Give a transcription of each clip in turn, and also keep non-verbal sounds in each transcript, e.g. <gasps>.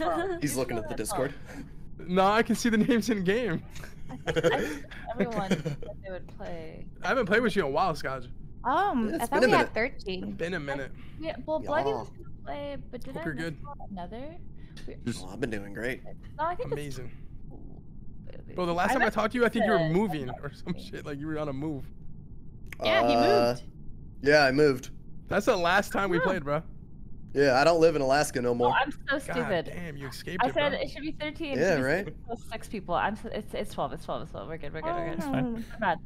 <laughs> He's looking at the Discord. <laughs> No, I can see the names in game. <laughs> Everyone said they would play. I haven't played with you in a while, Scotch. Um, Yeah, I thought been we a had 13. Been a minute. Yeah, well, Bloody Yeah. was gonna play, but did Hope I you're good. another? Oh, I've been doing great. No, I think it's- Amazing. Bro, the last time I talked to you, I think you were moving or some shit. Like you were on a move. Yeah, he Uh, moved. Yeah, I moved. That's the last time we played, bro. Yeah, I don't live in Alaska no Oh, more. I'm so God stupid. damn, you escaped I it, said bro. it should be 13. Yeah, it right? six plus people. I'm. s- It's it's 12. It's 12. It's 12. We're good. We're good. We're good. We're good. fine. I'm bad.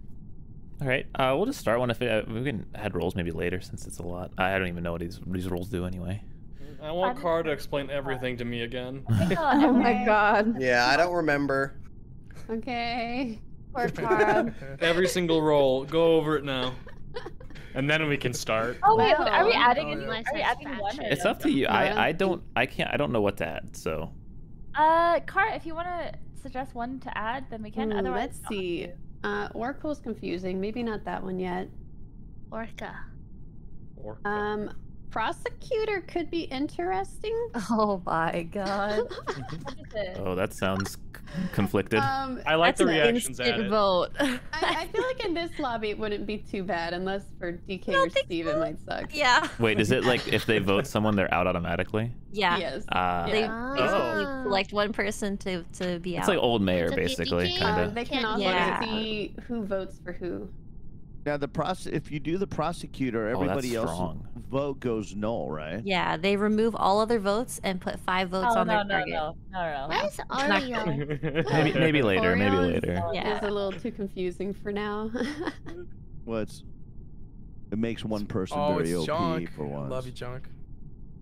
All right, uh, we'll just start one if it, uh, we can add roles maybe later since it's a lot. I don't even know what these these roles do anyway. I want Car to explain everything to me again. I think I'll- Oh my god. Yeah, I don't remember. Okay. <laughs> Poor Cara. Every single role. Go over it now. <laughs> And then we can start. Oh wait, wait, are we adding? Oh, any- yeah. Are we adding one? or It's up to you. I don't I I don't I can't I don't know what to add. So Uh, Car, if you want to suggest one to add, then we can. Hmm, Otherwise, let's see. Uh, Oracle's confusing. Maybe not that one yet. Orca. Or Um, Prosecutor could be interesting. <laughs> Oh my god. What is it? oh that sounds conflicted. Um, I like the That's an reactions at instant it. vote. I, I <laughs> feel like in this lobby it wouldn't be too bad, unless for DK don't or think Steve it might suck. yeah. Wait, is it like if they vote someone they're out automatically? Yeah. Yes. Uh, They Yeah. basically Oh. select one person to to be It's out. It's like old mayor basically, PPG. kind Um, of. they can Can't- also Yeah. see who votes for who. Now the process, if you do the prosecutor, Oh, everybody else strong. vote goes null, right? yeah, they remove all other votes and put five votes Oh on no their no target. no no no. Why is <laughs> Oreo? Maybe maybe later, maybe Oreos. later. Yeah. It's a little too confusing for now. <laughs> Well, it makes one person Oh, very it's OP Junk. for once. Love you, Junk.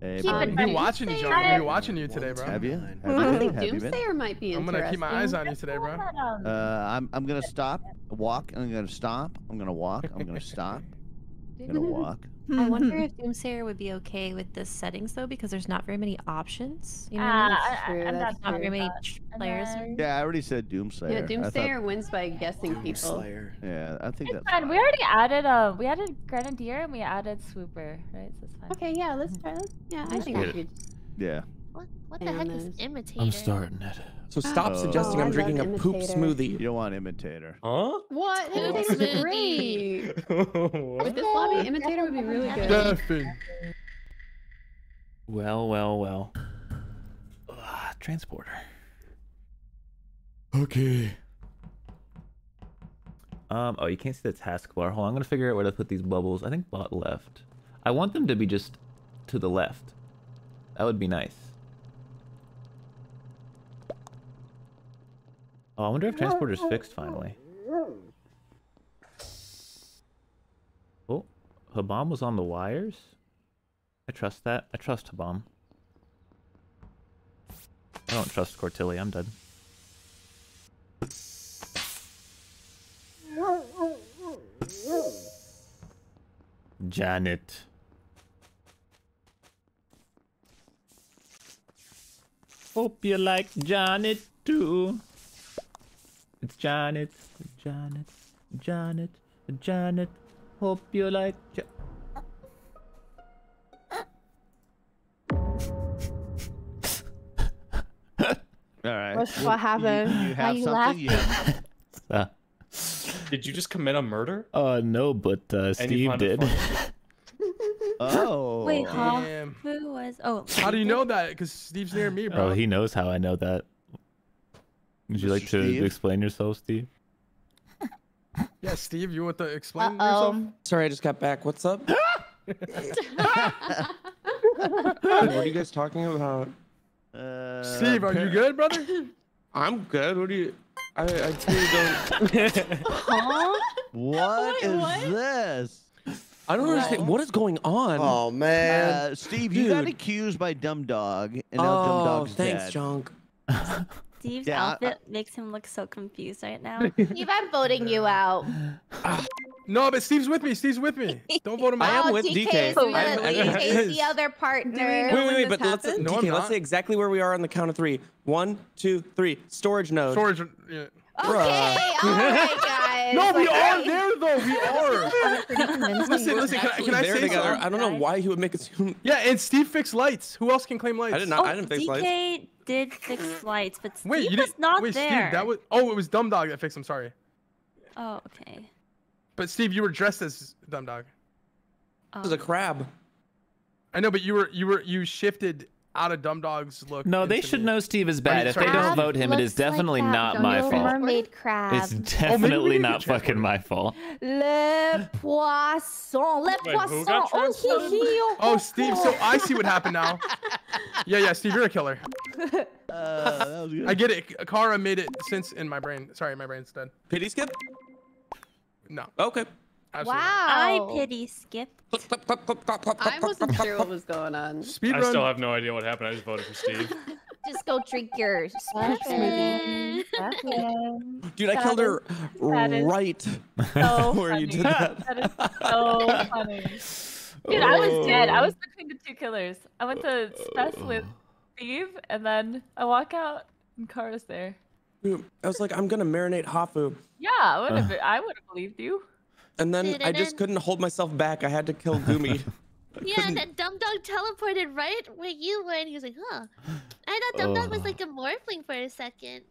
Hey, Keep buddy. it I've been watching you, Junk. I've been watching you today, bro. Have you? Nine. Have I think been? Have you? Doomsayer might be I'm gonna keep my eyes on you today, bro. Uh, I'm I'm gonna stop, walk. I'm gonna stop. I'm gonna walk. I'm gonna stop. I'm gonna walk. <laughs> I wonder if Doomsayer would be okay with this settings though, because there's not very many options. You know, Ah, That's I- I- true, I'm that's not not very many that. tr- And players. then- Yeah, I already said Doomsayer. Yeah, I thought- Doomsayer wins by guessing people. Slayer. yeah, I think It's that's fine. We already added uh we added Grenadier and we added Swooper, right? So it's fine. Okay, yeah, let's try. Let's, yeah, I think we Get could. Yeah. What, what the Hang on heck is this. imitator? it. So stop Oh. suggesting Oh, I I'm drinking a love poop smoothie. You don't want imitator. Huh? What? Poop Imitator's smoothie. great. <laughs> What? With this lobby, Imitator would be really good. Stuffing. Well, well, well. Ugh, transporter. Okay. Um. Oh, you can't see the taskbar. Hold on. I'm gonna figure out where to put these bubbles. I think bot left. I want them to be just to the left. That would be nice. Oh, I wonder if transporter's fixed finally. Oh, Habam was on the wires. I trust that. I trust Habam. I don't trust Cortilli. I'm dead. Janet. Hope you like Janet too. It's Janet, Janet, Janet, Janet. Hope you like. Ja- <laughs> All right. What's- Well, what happened? You, you Why have you something. You have, <laughs> Did you just commit a murder? uh, no, but uh, Steve did. <laughs> oh. Wait, huh? Damn. Who was? Oh, How do you know that? Because Steve's near me, bro. Oh, he knows how I know that. Would you like to Steve? explain yourself, Steve? Yeah, Steve, you want to explain yourself? Um, Sorry, I just got back. What's up? <laughs> what are you guys talking about? Uh, Steve, are you good, brother? <laughs> I'm good. What are you? I, I truly don't. Huh? <laughs> What Wait, is what? this? I don't understand. What is going on? Oh man. Uh, Steve, you got accused by Dumb Dog, and now Dumb oh, Dog's thanks, dead. Junk. Steve's Yeah, I- outfit makes him look so confused right now. <laughs> Steve, I'm voting you out. <sighs> No, but Steve's with me. Steve's with me. Don't vote him out. I out. am with DK DK. is I'm- DK's the other partner. Wait, wait, wait, but let's, No, DK, let's say exactly where we are on the count of three. One, two, three. Storage node. Storage. Yeah. Okay, all right, <laughs> guys. No, we like, are <laughs> there though. We are. Listen, listen. Can I, Actually can I say together. something? I don't know why he would make it seem. Yeah, and Steve fixed lights. Who else can claim lights? I did not. Oh, I didn't fix lights. DK did fix <gasps> lights, but Steve Wait, you was didn't. not wait, there. Steve. That was. Oh, it was Dumb Dog that fixed him. Sorry. Oh, okay. But Steve, you were dressed as Dumb Dog. Oh. This is a crab. I know, but you were you were you shifted out of Dumb Dog's look. No, they should know Steve is I mean, bad. If they don't vote him, it is looks like definitely not my fault. Mermaid crab. It's definitely can not fucking my fault. Le poisson, le Wait, poisson. got Oh, hee transported? hee, oh, Oh, Steve. So I see what happened now. Yeah, yeah, Steve, you're a killer. <laughs> Uh, that was good. I get it. Kara made it sense in my brain. Sorry, my brain's dead. Pity skip. No, Okay. Absolutely. not. I pity Skip. I wasn't sure what was going on. Speed I run. still have no idea what happened. I just voted for Steve. <laughs> Just go drink your speech Muffin. smoothie. Muffin. Dude, I That killed her that is right So <laughs> where you did that. That is so funny. Dude, I was dead. I was between the two killers. I went to Spess with Steve, and then I walk out, and Kara's there. I was like, I'm gonna marinate Hafu. Yeah, I would have. I would have believed you. And then I just couldn't hold myself back. I had to kill <laughs> Gumi. Yeah, and then Dumb Dog teleported right where you were, and he was like, huh. I thought Dumb Dog was like a morphling for a second.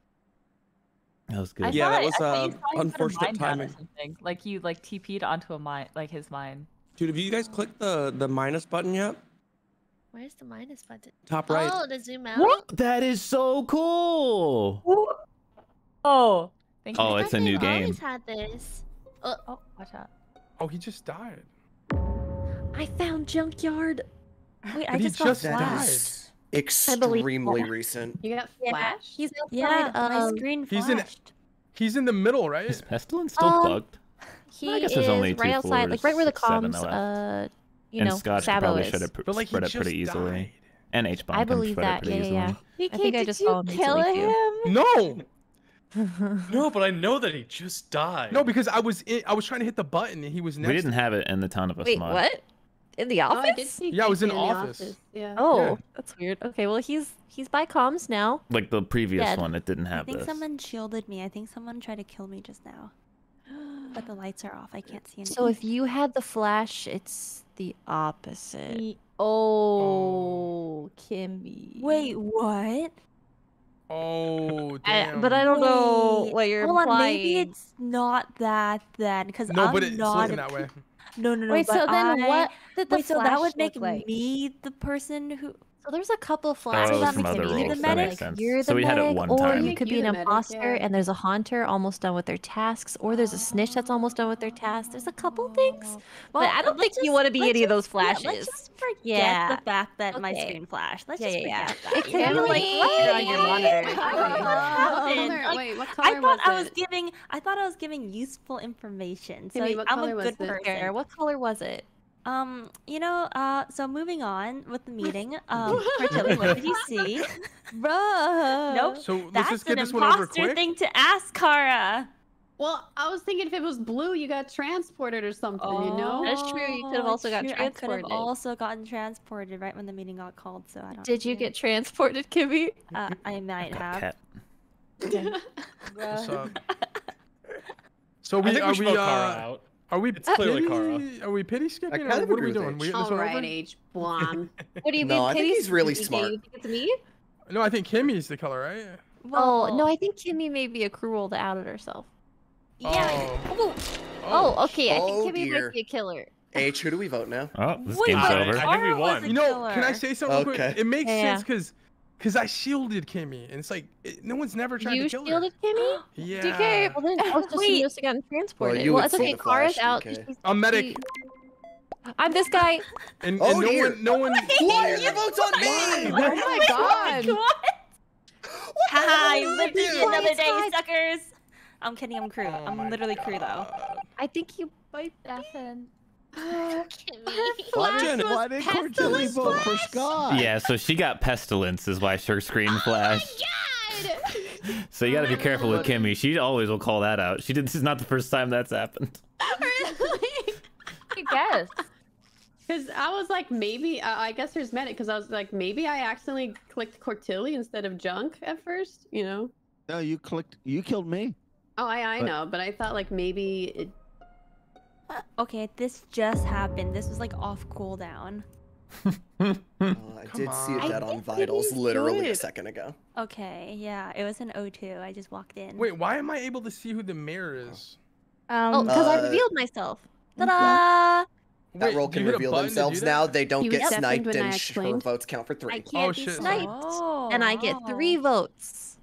That was I good. Yeah, that it- was, I thought you uh, saw him put a unfortunate mine down or timing. something. Like you like TP'd onto a mine, like his mine. Dude, have you guys clicked the the minus button yet? Where's the minus button? Top right. Oh, to zoom out. What? That is so cool. Oh, thank you. Oh, I it's a new game. Always had this. Oh, watch out. Oh, he just died. I found junkyard. <gasps> Wait, I But he just got just flashed. died. Extremely that. recent. You got Yeah, flash? he's outside. Yeah, my um, screen he's in- He's in the middle, right? Is Pestilence still Um, bugged? he I guess is there's only two right outside, like right where the floors, comms, uh, you and know, Scotch Sabo probably is. should have But like spread he it just pretty easily. And H bomb I can believe spread that. it pretty Yeah, yeah, easily. yeah. I think I did just you saw kill recently, too. him? No, no, but I know that he just died. no, because I was in, I was trying to hit the button and he was next. We didn't to have it in the ton of us Wait, mod. what? In the Oh, office? I did see Yeah, I was in DK the office. Yeah. Oh, Yeah. that's weird. Okay, well he's he's by comms now. Like the previous Dead. one, it didn't have. I think this. someone shielded me. I think someone tried to kill me just now. <gasps> But the lights are off. I can't see anything. So if you had the flash, it's the opposite. Ye- Oh, oh. Kimmy. Wait, what? Oh <laughs> I- damn. but I don't know Wait, what you're Hold on, maybe it's not that then, because No, I'm but it's not looking that way. No, no, no. Wait, but so then I- what did the Wait, so that would make like? me the person who. So there's a couple of Oh, flashes that from makes other the medic. makes sense. You're the so we had it medic, one or time. you could be the an medic, imposter yeah. and there's a haunter almost done with their tasks, or there's a snitch that's almost done with their tasks. There's a couple things. Oh, well, But I don't let's think you wanna be let's any of those just- yeah, flashes. let's just forget Yeah. the fact that my screen flashed. Let's Yeah, just yeah, yeah. forget It that. could you be like what here on your monitor. What What color- wait, what I thought was I was it? giving. I thought I was giving useful information. So I'm a good it? person. What color was it? Um, you know, uh, so moving on with the <laughs> meeting. Um, <laughs> Cortilli, what did you see? Bruh. Nope. So let's That's just get an this one over imposter quick. thing to ask, Kara. Well, I was thinking if it was blue, you got transported or something, you know? That's true, you could have also got true, I could have also gotten transported right when the meeting got called. So I don't. Did you know. get transported, Kimmy? Uh, I might have. Pet. <laughs> What's up? So I we think are we should we uh Kara out. Are we It's clearly pity, are we pity skipping or kind of what are we doing? We H. get this All one right. H. Blonde. <laughs> What do you No, mean? I think Kitty's he's really sneaky? smart. You think it's me? No, I think Kimmy's the color, right? Oh no, I think Kimmy may be a cruel that outed herself. Yeah. Oh, oh, oh, oh okay. I Oh, think Kimmy dear. might be a killer. H, who do we vote now? Oh, this Wait, game's but over. I think we Kara won. a You know, can I say something real quick? Okay. It makes Yeah, sense because because I shielded Kimmy, and it's like it, no one's never tried You to kill you. shielded. Kimmy? <gasps> Yeah. DK. Well then, oh, so she Wait. must have gotten transported. you well, would it's okay. the Kara's out. DK. she's- I'm medic. <gasps> I'm this guy. <laughs> And, Oh, and no dear. one, no one. What? Your vote's on me! Oh my god. What? Haha, you lived to see another day, fine. suckers. I'm kidding. I'm crew. Oh I'm my literally crew though. I think you might. Stefan. Kimmy. Why did, why did Cortilli vote for Scott? Yeah, so she got pestilence, is why her screen oh flashed. So you gotta be careful with Kimmy. She always will call that out. She did. This is not the first time that's happened. really? <laughs> I guess. Because I was like, maybe, I I guess there's medic, because I was like, maybe I accidentally clicked Cortilli instead of junk at first, you know? No, you clicked. You killed me. Oh, I I But- know, but I thought like maybe it. Okay, this just happened. This was like off cooldown. <laughs> Uh, I did Come see on. it dead I on vitals literally a second ago. Okay, yeah, it was an O2. I just walked in. Wait, why am I able to see who the mayor is? Oh, Um, because I Uh, revealed myself. ta-da! That Wait, role can you hit a reveal themselves now. They don't He get sniped when I and sh- her explained. votes count for I can't Oh, be shit. sniped, Oh, and I get three votes.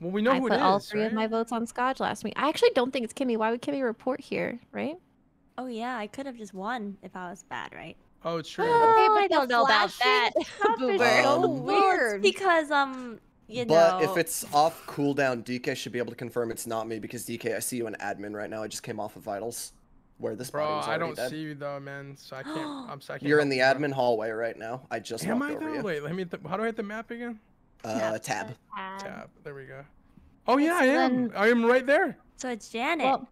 Well, we know I who put all three right? of my votes on Scotch last week. I actually don't think it's Kimmy. Why would Kimmy report here, right? Oh yeah, I could have just won if I was bad, right? Oh, it's true. Okay, Oh, but I don't know about that. flashing <laughs> stuff Boober. so Um, Well, it's because um, you But know. if it's off cooldown, DK should be able to confirm it's not me because DK, I see you in admin right now. I just came off of vitals, where this Bro, body was I don't dead. see you though, man. So I can't. <gasps> I'm sorry. I can't You're in the you, bro. admin hallway right now. I just Am walked I over though? you. Wait, let me. Th- how do I hit the map again? Uh, tab. Tab. There we go. Oh yeah, I am. then- I am right there. so it's Janet. Well,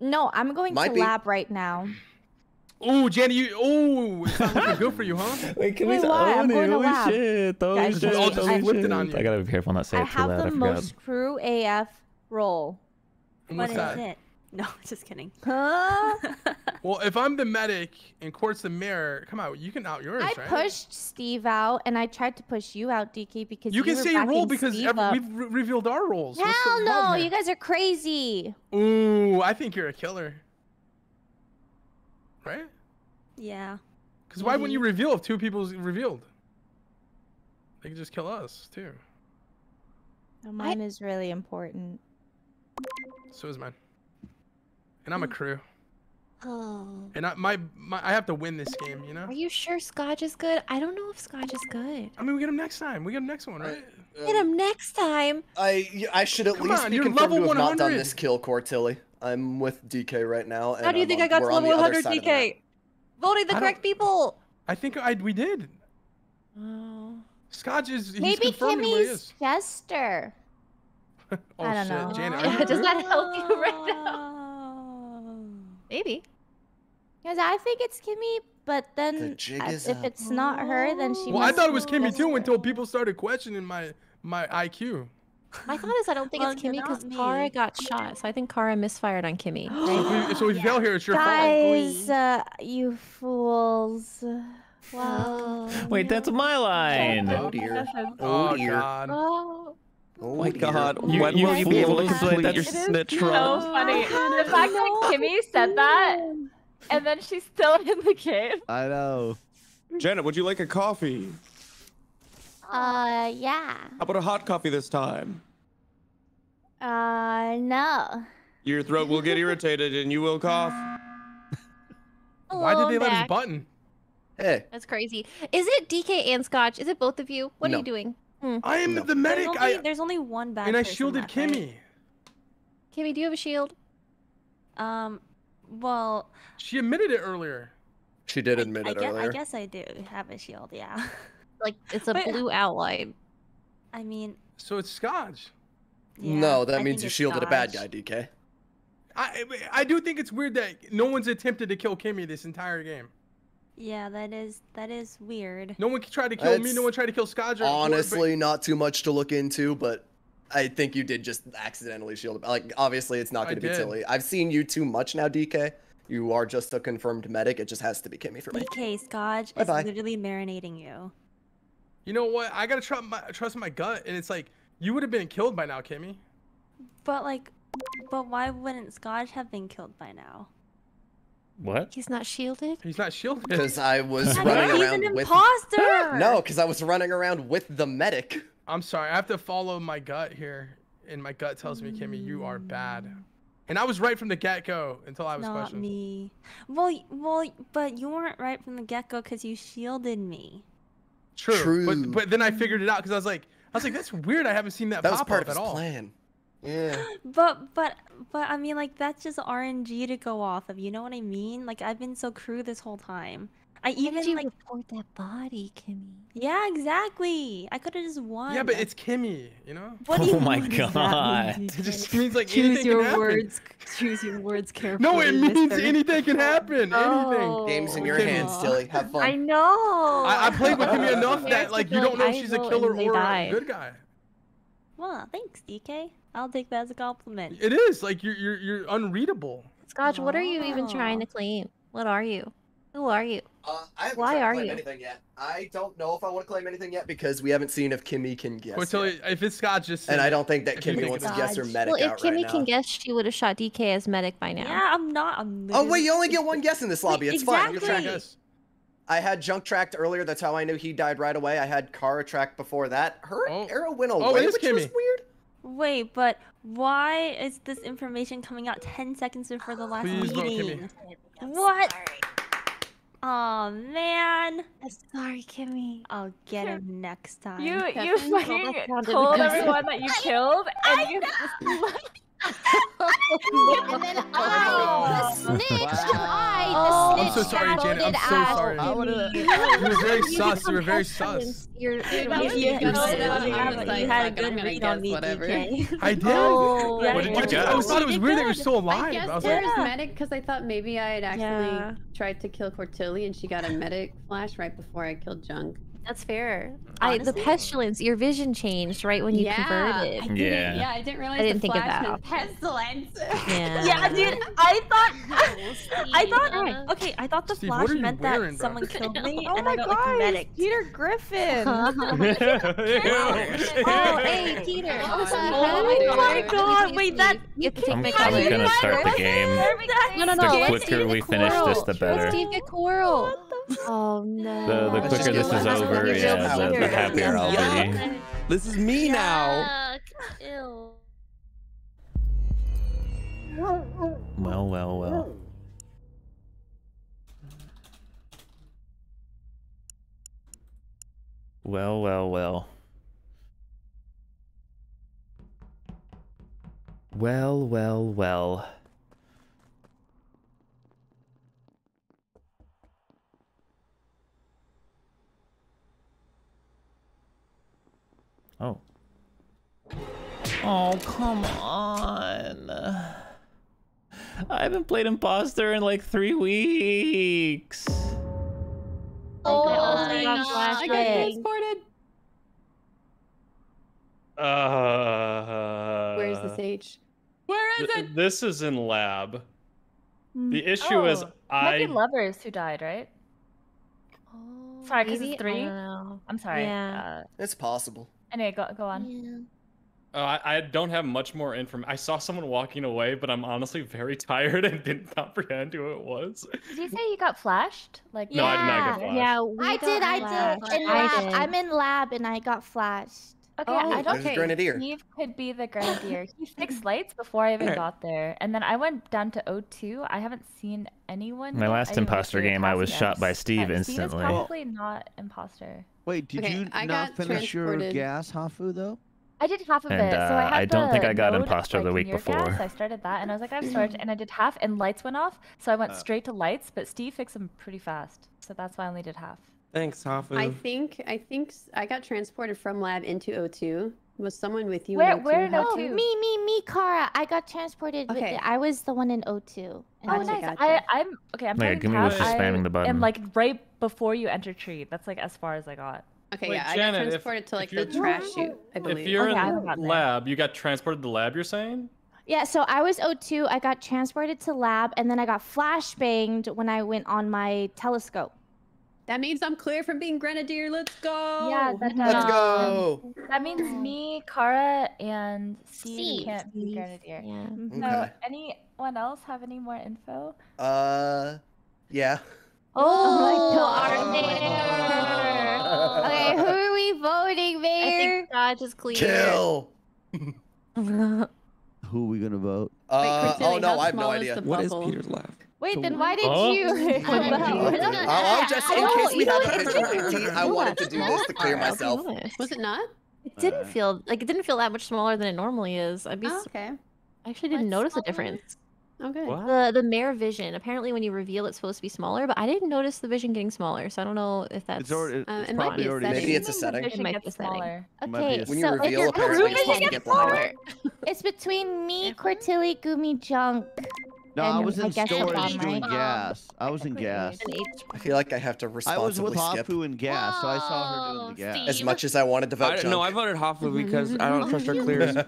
no, I'm going Might to be. lab right now. Oh, Jenny, you. Ooh, it's not looking good for you, huh? <laughs> Wait, can Wait, we why? I'm Holy going to lab. shit! Holy Guys, shit! I'll just holy flip it on you. I gotta be careful not say I it too have loud. the I forgot. most true AF role. What's it? No, <laughs> just kidding. Huh? <laughs> Well, if I'm the medic and Court's the mayor, come on, you can out yours, I right? pushed Steve out, and I tried to push you out, DK, because You you, can were say your role because every, we've re- revealed our roles. What's the Hell no! You guys are crazy. Ooh, I think you're a killer. Right? Yeah. Because why wouldn't you reveal if two people's revealed? They could just kill us too. Mine is really important. So is mine. And I'm a hmm. crew. Oh. And I my, my I have to win this game, you know? Are you sure Scotch is good? I don't know if Scotch is good. I mean, we get him next time. We get him next one, right? Uh, get him next time. I I should at Come least on, be you're confirmed level to have not done this kill, Cortilli. I'm with DK right now. And How do you I'm think on- I got to we're on level 100 side the. DK? Voting the I correct people. I think I we did. Oh. Scotch is he's Maybe confirming what he Kimmy's is. Jester. <laughs> Oh I don't shit, know. Janet, Yeah, are <laughs> you does that help you right now? <laughs> Oh. Maybe. Because I think it's Kimmy, but then jig uh, if up. it's not her, then she Well, I thought it was Kimmy too Jester. until people started questioning my my IQ. My thought is I don't think Well, it's Kimmy because. Kara got shot, so I think Kara misfired on Kimmy. So if we, so if you fail here, it's your fault. Guys, uh, you fools. Wow. Wait, that's my line. Oh dear. Oh Oh god. Oh. Oh my. God. You- when you will you be able to fools, complete like, your that's- snitch So run? funny. The fact that Kimmy said that, and then she's still <laughs> in the game. I know. Janet, would you like a coffee? Uh, yeah. How about a hot coffee this time? Uh, no. Your throat will get irritated and you will cough. <laughs> Why did Hello, they let us Dak. button? Hey, That's crazy. Is it DK and Scotch? Is it both of you? What are you doing? I am No. the There's medic. only, I there's only one bad and I person shielded left, right? Kimmy. Kimmy, do you have a shield? Um, well, She admitted it earlier. she did admit I, it guess, earlier. I guess I do have a shield. Yeah. <laughs> Like it's a But- blue outline. I mean, So it's Scotch. yeah, no, I that means you it's shielded a bad guy, DK. I I do think it's weird that no one's attempted to kill Kimmy this entire game. Yeah, that is that is weird. No one tried to kill me. No one tried to kill Scotch. or- or- Honestly, not too much to look into, but I think you did just accidentally shield. Like, obviously, it's not going to be did. Tilly. I've seen you too much now, DK. You are just a confirmed medic. It just has to be Kimmy for me. DK Scotch is Bye-bye. literally marinating you. You know what? I gotta trust my trust my gut, and it's like you would have been killed by now, Kimmy. But like, but why wouldn't Scotch have been killed by now? What? He's not shielded. He's not shielded. Because I was running he's around an with. imposter. <laughs> No, because I was running around with the medic. I'm sorry. I have to follow my gut here, and my gut tells me, Kimmy, you are bad. And I was right from the get go until I was Not questioned. me. Well, y- well, but you weren't right from the get go because you shielded me. True. True. But but then I figured it out because I was like, I was like, that's weird. I haven't seen that, That was pop part up of his at all. plan. Yeah. But but but I mean, like that's just RNG to go off of. You know what I mean? Like I've been so crew this whole time. I Why even did you like report that body, Kimmy? yeah, exactly. I could have just won. Yeah, but it's Kimmy, you know. What do oh you Oh my what does that God. mean, It just <laughs> means like Choose anything your can happen. words. Choose your words carefully. <laughs> No, it means mister. anything can happen. Anything. Game's in your Okay. hands, Tilly. Have fun. I know. I, I played with Kimmy <laughs> enough that like you don't know like, she's a killer or die. a good guy. Well, thanks, DK. I'll take that as a compliment. It is like you're you're you're unreadable. Scotch, what are you even trying to claim? What are you? Who are you? Uh, I haven't Why tried to are claim you? anything yet. I don't know if I want to claim anything yet because we haven't seen if Kimmy can guess. Wait till yet. it- if it's Scotch, just And say I don't think that If Kimmy wants to guess her medic well, if out Kimmy right can now. guess, she would have shot DK as medic by now. Yeah, I'm not. I'm Oh wait, you only get one guess in this lobby. It's fine. You're exactly. fine. Guess. I had Junk tracked earlier. That's how I knew he died right away. I had Kara tracked before that. Her Oh. arrow went Oh, away, it is which was weird. Wait, but why is this information coming out 10 seconds before the last Please meeting? Kimmy. What? Oh man. I'm Sorry, Kimmy. I'll get him next time. You you fucking told <laughs> everyone that you killed, and you <laughs> <laughs> and then I, the snitch, I, the I'm so sorry, Janet. I'm so sorry. Kimmy. You were very You sus. You were very pestilence. sus. You're, you're, you're, you you're, you're- I was you had a fuck it, I'm good gonna read on me. DK. <laughs> I <laughs> did. Oh, What did you I guess? always thought it was weird that you're did. still I alive. guess I was there's like, medic because I thought maybe I had actually Yeah. tried to kill Cortilli and she got a medic flash right before I killed Junk. That's fair. I the pestilence. Your vision changed right when you converted. yeah, I converted. didn't- Yeah. yeah, I didn't realize didn't the think of flash that. pestilence. <laughs> Yeah. Yeah, dude. I thought. <laughs> I thought. uh, Okay, I thought the Steve, flash meant wearing, that bro? someone killed <laughs> me, Oh and my I got like medic. Peter Griffin. oh, hey, Peter. Oh my god! Wait, that. You can take I'm, my I'm gonna start the game. No, no, The no. let's quicker we get finish this, the Let's better. Steve get coral. Oh no. The, the quicker this is over, Let's yeah, just the, get the one. happier I'll be. This is me now. Yuck. Ew. Well, well, well. Well, well, well. Well, well, well. Oh. Oh, come on. I haven't played Imposter in like three weeks. Oh, my got God. I got transported. Uh, Where's the sage? Where is th- it? This is in lab. The issue is Oh, might be I lovers who died, right? Sorry, because Maybe? it's I three. don't know. I'm sorry. Yeah. Uh, It's possible. anyway, go go on. Yeah. Uh, I I don't have much more information. I saw someone walking away, but I'm honestly very <laughs> tired and didn't comprehend who it was. Did you say you got flashed? Like No, I did not get flashed. Yeah, we I did, I did. In I lab. did. I'm in lab and I got flashed. Okay, Oh, I don't There's okay. Grenadier. Steve could be the grenadier. <laughs> He fixed lights before I even got there, and then I went down to O2. I haven't seen anyone. My last I didn't know if imposter game, I was shot us, by Steve but Steve is instantly. probably not imposter. Wait, did Okay, you I not finish your gas, Hafu, though? I did half of And, it, so I uh, had I don't think I got node, imposter the like, week before. Gas. I started that, and I was like, I have <laughs> storage, and I did half, and lights went off, so I went Uh. straight to lights. But Steve fixed them pretty fast, so that's why I only did half. Thanks, Hafu. I think I think I got transported from lab into O2. Was someone with you? Where- in O2? where in How- Oh, O2? me, me, me, Kara. I got transported. With Okay. the, I was the one in O2. and Oh, nice. gotcha. I, I'm okay. I'm Yeah, playing Gimme was just spamming the button. am like right before you enter tree. That's like as far as I got. Okay, Wait, yeah, I Janet, got if- transported to like you're the trash chute, I believe. If you're Okay, in haven't gotten there. lab, you got transported to the lab. You're saying? Yeah, so I was O2. I got transported to lab, and then I got flashbanged when I went on my telescope. That means I'm clear from being grenadier. Let's go. Yeah, that Let's go. That means me, Kara, and Steve Steve. can't be grenadier. Yeah. So, anyone else have any more info? Uh, yeah. Oh, Mayor. Okay, who are we voting, I Mayor? think Dodge is clear. Kill. <laughs> Who are we gonna vote? Uh, Cortilli, oh no, I have no idea. what is bubble? Peter's laugh? Wait, then why did Huh? you? Let's go. Oh, oh, just in Oh, case we you have know, a it's visual different. critique, I wanted to do this to clear myself. Was it not? It didn't Uh, feel like it didn't feel that much smaller than it normally is. I'd be. Oh, okay. I actually didn't What's notice a smaller? difference. Okay. What? The the mayor vision. Apparently, when you reveal, it's supposed to be smaller, but I didn't notice the vision getting smaller. So I don't know if that's. It's already. Uh, It's it might be a already. Maybe it's a setting. vision might be a setting. smaller. It might be Okay, When you so reveal, it's, apparently it's, you're supposed to get blind. it's between me, <laughs> Cortilli, Gumi, Junk. No, I was in guess the storage bottom doing right. gas. I was in gas. I feel like I have to responsibly skip. I was responsibly with skip Hafu in gas, so I saw her doing the oh, gas. as much as I wanted to vote. I, Chunk. no, I voted Hoffa <laughs> because I don't trust our clears. <laughs>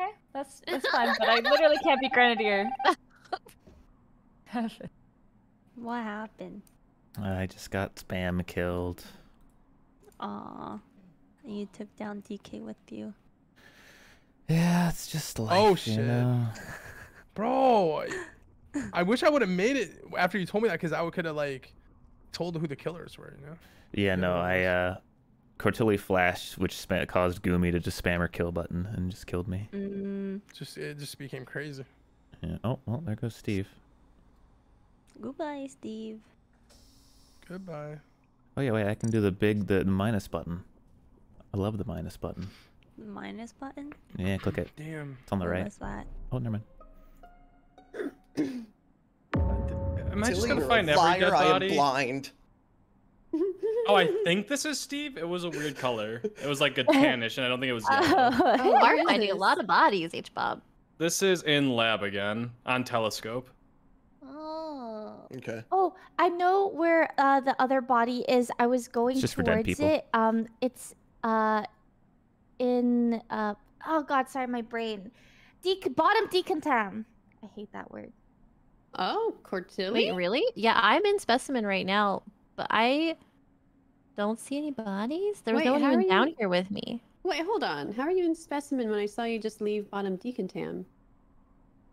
Okay, that's that's fine, but I literally can't be grenadier. <laughs> What happened? I just got spam killed. Aw. You took down DK with you. Yeah, it's just like. Oh you shit, know. Bro! I, I wish I would have made it after you told me that, because I could have like told who the killers were. You know. Yeah, no, I uh, Cortilli flashed, which spam- caused Gumi to just spam her kill button and just killed me. Mm, Just it just became crazy. Yeah. Oh, well, there goes Steve. goodbye, Steve. Goodbye. Oh yeah, wait, I can do the big, the minus button. I love the minus button. Minus button? Yeah, click it. Damn. It's on the right. was? Oh, never mind. Am I just gonna you're find every liar, dead I am body? blind. Oh, I think this is Steve. It was a weird color. It was like a <laughs> tannish, and I don't think it was yellow. You where are is finding a lot of bodies, H Bob. This is in lab again on telescope. Oh. Okay. Oh, I know where uh, the other body is. I was going just for dead towards people. it. Um, it's uh, in uh. Oh God, sorry, my brain. Dec- bottom decontam. I hate that word. Oh, Cortilli. Wait, really? Yeah, I'm in specimen right now, but I don't see any bodies. There was Wait, no one even down you- here with me. Wait, hold on. How are you in specimen when I saw you just leave bottom decontam?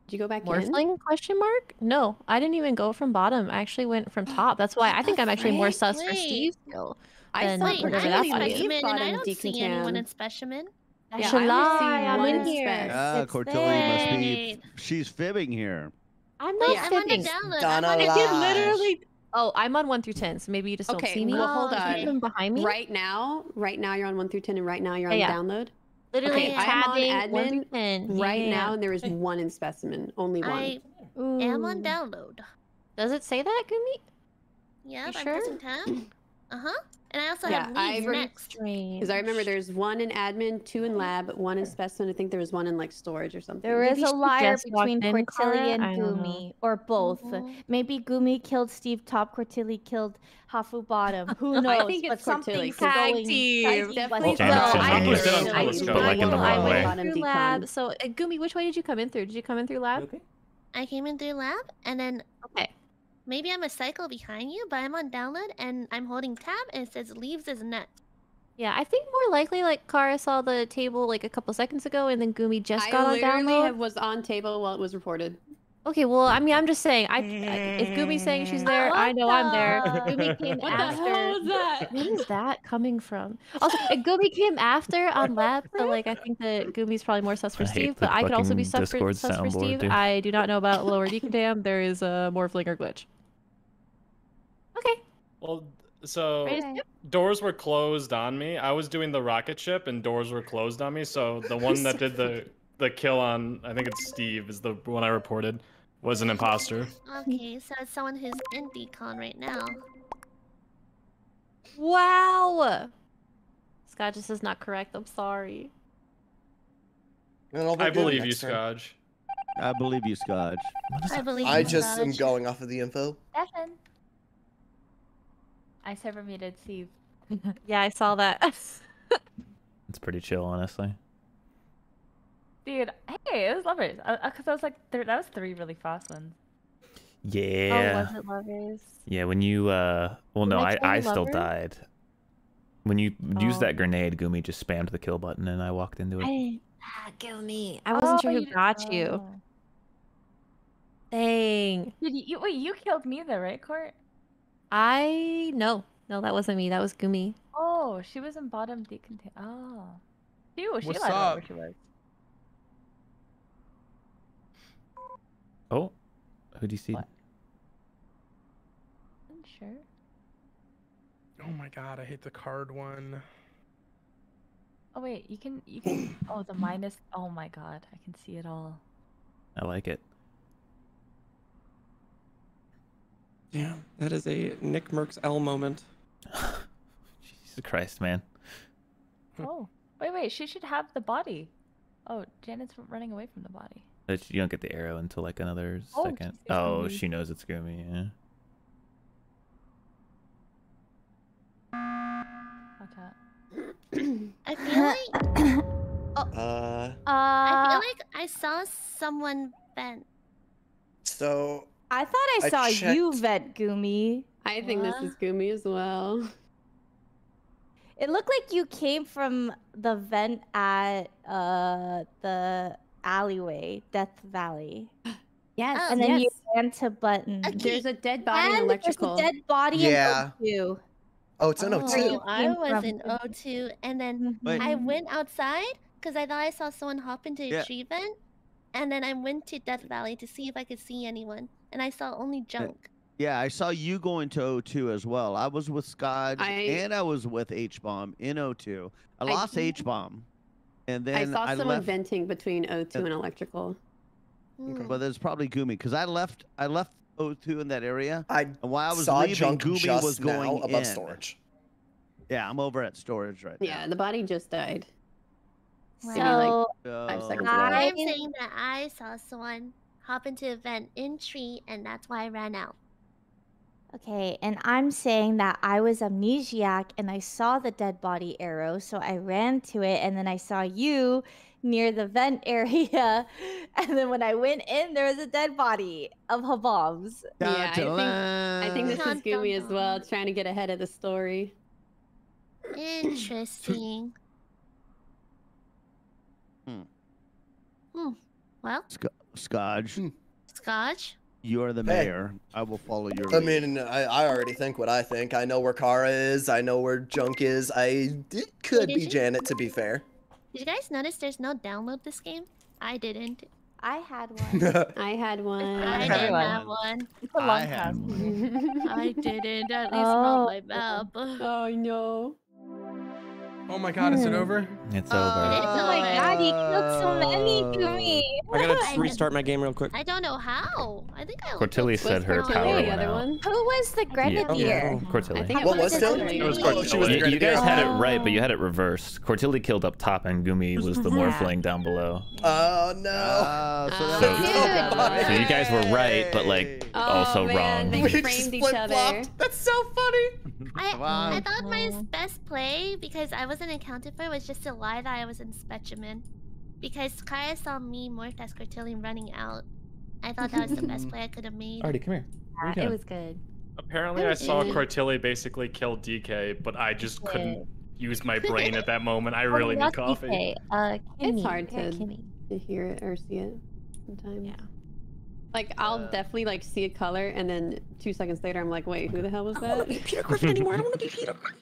Did you go back in? Morphling question mark? No, I didn't even go from bottom. I actually went from top. That's why I think I'm actually more Wait, sus for wait. Steve's kill. I saw Wait, whatever I'm in specimen, and I don't see anyone decontam. in specimen. I Yeah, should I only lie. I'm in in here. spec. Ah, It's Cortilli must be. She's fibbing here. I'm Wait, not I'm on the fibbing. download. I'm Donna on the. I can literally. Oh, I'm on one through ten, so maybe you just don't Okay, see me. well, hold on. Even behind me. Right now, right now you're on one through ten, and right now you're on Yeah, yeah. download. Literally Okay, I'm on tabbing one admin ten. Right Yeah. now, and there is one in specimen, only one. I am on download. Does it say that, Gumi? Yeah, You I'm sure? pressing tab. Uh huh. And I also Yeah, have I leads re- next. Because I remember there's one in admin, two in lab, one in specimen. I think there was one in like storage or something. There is Maybe a she liar between in, Cortilli and I don't know. Gumi, or both. Mhm. Maybe Gumi killed Steve Top, Cortilli killed Hafu Bottom. Who <laughs> knows? I think but it's Cortilli, something's 'cause- Tag going. team. Definitely with Damn it, the- Jen, I I did guess I telescope, did. but, like, in the I wrong went way. Through lab. So, uh, Gumi, which way did you come in through? Did you come in through lab? Okay. I came in through lab, and then Okay. Maybe I'm a cycle behind you, but I'm on download, and I'm holding tab, and it says leaves as net. Yeah, I think more likely like Kara saw the table like a couple seconds ago, and then Gumi just I got on literally download. have- was on table while it was reported. Okay, well, I mean, I'm just saying. I, I if Gumi's saying she's there, I know I'm there. Gumi came What the after. hell was that? Where is that coming from? Also, Gumi came after on lab, so like I think that Gumi's probably more sus for I Steve, but I could also be sus for, sus for Steve. dude. I do not know about lower decontam. There is a morphling or glitch. Okay. Well, so Ready doors were closed on me. I was doing the rocket ship, and doors were closed on me. So the <laughs> one that did the the kill on, I think it's Steve, is the one I reported, was an imposter. Okay, so it's someone who's in decon right now. Wow. Scott just is not correct. I'm sorry. And I'll vote I believe you, next. Scotch. I believe you, Scotch. I believe I you, just am going off of the info. Stefan. I server muted Steve. <laughs> Yeah, I saw that. <laughs> It's pretty chill, honestly. Dude, hey, it was lovers. Because I was like, there, that was three really fast ones. Yeah. Oh, was it lovers? Yeah, when you uh well Did no, I I, I still lover? died. When you used Oh. that grenade, Gumi just spammed the kill button and I walked into it. didn't. Ah, kill me. I wasn't sure who didn't- got you. oh. Dang. Did you, you- wait, you killed me though, right, Court? I no, no, that wasn't me. That was Gumi. Oh, she was in bottom decontam. Oh. She, she What's lied where up? she was. Oh. Who do you see? What? I'm sure. Oh my god, I hate the card one. Oh wait, you can you can oh the minus oh my god, I can see it all. I like it. Yeah, that is a Nick Merckx L moment. Jesus Christ, man. Oh. Wait, wait, she should have the body. Oh, Janet's running away from the body. That you don't get the arrow until like another Oh, second. she Oh, Gumi. she knows it's Gumi. Yeah. Watch out. <coughs> I feel like <coughs> <coughs> Uh, I Uh, feel like I saw someone vent. so I thought I I saw you checked- vet Gumi. I think this is Gumi as well. It looked like you came from the vent at uh the alleyway, Death Valley. <gasps> Yes, Oh, and then you yes. ran to button. Okay. There's a dead body in electrical. there's a dead body Yeah. in O2. oh, it's an Oh, O2. I was from- in O2, and then Wait. I went outside because I thought I saw someone hop into a Yeah. tree vent, and then I went to Death Valley to see if I could see anyone, and I saw only junk. Yeah, I saw you going to O2 as well. I was with Scotch I- and I was with H bomb in O2. I I- lost H bomb, and then I saw I, someone left. venting between O2 and- and electrical. Hmm. But there's probably Gumi because I left. I left O2 in that area, I and while I was saw leaving, junk Gumi just was going now above in. storage. Yeah, I'm over at storage right now. Yeah, the body just died. Maybe So now. five seconds I'm saying that I saw someone hop into a vent in tree, and that's why I ran out. Okay, and I'm saying that I was amnesiac and I saw the dead body arrow, so I ran to it, and then I saw you near the vent <laughs> area, and then when I went in, there was a dead body of Hababs. Yeah, I think, I think this is Gumi dun, as well, trying to get ahead of the story. Interesting. Hmm. Hmm. Well, Sc- Scotch, Hmm. Scotch. you're the Hey. mayor. I will follow your. I lead. mean, I, I already think what I think. I know where Kara is. I know where Junk is. I it could did be you? Janet, to be fair. Did you guys notice there's no download this game? I didn't. I had <laughs> one. I had <laughs> one. I had didn't one. have one. It's a I long had one. I didn't. At least not <laughs> Oh. my map. oh no. Oh my god, is it over? It's Uh, over. Oh my god, you killed so many Gumi. I gotta <laughs> restart my game real quick. I don't know how. I think I. Cortilli said her Cortilli power the went other out. one? Who was the grenadier? Cortilli. I think it What was was still? Cortilli. It was Oh, she was the Cortilli. You, you guys had it Oh. right, but you had it reversed. Cortilli killed up top, and Gumi was the morphling down below. Oh no. Uh, so that So- Dude. So you guys were right, but like Oh, also man, wrong. they We framed just each flip-flopped. other. That's so funny. I, Wow. I thought my best play, because I wasn't accounted for, was just a lie that I was in specimen. Because Kaya saw me morph as Cortilli running out. I thought that was the best <laughs> play I could have made. Artie, come here. What are it was good. Apparently, I saw Cortilli basically kill DK, but I just couldn't use my <laughs> brain at that moment. I really need coffee. Okay, uh, It's Kimmy, hard yeah, to- Kimmy. To hear it or see it sometimes. Yeah. Like I'll Uh, definitely like see a color and then two seconds later I'm like, wait, who the hell was that? Peter Griffin anymore. I don't want to be Peter Griffin.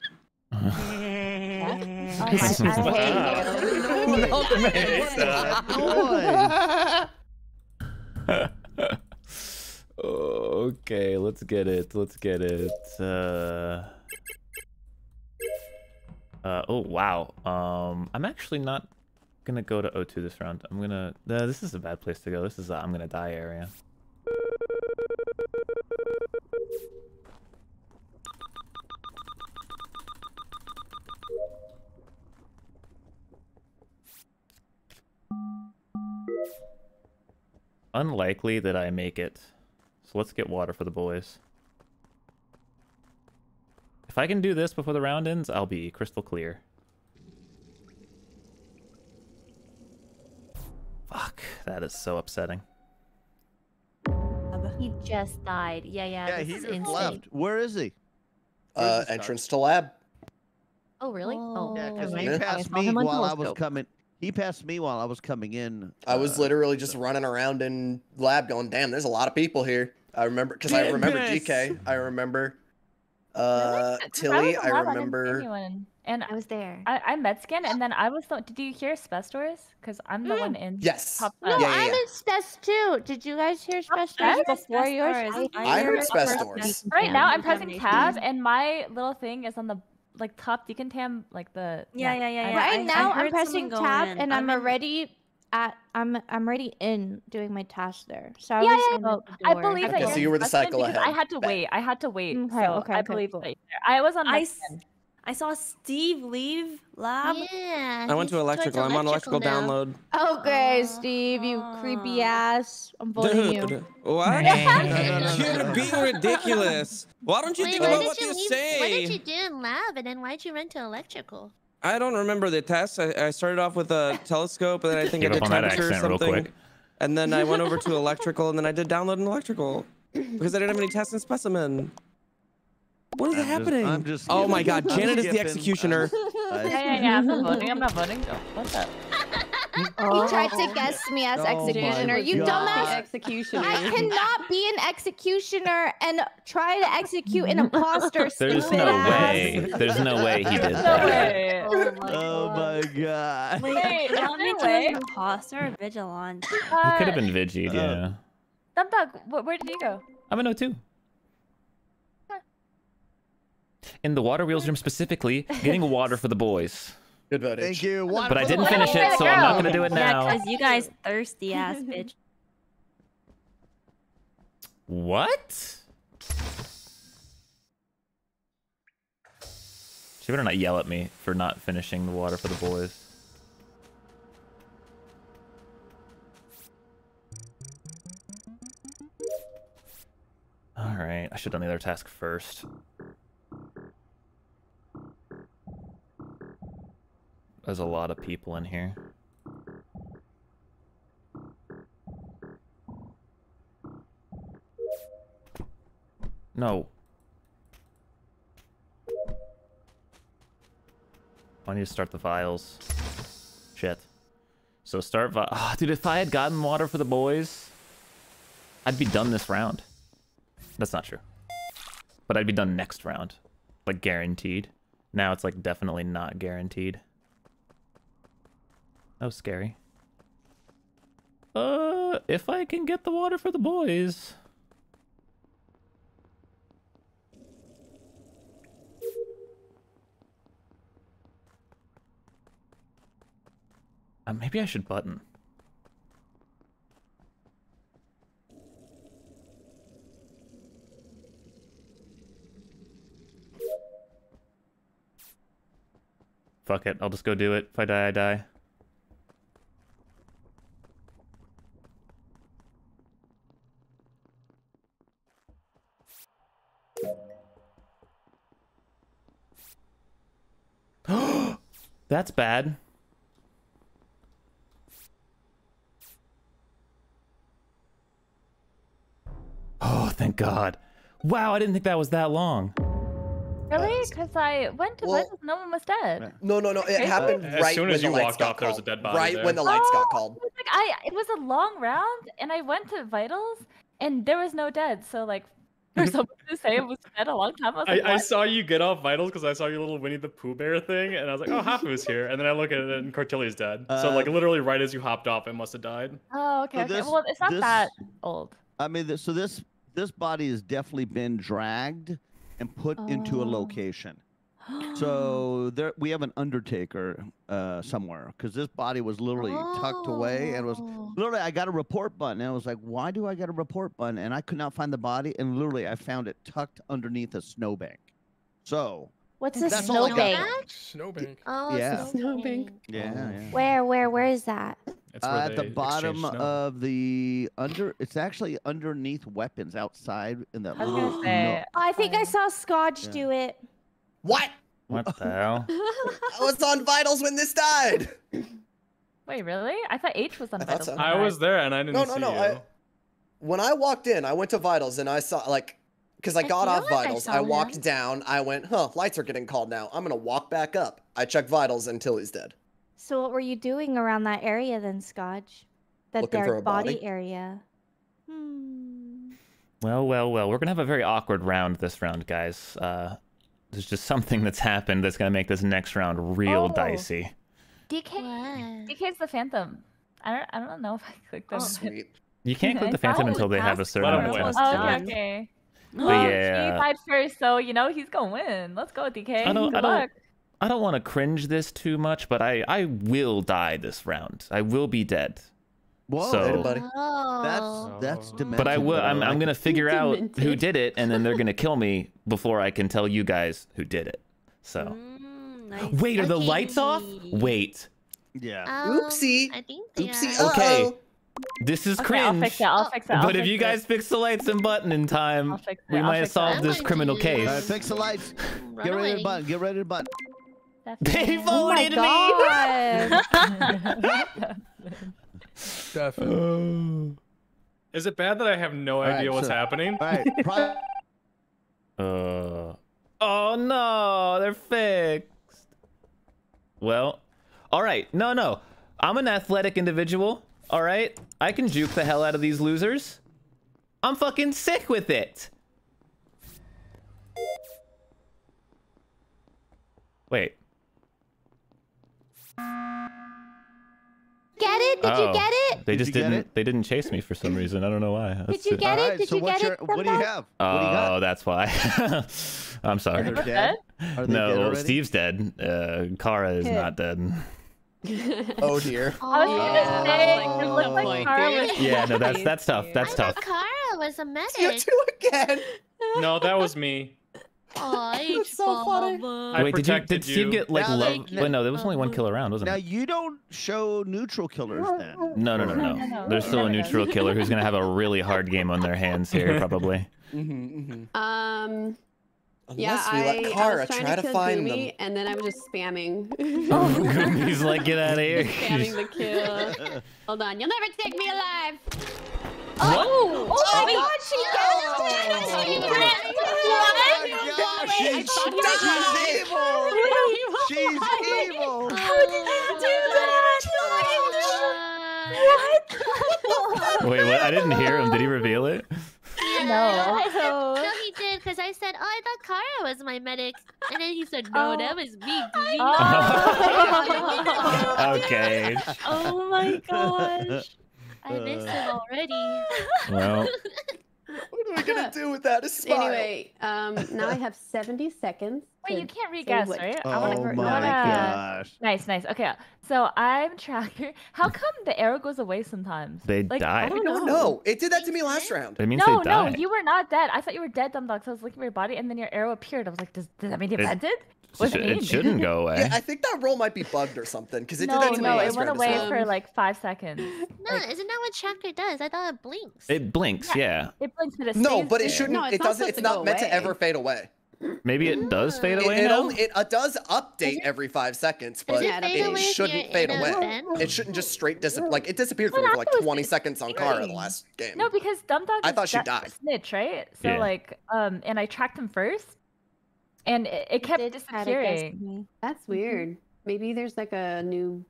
Okay, let's get it. Let's get it. Uh, uh, oh wow. Um, I'm actually not gonna go to O2 this round. I'm gonna. Uh, this is a bad place to go. This is a I'm gonna die area. Unlikely that I make it. So let's get water for the boys. If I can do this before the round ends, I'll be crystal clear. Fuck, that is so upsetting. He just died. Yeah, yeah. Yeah, this he is just insane. left. Where is he? Uh, Where's he entrance to lab. Oh, really? Oh. Yeah, because never he passed me while I was coming. He passed me while I was coming in. I was uh, literally just running around in lab going, damn, there's a lot of people here. I remember, because I remember Goodness. GK. I remember uh, 'Cause Tilly. was I alive, didn't see remember. anyone. And I was there. I, I med scan, and then I was the. Did you hear Spestors? Because I'm the one in. Yes. Top No, left. Yeah, yeah, I'm yeah. in Spes too. Did you guys hear Spes Spes? before yours? Spes I heard heard Spes upper doors. Right now, I'm pressing tab, and my little thing is on the like top decontam, like the. Yeah, yeah, yeah, I- yeah. Right I- I now, I'm pressing someone tab, and I'm, I'm already at. I'm I'm already in doing my task there. So I Yeah, was yeah, about I the door. believe Okay, that. so you were the cycle because I had to wait. I had to wait. Mm, okay, so okay, I okay, believe cool. that. I was on I med s- scan. I saw Steve leave lab. Yeah. I went to electrical. I'm on electrical download. Oh, okay, Steve, you creepy ass. I'm voting you. Dude, what? You're being ridiculous. Why don't you Wait, think about did what you you leave- say? What did you do in lab, and then why'd you run to electrical? I don't remember the test. I, I started off with a <laughs> telescope, and then I think Give I up did on that temperature or accent real something. quick. And then I went over to <laughs> electrical, and then I did download an electrical because I didn't have any tests in specimen. What is I'm just- happening? I'm just oh my. God, Janet is the skipping. executioner. Yeah, yeah, yeah. I'm not voting. I'm not voting. Oh, what's up? You tried to guess me as Oh executioner. You God. dumbass. executioner. I cannot be an executioner and try to execute an imposter. <laughs> There's stupid no ass. way. There's no way he did No that. way. Oh my god. Wait, Wait, you is want me there to a way? be imposter or vigilante? He Uh, could have been Vigid, yeah. Dumb Dog, wh- where did you go? I'm an O2. In the water wheels room specifically, getting water for the boys. Good vote. Thank you. Water But I didn't finish it, so I'm not gonna do it Yeah, now. because you guys thirsty ass <laughs> bitch. What? She better not yell at me for not finishing the water for the boys. Alright, I should have done the other task first. There's a lot of people in here. No. I need to start the files. Shit. So start vi- Ah, dude, if I had gotten water for the boys, I'd be done this round. That's not true. But I'd be done next round. Like guaranteed. Now it's like definitely not guaranteed. Oh, scary. Uh, if I can get the water for the boys. Uh, maybe I should button. Fuck it, I'll just go do it. If I die, I die. That's bad. Oh, thank God. Wow, I didn't think that was that long. Really? Because I went to well- Blizzard, no one was dead. No, no, no. It Okay. happened As right soon as you walked got off, there was a dead body Right there. when the lights got Oh, called. it was Like I, it was a long round, and I went to vitals, and there was no dead. So like, for <laughs> someone to say it was dead a long time, I was I, I saw you get off vitals because I saw your little Winnie the Pooh bear thing, and I was like, "Oh, Hafu's here." And then I look at it, and Cortilli's dead. so like Uh, literally right as you hopped off, it must have died. Oh, okay, So okay. this- well, it's not this- that old. I mean, th- so this this body has definitely been dragged and put into a Oh. location. <gasps> So there, we have an undertaker uh, somewhere because this body was literally tucked away and was Oh. literally. I got a report button and I was like, "Why do I get a report button?" And I could not find the body, and literally I found it tucked underneath a snowbank. So What's a That's all I got. snowbank? Snowbank. Oh, Yeah. Snowbank. yeah, yeah. Where, where, where is that? Uh, at the bottom of the under, it's actually underneath weapons outside in that I little. say. nook. I think I saw Scotch Yeah. do it. What? What the hell? <laughs> I was on vitals when this died. Wait, really? I thought H was on I vitals. so. I was there, and I didn't see that. No, no, see no. you. I, when I walked in, I went to vitals and I saw like, because I I got feel off like vitals, saw I, walked him. down. I went, huh, lights are getting called now. I'm gonna walk back up. I checked vitals until he's dead. So what were you doing around that area then, Scotch? That Looking for dark a body body. area. Hmm. Well, well, well. We're gonna have a very awkward round this round, guys. Uh, there's just something that's happened that's gonna make this next round real Oh. dicey. DK. What? DK's the Phantom. I don't. I don't know if I clicked Oh, sweet. You can't click the <laughs> Phantom until they have a certain Let amount of win. Oh, to okay, okay. <gasps> But yeah. he died first, so you know he's gonna win. Let's go, DK. I don't- Good I don't- I don't want to cringe this too much, but I I will die this round. I will be dead. Whoa, So- Later, buddy. Oh. that's that's Oh. demented. But I will. I I'm, I'm gonna figure out who did it, and then they're gonna <laughs> kill me before I can tell you guys who did it. So Mm. <gasps> Wait, are the lights off? Wait. Yeah. Um, Oopsie. I think they Oopsie. are. Okay. Uh-oh. This is Okay, I'll fix it. I'll fix it. I'll But if fix you it. guys fix the lights and button in time, I'll fix it, we I'll might have solved this criminal case. All right, fix the lights. Run <laughs> Get ready away. to button. Get ready to button. They voted Oh my voted god. <laughs> Definitely. Is it bad that I have no right, idea what's so- happening? All right. <laughs> Pri- Uh. Oh no, they're fixed. Well, all right. No, no. I'm an athletic individual. All right. I can juke the hell out of these losers. I'm fucking sick with it. Wait. Get it? Did oh, you get it? They just you didn't. They didn't chase me for some reason. I don't know why. Did you get it? right, Did so you get your, it? what do you have? What you Oh, got? that's why. <laughs> I'm sorry. They're We're dead. dead? Are they dead No. Steve's dead. Uh, Kara is Good. not dead. <laughs> Oh dear. I was Oh. gonna say, Oh, it looked like Kara was. Yeah, no, that's <laughs> that's tough. That's I tough. thought Kara was a You medic. two again. No, that was me. Aw, That's so funny. I Wait, did you protected did Steve you. get like Now love? they- Wait, no, there was only one kill around, wasn't Now it? Now you don't show neutral killers then. No, no, no, No, no. no, no. There's still a Never neutral killer who's gonna have a really hard game on their hands here, <laughs> probably. Mm-hmm, mm-hmm. Um, Unless yeah, we I, let I Kara was trying try to to kill find Gumi, them. and then I was just spamming. <laughs> He's like, get out of here. <laughs> spamming the kill. Hold on, you'll never take me alive. Oh, oh my Oh. god, she guessed Oh it! my What? gosh, she's, she's evil. She's evil. How did you do that? What? Wait, what? I didn't hear him. Did he reveal it? No. I said, no, <laughs> he did because I said, "Oh, I thought Kara was my medic," and then he said, "No, Oh. that was me." Did you Oh. okay. Oh my <laughs> gosh. I missed him already. <laughs> Well, <laughs> What are we gonna do without a <laughs> smile? Anyway, um, now I have 70 seconds. Wait, you can't say re-guess, what- right? I Oh wanna, my I wanna- gosh. Nice, nice. Okay, so I'm tracker. How come the arrow goes away sometimes? They like, die. I don't I know. don't know. It did that to me last round. it means No, they no, die. you were not dead. I thought you were dead, dumb dog. So I was looking for your body, and then your arrow appeared. I was like, does, does that mean you It- vented? It What should- it it mean? shouldn't <laughs> go away. Yeah, I think that role might be bugged or something because it no, did that to no, me it went away for like five seconds. No, isn't that what tracker does? I thought it blinks. It blinks, yeah. It blinks, but it No, but it shouldn't. No, it's it not doesn't. It's not go meant to ever fade away. Maybe it does fade away it now. only it uh, does update every five seconds, but it Yeah, it shouldn't fade away. vent? It shouldn't just straight disappear. Like it disappeared for for like 20 it seconds on Kara in the last game. No, because Dumb Dog I is thought she died. snitch, right? So Yeah. like, um, and I tracked him first, and it, it kept did try to guess disappearing. That's mm-hmm. weird. Maybe there's like a new,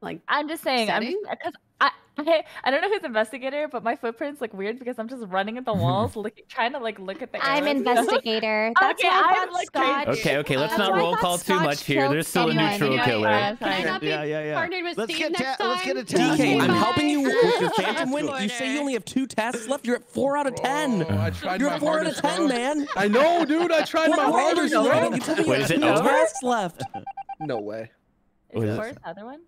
like, I'm just saying, I'm because I, <laughs> I I don't know who's investigator, but my footprints look weird because I'm just running at the <laughs> walls, looking, trying to like look at the. I'm arrows. investigator. <laughs> That's Okay, why I I thought look Scott. Okay, okay, let's That's not roll thought call too much here. There's still a neutral Anyway, killer. I'm Can I sorry. not be Yeah, yeah, yeah. partnered with Let's Steve get next ta- let's get a time? task. DK, I'm helping you with your phantom win. You say you only have two tasks left. You're at four out of oh, ten. Oh, You're at four out of ten, man. I know, dude. I tried my What role are hardest, you bro. running? You told me you Wait, had is it two over? tasks left. No way. Is What it is it? the other one?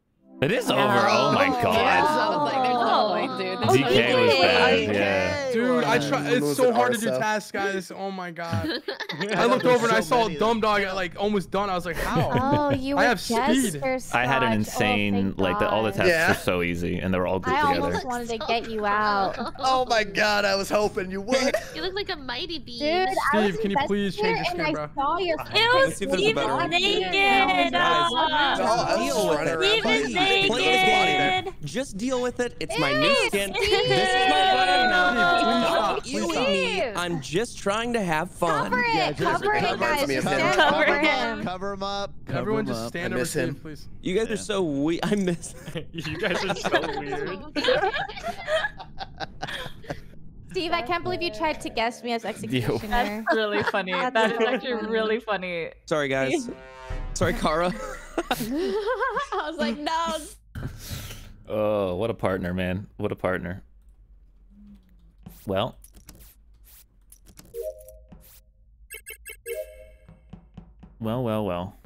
It is over. Oh my Yeah, god. I was like, there's no point, dude. DK was bad. Yeah. Dude, I try. It's so hard to do tasks, guys. Oh my god. <laughs> I looked over and I saw many of Dumb Dog at like almost done. I was like, how? <laughs> Oh, you I were have speed. Jester, I had an Scotch. Oh, insane, thank like the, all the God. tests Yeah. were so easy, and they were all grouped I together. almost wanted to get you out. <laughs> Oh my god, I was hoping you would. You look like a mighty bee. Dude, I was Steve, can you please change your investigator skin, and bro? I saw your Let's see if there's a better one. naked. Guys, No, I was Deal just it. around Steve is bugging. Play with his body there. Just deal with it. It's my new skin. Steve. This is my plan now. Stop stop, you me. I'm just trying to have fun. Cover Yeah, it. just Cover it, guys. me a cover Cover him. Cover him up. Cover Everyone him just up. stand I over miss him. Please. You guys are so weird. I miss. <laughs> you guys are so <laughs> weird. Steve, I can't believe you tried to guess me as executioner. That's really funny. <laughs> That's that is really actually really funny. Sorry, guys. Sorry, Kara. <laughs> I was like, no. Oh, what a partner, man. What a partner. Well. Well, well, well.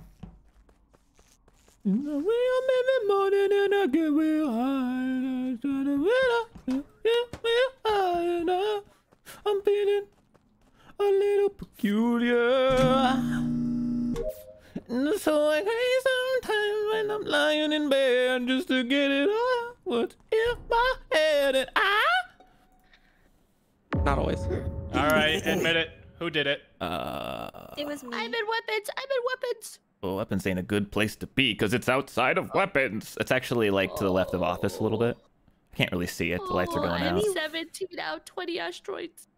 I'm feeling a little peculiar. And so I cry sometimes when I'm lying in bed just to get it out. What's in my head and I. Not always. All right, admit it. Who did it? Uh, It was me. I'm in weapons. I'm in weapons. well, weapons ain't a good place to be because it's outside of weapons. It's actually like to the left of office a little bit. I can't really see it. The lights are going I'm out. 17 out, 20 asteroids.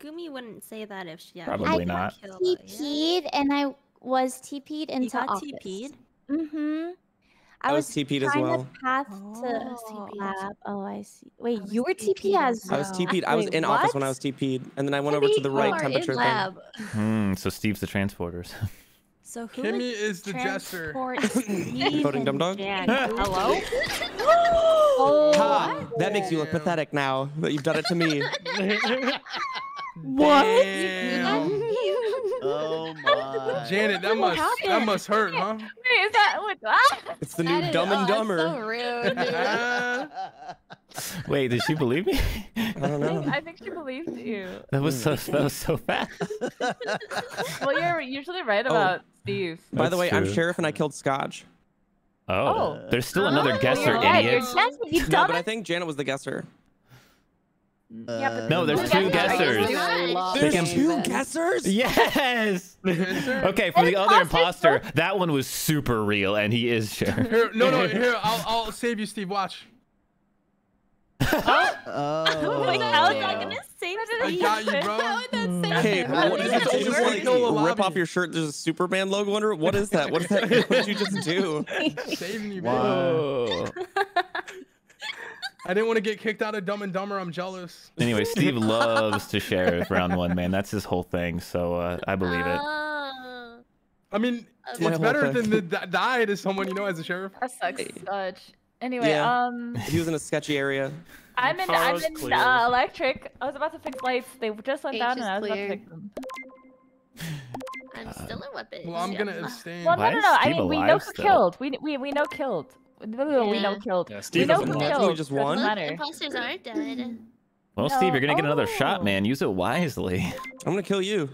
Gumi wouldn't say that if she Probably actually not. killed her, yeah? And I was TP'd into got office. TP'd? Mm-hmm. I was TP'd as trying well. To path to lab. Oh, I see. Wait, you were TP as well. I was well. TP'd. I was Wait, in office when I was TP'd, and then I went over to the right are in temperature lab. Hmm. So Steve's the transporters. So who Kimmy would is the jester. transport thing. <laughs> Voting and dumb dog. <laughs> Jack? Hello? <laughs> Ha! That makes you look pathetic now that you've done it to me. What? Oh <laughs> my. Janet, that must that must hurt, huh? Wait, is that what? Ah! It's the new Dumb and Dumber. So rude. <laughs> Wait, did she believe me? I don't I know. think, I think she believed you. That was so that was so fast. <laughs> Well, you're usually right Oh. about Steve. By the That's way, I'm sheriff and I killed Scotch. Oh, Oh. there's still another guesser, yeah, idiot. you're guessing. You No, but I think Janet was the guesser. Yeah, but uh, No, there's two guessers. There's two guessers? Yes. <laughs> Okay, for the other imposter, that one was super real, and he is sheriff. Here, no, no, <laughs> here, I'll, I'll save you, Steve. Watch. <laughs> Oh. Wait, how is that gonna save I Steve? got you, bro. Hey, That's what did it. you just We're like rip off your shirt? There's a Superman logo under it. What is that? What is that? What did you just do? Saving you, Wow. Baby. I didn't want to get kicked out of Dumb and Dumber. I'm jealous. Anyway, Steve <laughs> loves to sheriff round one, man. That's his whole thing. So uh, I believe it. Oh. I mean, That's my it's better thing. than the d- die to someone you know as a sheriff. That sucks such. Anyway, Yeah. um, He was in a sketchy area. I'm in I'm in uh, electric. I was about to fix lights. They just went H down, and I was about to clear. fix them. I'm still in weapons. Well, I'm gonna yeah. abstain. Well, no, no, no. I mean, we know who still? killed. We we we know killed. We know Yeah. killed. Yeah, we Steve know doesn't who killed. just Doesn't won? Imposters are dead. Well, Steve, you're gonna get another Oh. shot, man. Use it wisely. I'm gonna kill you.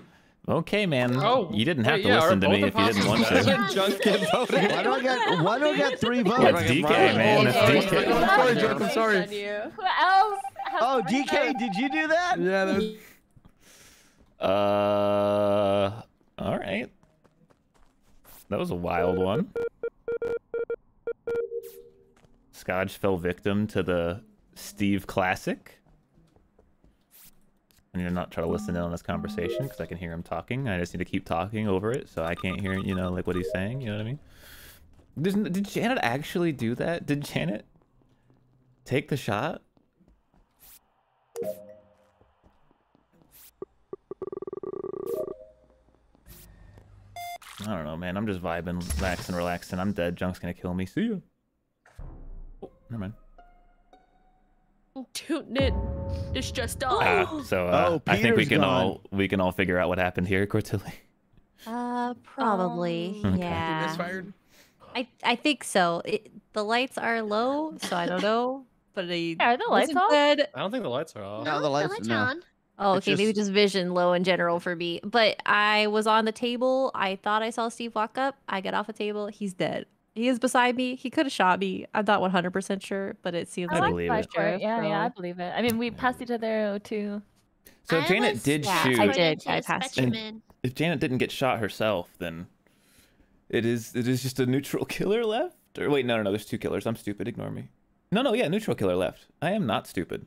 Okay, man. Oh, you didn't have wait, to yeah, listen to me if you didn't want to. dead? <laughs> Junk get voted. Why do I get? Why do I get three votes? That's DK, man. That's I'm sorry, Junk. I'm sorry. Who else? has Oh, three DK, did you do that? Yeah, that was... Uh, all right. That was a wild one. Scotch fell victim to the Steve classic. I need to not try to listen in on this conversation because I can hear him talking. I just need to keep talking over it so I can't hear, you know, like what he's saying. You know what I mean? Did, did Janet actually do that? Did Janet take the shot? I don't know, man. I'm just vibing, relaxing, relaxing. I'm dead. Junk's gonna kill me. See ya. Never mind. Tootin' it. It's just all. Uh, so uh, Oh, I think we can gone. all we can all figure out what happened here, <laughs> Cortilli. Uh, probably. Okay. You Yeah. misfired? I I think so. It, the lights are low, so I don't know. <laughs> But they Yeah, are the lights wasn't off? good. I don't think the lights are off. No, the lights. lights No. are on. Oh, It's okay, maybe just- just vision low in general for me. But I was on the table. I thought I saw Steve walk up. I get off the table. He's dead. He is beside me. He could have shot me. I'm not 100% sure, but it seems I like believe it. for Sheriff, Yeah, yeah, I believe it. I mean, we passed each other oh, too. So if I Janet was did yeah, shoot. I did. into I a passed it. If Janet didn't get shot herself, then it is it is just a neutral <laughs> killer left. Or wait, no, no, no. There's two killers. I'm stupid. Ignore me. No, no, yeah, neutral killer left. I am not stupid.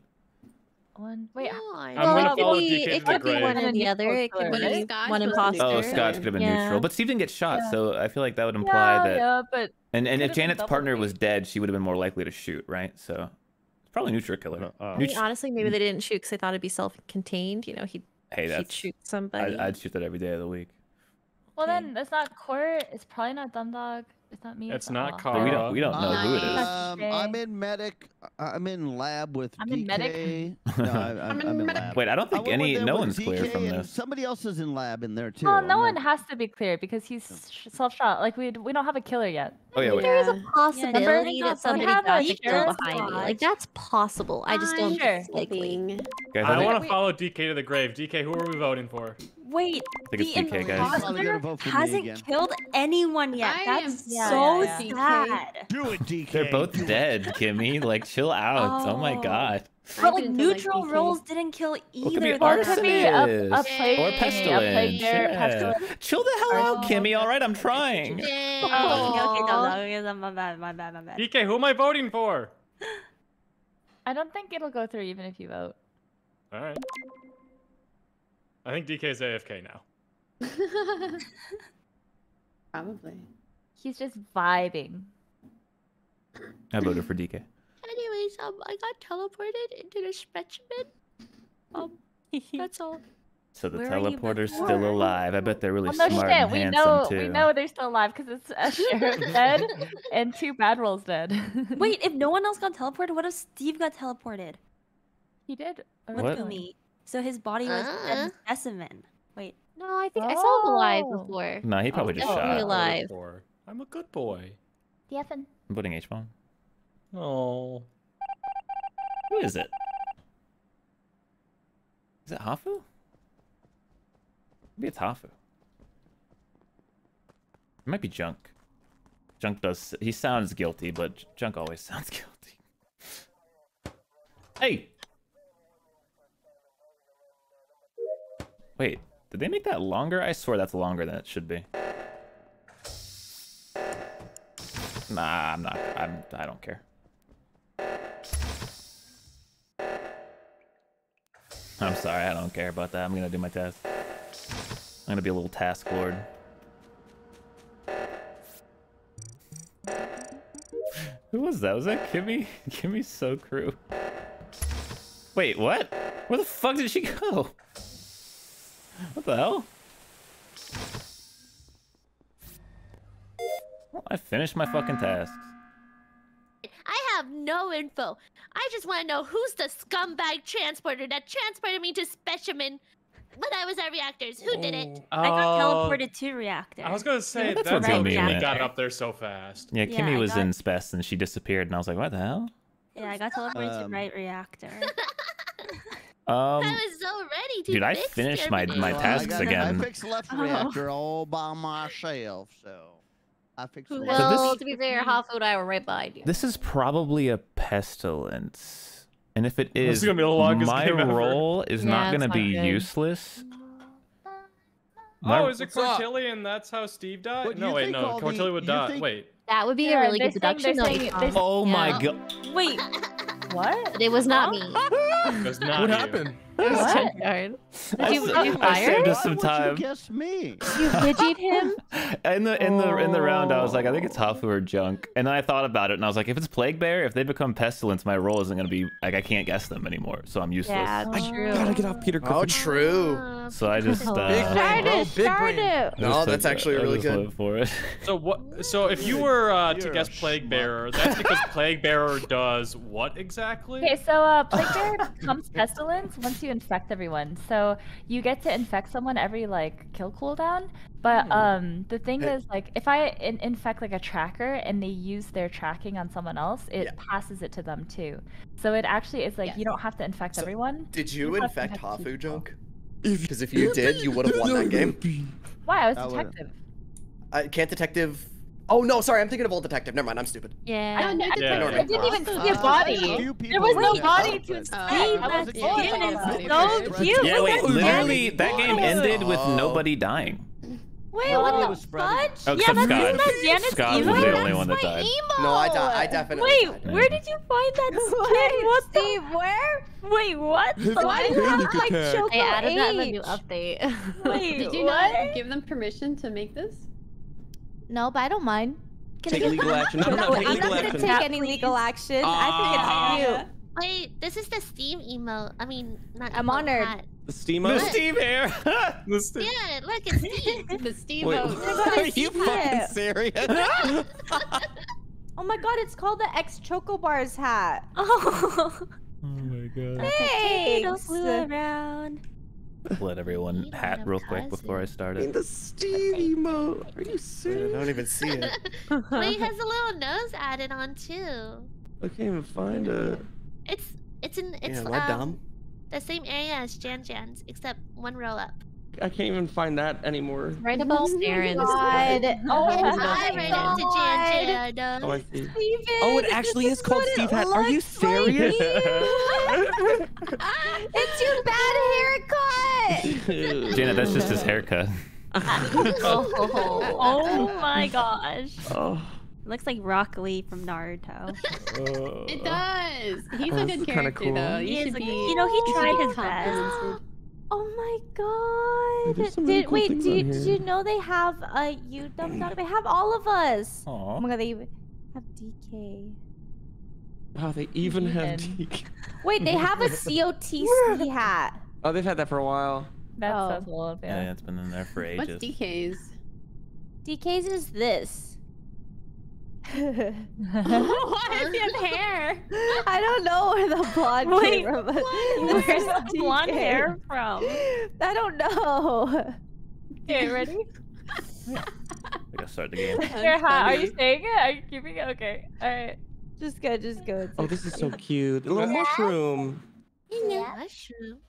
One. Wait. No, I'm well, gonna it could follow be, DK to it could be one And or the other. It could be one was imposter. Oh, Neutral. Scotch could have been Yeah. neutral, but Steve didn't get shot, Yeah. so I feel like that would imply Yeah, that. yeah, but And and if could've Janet's partner was dead, she would have been more likely to shoot, right? So it's probably neutral killer. Uh, I mean, honestly, maybe they didn't shoot because they thought it'd be self-contained. You know, he'd, hey, he'd shoot somebody. I, I'd shoot that every day of the week. well, Okay. then it's not court. It's probably not dumb dog. It's not me. It's at not all. Carl. But we don't we don't know who it is. Um, I'm in medic. I'm in lab with I'm DK. in medic. <laughs> No, I, I'm, I'm in lab. Wait, I don't think went any no with one's clear from and this. Somebody else is in lab in there too. Well, no one has to be clear because he's self-shot. Like we we don't have a killer yet. Oh yeah, wait. There is a possibility they that somebody have got a kill behind me. Like that's possible. I just don't Sure. think it's. Guys, I I think- want to follow DK to the grave. DK, who are we voting for? Wait, I think it's the DK, guys. Probably gonna imposter vote hasn't killed anyone yet. I That's Yeah, so yeah, yeah. sad. Do it, DK. They're both dead, Kimmy. Like, chill out. Oh, my Oh. god. But like didn't like neutral roles didn't kill Well, it either. could be though. Well, it could be a- a arsonist plague or thingy, a pestilence. plague yeah. pestilence. Chill the hell out, Kimmy. All right, I'm trying. Oh, okay, okay, no, no, no, my bad, my bad, my bad. DK, who am I voting for? <gasps> I don't think it'll go through even if you vote. All right. I think DK's AFK now. <laughs> Probably. He's just vibing. I voted for DK. <laughs> Anyways, um, I got teleported into the specimen. Um, <laughs> that's all. So the Where teleporter's still alive. I bet they're really Well, no smart shit. and We handsome know too. we know they're still alive because it's a sheriff dead and two bad roles dead. Wait, if no one else got teleported, what if Steve got teleported? he did. With What? Me. So his body was Uh. a specimen. Wait. No, I think I saw him alive Oh. before. Nah, he probably just definitely shot. alive. For. I'm a good boy. The Stefan. I'm voting H bomb. Oh. Who is it? Is it Hafu? Maybe it's Hafu. It might be Junk. Junk does. He sounds guilty, but Junk always sounds <laughs> guilty. Hey! Wait, did they make that longer? I swear that's longer than it should be. Nah, I'm not. I'm. I don't care. I'm sorry, I don't care about that. I'm gonna do my task. I'm gonna be a little task lord. Who was that? Was that Kimmy? <laughs> Kimmy's so crew. Wait, what? Where the fuck did she go? What the hell? Well, I finished my fucking tasks. I have no info. I just want to know who's the scumbag transporter that transported me to specimen when I was at reactors. Who did it? I got Oh. teleported to reactor. I was gonna say that's that's, what how Kimmy Kimmy meant. got up there so fast. Yeah, Yeah, Kimmy I was got- in Spess and she disappeared, and I was like, what the hell? Yeah, I got teleported to Um, right reactor. <laughs> <laughs> Um, I was so ready to. dude, I fix finished my Germany. my Well, I tasks again. I fixed left Oh. reactor all by myself, so I fixed. Well, left. So this- to be fair, Hafu and I were right behind you. This is probably a pestilence. And if it This is, is gonna be the longest my game ever. role is Yeah, not going to be good. useless. My- Oh, is it What's? Cortillion? That's how Steve died? What, no, wait, no. all Cortillion would die. think- Wait. That would be Yeah, a really good saying- deduction. they're saying- Ethan. they're- oh my Yeah. god. Wait, What? It was not me. It was not What you. happened? It was What? Junkyard. I, Did you, sa- did you I saved us some time. you guess me? You Pidgeyed him? <laughs> In the in the in the round, I was like, I think Oh. it's Hafu or Junk, and then I thought about it, and I was like, if it's Plague Bear, if they become Pestilence, my role isn't gonna be like I can't guess them anymore, so I'm useless. Yeah, I true. gotta get off Peter Griffin. Oh, true. So I just uh, Big brain, bro. Big darn brain. No, that's took- actually I really just good. for it. So what? So if you were uh, to guess Plague. Bearer, that's because Plague Bearer does what exactly? Okay, so uh, Plague Bear becomes <laughs> pestilence once you infect everyone. So you get to infect someone every like kill cooldown. But um, the thing Hey. is, like, if I in- infect like a tracker and they use their tracking on someone else, it Yeah. passes it to them too. So it actually is like Yes. you don't have to infect So, everyone. Did you You infect infect Hafu people. joke? Because if you did, you would have won that <laughs> game. Why? I was That would've- detective. Uh, can't detective. Oh no, sorry, I'm thinking of old detective. Never mind, I'm stupid. Yeah. I don't know. Yeah. I didn't even see a Uh, body. there's There was no did body to but- infect. Oh, I was that's bored. cute. I That's was cute. bored. Yeah, wait, literally, Danny's that game ended with nobody dying. Wait, Well, what the fudge? Oh, yeah, that's Scott. that Janet's Scott was the only one that died. emo. No, I, di- I definitely. Wait, died. where did you find that skin? <laughs> What Steve, where? Wait, what? Why do you have like Choco They added that in the new update. Wait, <laughs> Did you what? not give them permission to make this? No, but I don't mind. Can I Take get- legal action. No, no, No, no, take I'm not legal gonna action. take any legal action. I Ah. think it's cute. Wait, this is the Steam email. I mean, not. I'm emote, honored. hat. The steam <laughs> The up. Steve hair. The Steve. Yeah, look, it's Steve. <laughs> The Steam Wait, vote. <laughs> are you fucking serious? Oh my god, it's called the X Choco Bars hat. Oh, Oh my god. Thanks. flew around. Let everyone Even hat a real quick before I cousin. started. the Stevie emote. Are you serious? I don't even see it. <laughs> <laughs> Wait, he has a little nose added on too. I can't even find it. It's it's in it's yeah, um, dumb? the same area as Jan Jan's, except one row up. I can't even find that anymore. Right oh above Darren. God. Oh Yes, my I ran God. into Jan Jan. Oh, Steven, Oh, it actually is called what Steve Hat. Are you serious? <laughs> it's your bad haircut. <laughs> Janet, that's just his <laughs> haircut. oh, oh my gosh. Oh. Looks like Rock Lee from Naruto. Oh. It does. He's Oh, a this good is kinda character cool. though. He You is should a be. good- you know, he tried his best. Complimented. Oh my god. There's some really Did, cool wait, do you, did you know they have a you dumb dog? They have all of us. Aw. Oh my god, they even have DK. Wow, they even have DK. Wait, they have a <laughs> COTC hat. Oh, they've had that for a while. That's Oh. that's old, Yeah, yeah. it's been in there for ages. What's ages. DK's? DK's is this. <laughs> Why does he have hair? I don't know where the blonde Wait, came from. but <laughs> Where's this is the blonde hair from? I don't know. Okay, ready? I gotta start the <laughs> game. Your hat. Are you funny. saying it? Are you keeping it? Okay. All right. Just go, just go. It's Oh, this is so cute. A little mushroom. Yeah. Mushroom.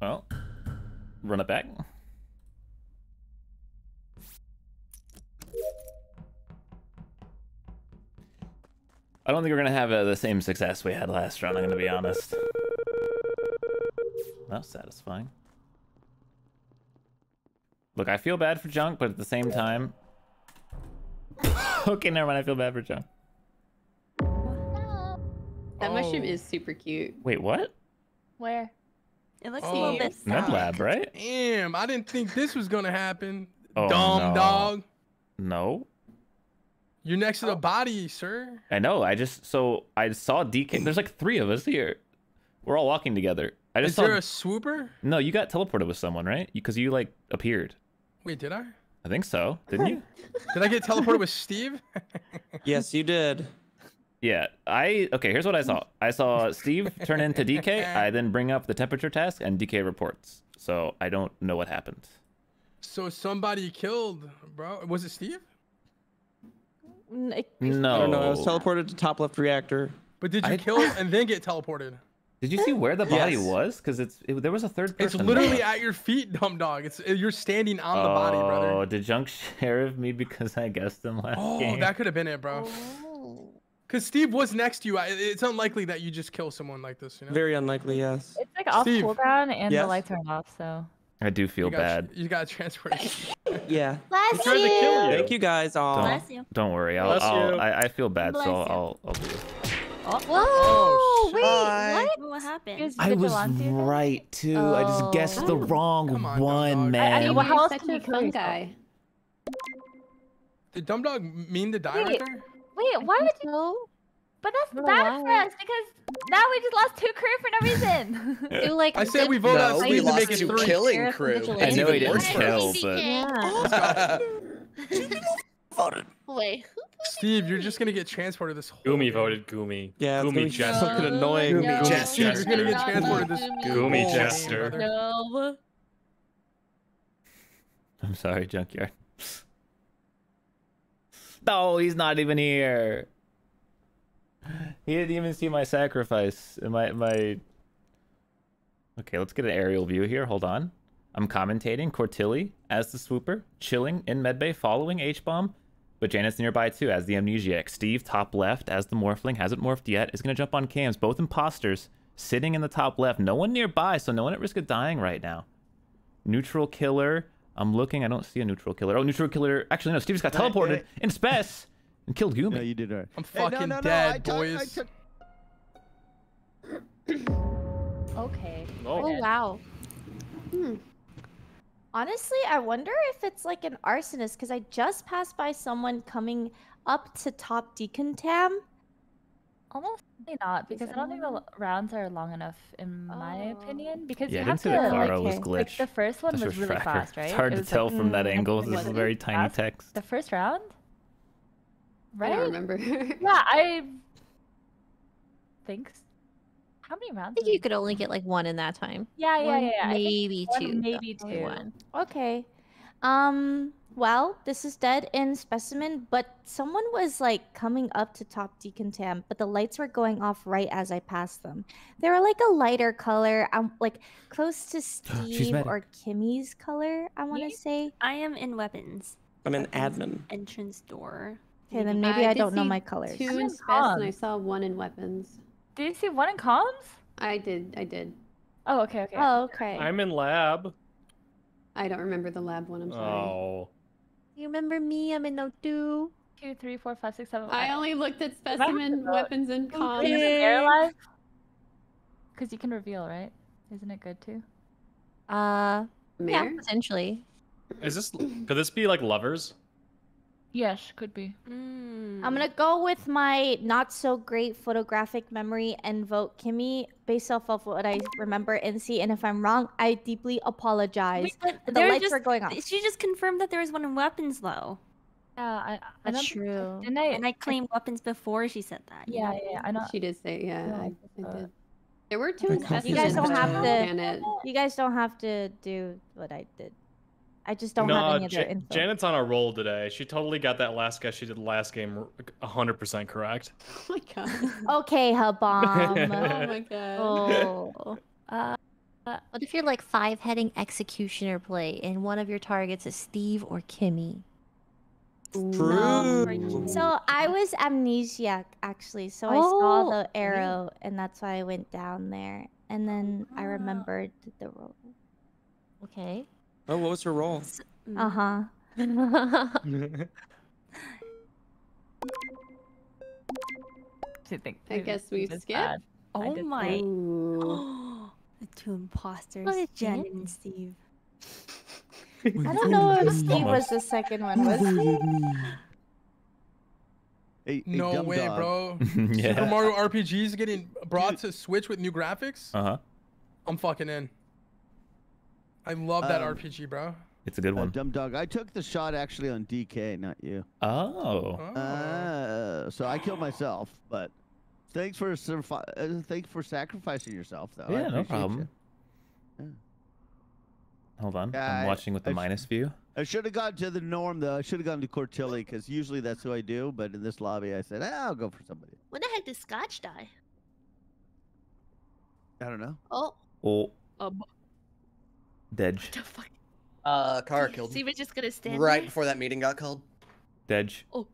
Well, run it back. I don't think we're gonna have uh, the same success we had last round. I'm gonna be honest. That's satisfying. Look, I feel bad for Junk, but at the same time, <laughs> okay, never mind. I feel bad for Junk. That mushroom Oh. is super cute. Wait, what? Where? It looks a Oh. little bit Med lab, right? Damn, I didn't think this was gonna happen. Oh, Dumb no. dog. No. You're next Oh. to the oh. body, sir. I know. I just so I saw DK. There's like three of us here. We're all walking together. I just Is saw. there a swooper? No, you got teleported with someone, right? Because you like appeared. Wait, did I? I think so. Didn't you? <laughs> Did I get teleported with Steve? <laughs> Yes, you did. Yeah. I okay. Here's what I saw. I saw Steve turn into DK. I <laughs> then bring up the temperature task, and DK reports. So I don't know what happened. So somebody killed, bro. Was it Steve? N- No. I don't know. I was teleported to top left reactor. But did you I- kill <laughs> and then get teleported? Did you see where the body Yes. was? Because it's it, there was a third It's literally there. at your feet, dumb dog. It's uh, you're standing on the body, brother. Oh, brother. did Junk <laughs> sheriff me because I guessed him last Oh, game? that could have been it, bro. Oh. Cause Steve was next to you. It's unlikely that you just kill someone like this, you know. Very unlikely, yes. It's like off Steve. cooldown and Yes? the lights are off, so. I do feel you got, bad. You got transferred. <laughs> Yeah. Bless tried to you. kill you. Thank you guys all. Don't, Bless you. don't worry. I'll, Bless I'll you. I, I feel bad, Bless so you. I'll, I'll do oh, it. Whoa! Oh, wait, Hi. what? What happened? Is I was vigilante again? right too. I just oh. guessed the Oh. wrong Come on, one, dog. man. I- I- Steve, well, how you're else such can you a kill fun yourself? guy. Did dumb dog mean to die right Wait. there? Wait, why would you? No. But that's No, bad for us because now we just lost two crew for no reason. <laughs> It, like, I said we vote out No, Steve we to lost make it to three. killing crew. I know even he didn't kill, but Yeah. <laughs> Wait, Steve, you're just gonna get transported this whole. Gumi voted Gumi. Yeah, it's gonna Gumi Jester. fucking annoying. Gumi no, Jester. Steve, you're gonna get transported this. Gumi. whole Jester. no. I'm sorry, Junkyard. <laughs> No, he's not even here. He didn't even see my sacrifice. My my. Okay, let's get an aerial view here. Hold on. I'm commentating Cortilli as the swooper, chilling in medbay following H bomb, but Janet's nearby too as the amnesiac. Steve top left as the morphling hasn't morphed yet. Is gonna jump on cams. Both imposters sitting in the top left. No one nearby, so no one at risk of dying right now. Neutral killer. I'm looking. I don't see a neutral killer. Oh, neutral killer. Actually, no. Steve's got teleported in space <laughs> and killed Gumi. No, you did right. I'm Hey, no, fucking no, no, dead, I I boys. took- Okay. Oh. Oh wow. Honestly, I wonder if it's like an arsonist because I just passed by someone coming up to top decontam. Almost not because I don't think the rounds are long enough in my Oh. opinion because Yeah, I you didn't have see to that like, was okay. like the first one That's was for really fast, right? It's hard It to tell like, from that mm, angle. This is what? very tiny Fast? text. The first round, I right? don't remember. <laughs> Yeah, I think. s- How many rounds? I think you could only get like one in that time. Yeah, yeah, One, yeah. I think Maybe one, two. maybe though, only two. One. Okay. Um, well, this is dead in specimen, but someone was like coming up to top decontam, but the lights were going off right as I passed them. They were like a lighter color, um, like close to <gasps> Steve or Kimmy's color. I want to say. I am in weapons. I'm an admin. Entrance door. Okay, then maybe I, did don't know my colors. Two I'm in in spec, and I saw one in weapons. Did you see one in comms? I did. I did. Oh, okay, okay. Oh, okay. I'm in lab. I don't remember the lab one. I'm sorry. Oh. You remember me? I'm in O2. Two, three, four, five, six, seven. I only looked at specimen, weapons, and Are comms. there live? Because you can reveal, right? Isn't it good too? Uh, yeah, Mare? potentially. Is this could this be like lovers? Yes, could be. Mm. I'm gonna go with my not so great photographic memory and vote Kimmy based off of what I remember and see. And if I'm wrong, I deeply apologize. Wait, the lights just, were going off. She just confirmed that there was one in weapons, though. Yeah, I. I That's don't true. Didn't I? And I claimed weapons before she said that. Yeah, yeah, yeah, I know. She did say, yeah, Yeah, I, I I did. There were two in Okay. specimen. You guys don't have to- Janet. You guys don't have to do what I did. I just don't no, have any other Ja- info. Janet's on a roll today. She totally got that last guess she did last game r- 100% correct. <laughs> Oh my god. <laughs> Okay, Habam. <laughs> oh my god. Oh. Uh, What if you're like five heading executioner play and one of your targets is Steve or Kimmy? True. So I was amnesiac actually, so I saw Oh, the okay. arrow, and that's why I went down there. And then I remembered the role. Okay. Oh, what was her role? Mm. <laughs> Uh huh. do think? I guess we Steve is skip? bad? Oh my. Ooh. <gasps> the two imposters, What is Janet it? and Steve. <laughs> I don't know if Steve was the second one. Was he? <laughs> Hey, hey, No dumb way, dog. bro. Yeah. Super Mario RPG is getting brought to Switch with new graphics. Uh huh. I'm fucking in. I love that Um, RPG, bro. It's a good Uh, one. dumb dog. I took the shot actually on DK, not you. Oh. Oh. Uh, so I killed myself, but thanks for survi- uh, thanks for sacrificing yourself, though. Yeah, no problem. you. Hold on. Yeah, I'm watching with the I minus view. I should have gone to the norm though. I should have gone to Cortilli because usually that's who I do. But in this lobby, I said ah, I'll go for somebody. When the heck did Scotch die? I don't know. Oh, Oh, um, Dej. the fuck. Uh, Kara killed So you him were just gonna stand right there? before that meeting got called. Dej. Oh.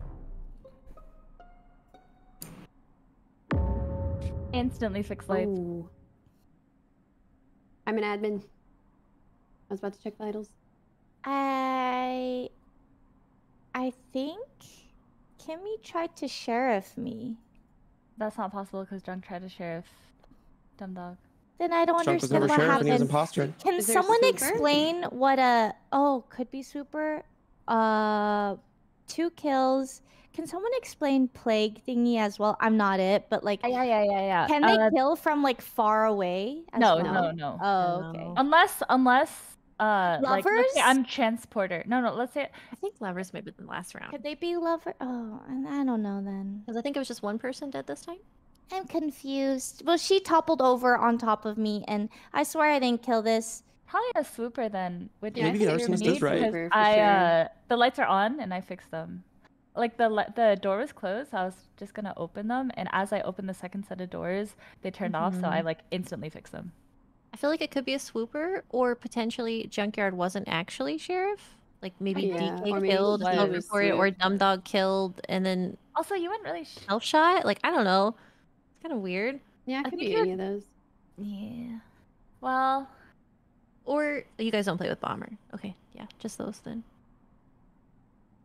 Instantly fix lights. Ooh. I'm an admin. I was about to check vitals. I. I think Kimmy tried to sheriff me. That's not possible because Drunk tried to sheriff. Dumb dog. Then I don't Trunk understand what sheriff and he was happened. imposter. Can Is someone explain what a oh could be super uh two kills? Can someone explain plague thingy as well? I'm not it, but like Yeah, yeah, yeah, yeah. can they Uh, kill from like far away? as No, well? no, no. Oh, okay. No. Unless, unless, uh, like, let's say I'm transporter. No, no. Let's say I think lovers maybe the last round. Could they be lover? Oh, and I don't know then. Because I think it was just one person dead this time. I'm confused. Well, she toppled over on top of me, and I swear I didn't kill this. probably a swooper then. Which Yeah, Maybe think the you're is right. because swooper for I uh the lights are on and I fixed them. Like the li- the door was closed, so I was just gonna open them, and as I opened the second set of doors, they turned off, so I like instantly fixed them. I feel like it could be a swooper, or potentially Junkyard wasn't actually sheriff. Like maybe Yeah, DK or maybe killed, he Hell reported, or. Dumb Dog killed, and then Also, you wouldn't really. Sh- Elf shot. Like I don't know. It's kind of weird. Yeah, it I could think be any of those. yeah. Well, Or you guys don't play with Bomber. Okay, yeah, just those then.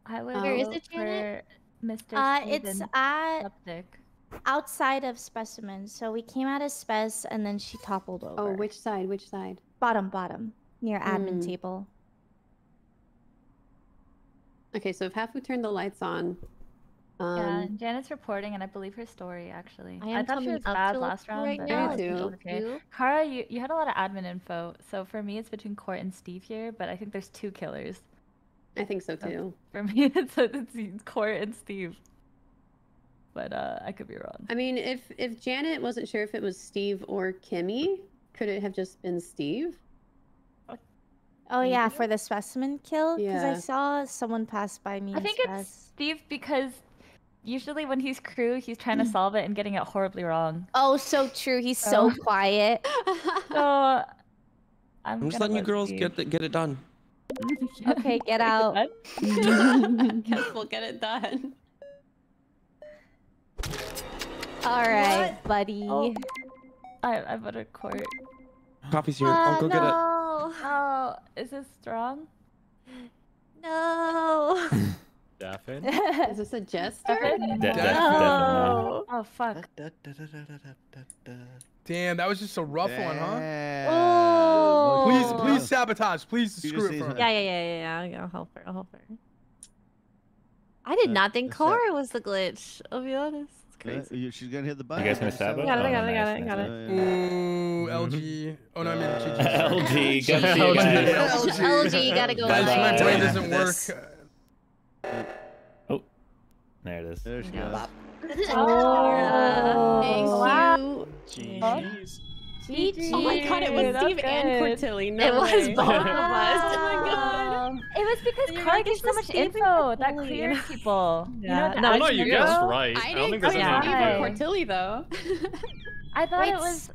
I would. Where is it, Janet? Mr. Uh, it's at Septic. outside of specimen. So we came out of spec, and then she toppled over. Oh, which side? Which side? bottom, bottom, near admin Hmm. table. Okay, so if Hafu turned the lights on, um, yeah, Janet's reporting, and I believe her story actually. I am thought she was bad last round, right but now. I think too. it's okay. You? Kara, you, you had a lot of admin info, so for me it's between Court and Steve here, but I think there's two killers. I think so too. For me, <laughs> it's, it's Court and Steve. But uh, I could be wrong. I mean, if if Janet wasn't sure if it was Steve or Kimmy, could it have just been Steve? Oh yeah, for the specimen kill. Because I saw someone pass by me. I think spec. it's Steve because usually when he's crew, he's trying to mm. solve it and getting it horribly wrong. Oh, so true. He's so Oh. quiet. <laughs> So I'm, I'm just gonna letting you girls Steve. get the, get it done. Okay, get out. <laughs> Guess we'll get it done. All right, buddy. Oh, I I voted court. Coffee's here. I'll oh, go get it. no. Oh, is this strong? <gasps> No. <laughs> Daffin? <laughs> Is this a jester? De- def- Oh, oh fuck. Damn, that was just a rough one, huh? Oh. Please, please sabotage. Please You screw it for her. Yeah, yeah, yeah, yeah, yeah. I'll help her. I'll help her. I did not think that's. Cora was the glitch. I'll be honest. It's Uh, crazy. you- she's gonna hit the button. You guys gonna stab it? Got it, I Oh, got it, I got nice, it, I got it. Ooh, LG. Oh no, I mean GG. LG, sorry. good for you. LG, gotta go Guys, live. my brain doesn't work. This. Oh, there it is. There she goes. Bop. Oh, Thank wow. you. Jeez. GG. Oh my god, it was That's Steve and good. Cortilli. No It was both of us. Oh my Wow. Um, it was because You're Carl like, gives so much Steve info that Cortilli, clears you know? people. You know, No, no, you idea- guessed right. I I don't didn't think go there's Yeah. Steve any and info. Cortilli though. I thought Wait, it was.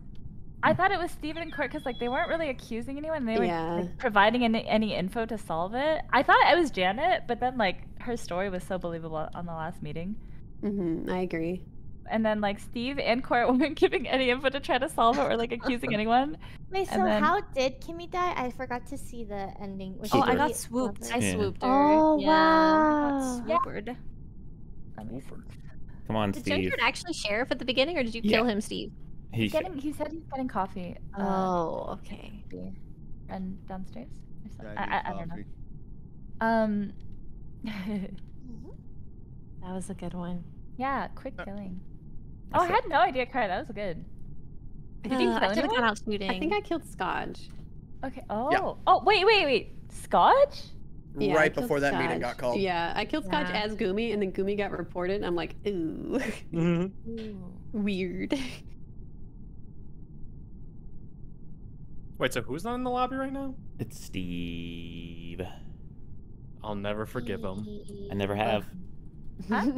I thought it was Steven and Court because like they weren't really accusing anyone. They were Yeah. like, providing any, any info to solve it. I thought it was Janet, but then like her story was so believable on the last meeting. hmm I agree. And then like Steve and Court <laughs> weren't giving any info to try to solve it or like accusing anyone. Wait, so then- how did Kimmy die? I forgot to see the ending. Was Oh, I got swooped. I lovely? Yeah. swooped her. Oh, yeah. wow. Got swooped. That. Come on, Steve. Did Steve. Junkyard actually sheriff at the beginning, or did you Yeah. kill him, Steve? He He's getting. He said he's getting coffee. uh, Oh, okay. And downstairs. Or something. Yeah, I, I, I don't know. Um. <laughs> That was a good one. yeah, quick killing. I Oh, I had no idea, Kai. That was good. Did you Uh, kill I took anyone? one out shooting. I think I killed Scotch. Okay. Oh. Yeah. Oh, wait, wait, wait. Scotch? Yeah, right killed before that meeting got called. Yeah, I killed Scotch Yeah. as Gumi, and then Gumi got reported. and I'm like, ooh, weird. <laughs> Wait, so who's not in the lobby right now? It's Steve. I'll never forgive him. I never have. Huh? <laughs>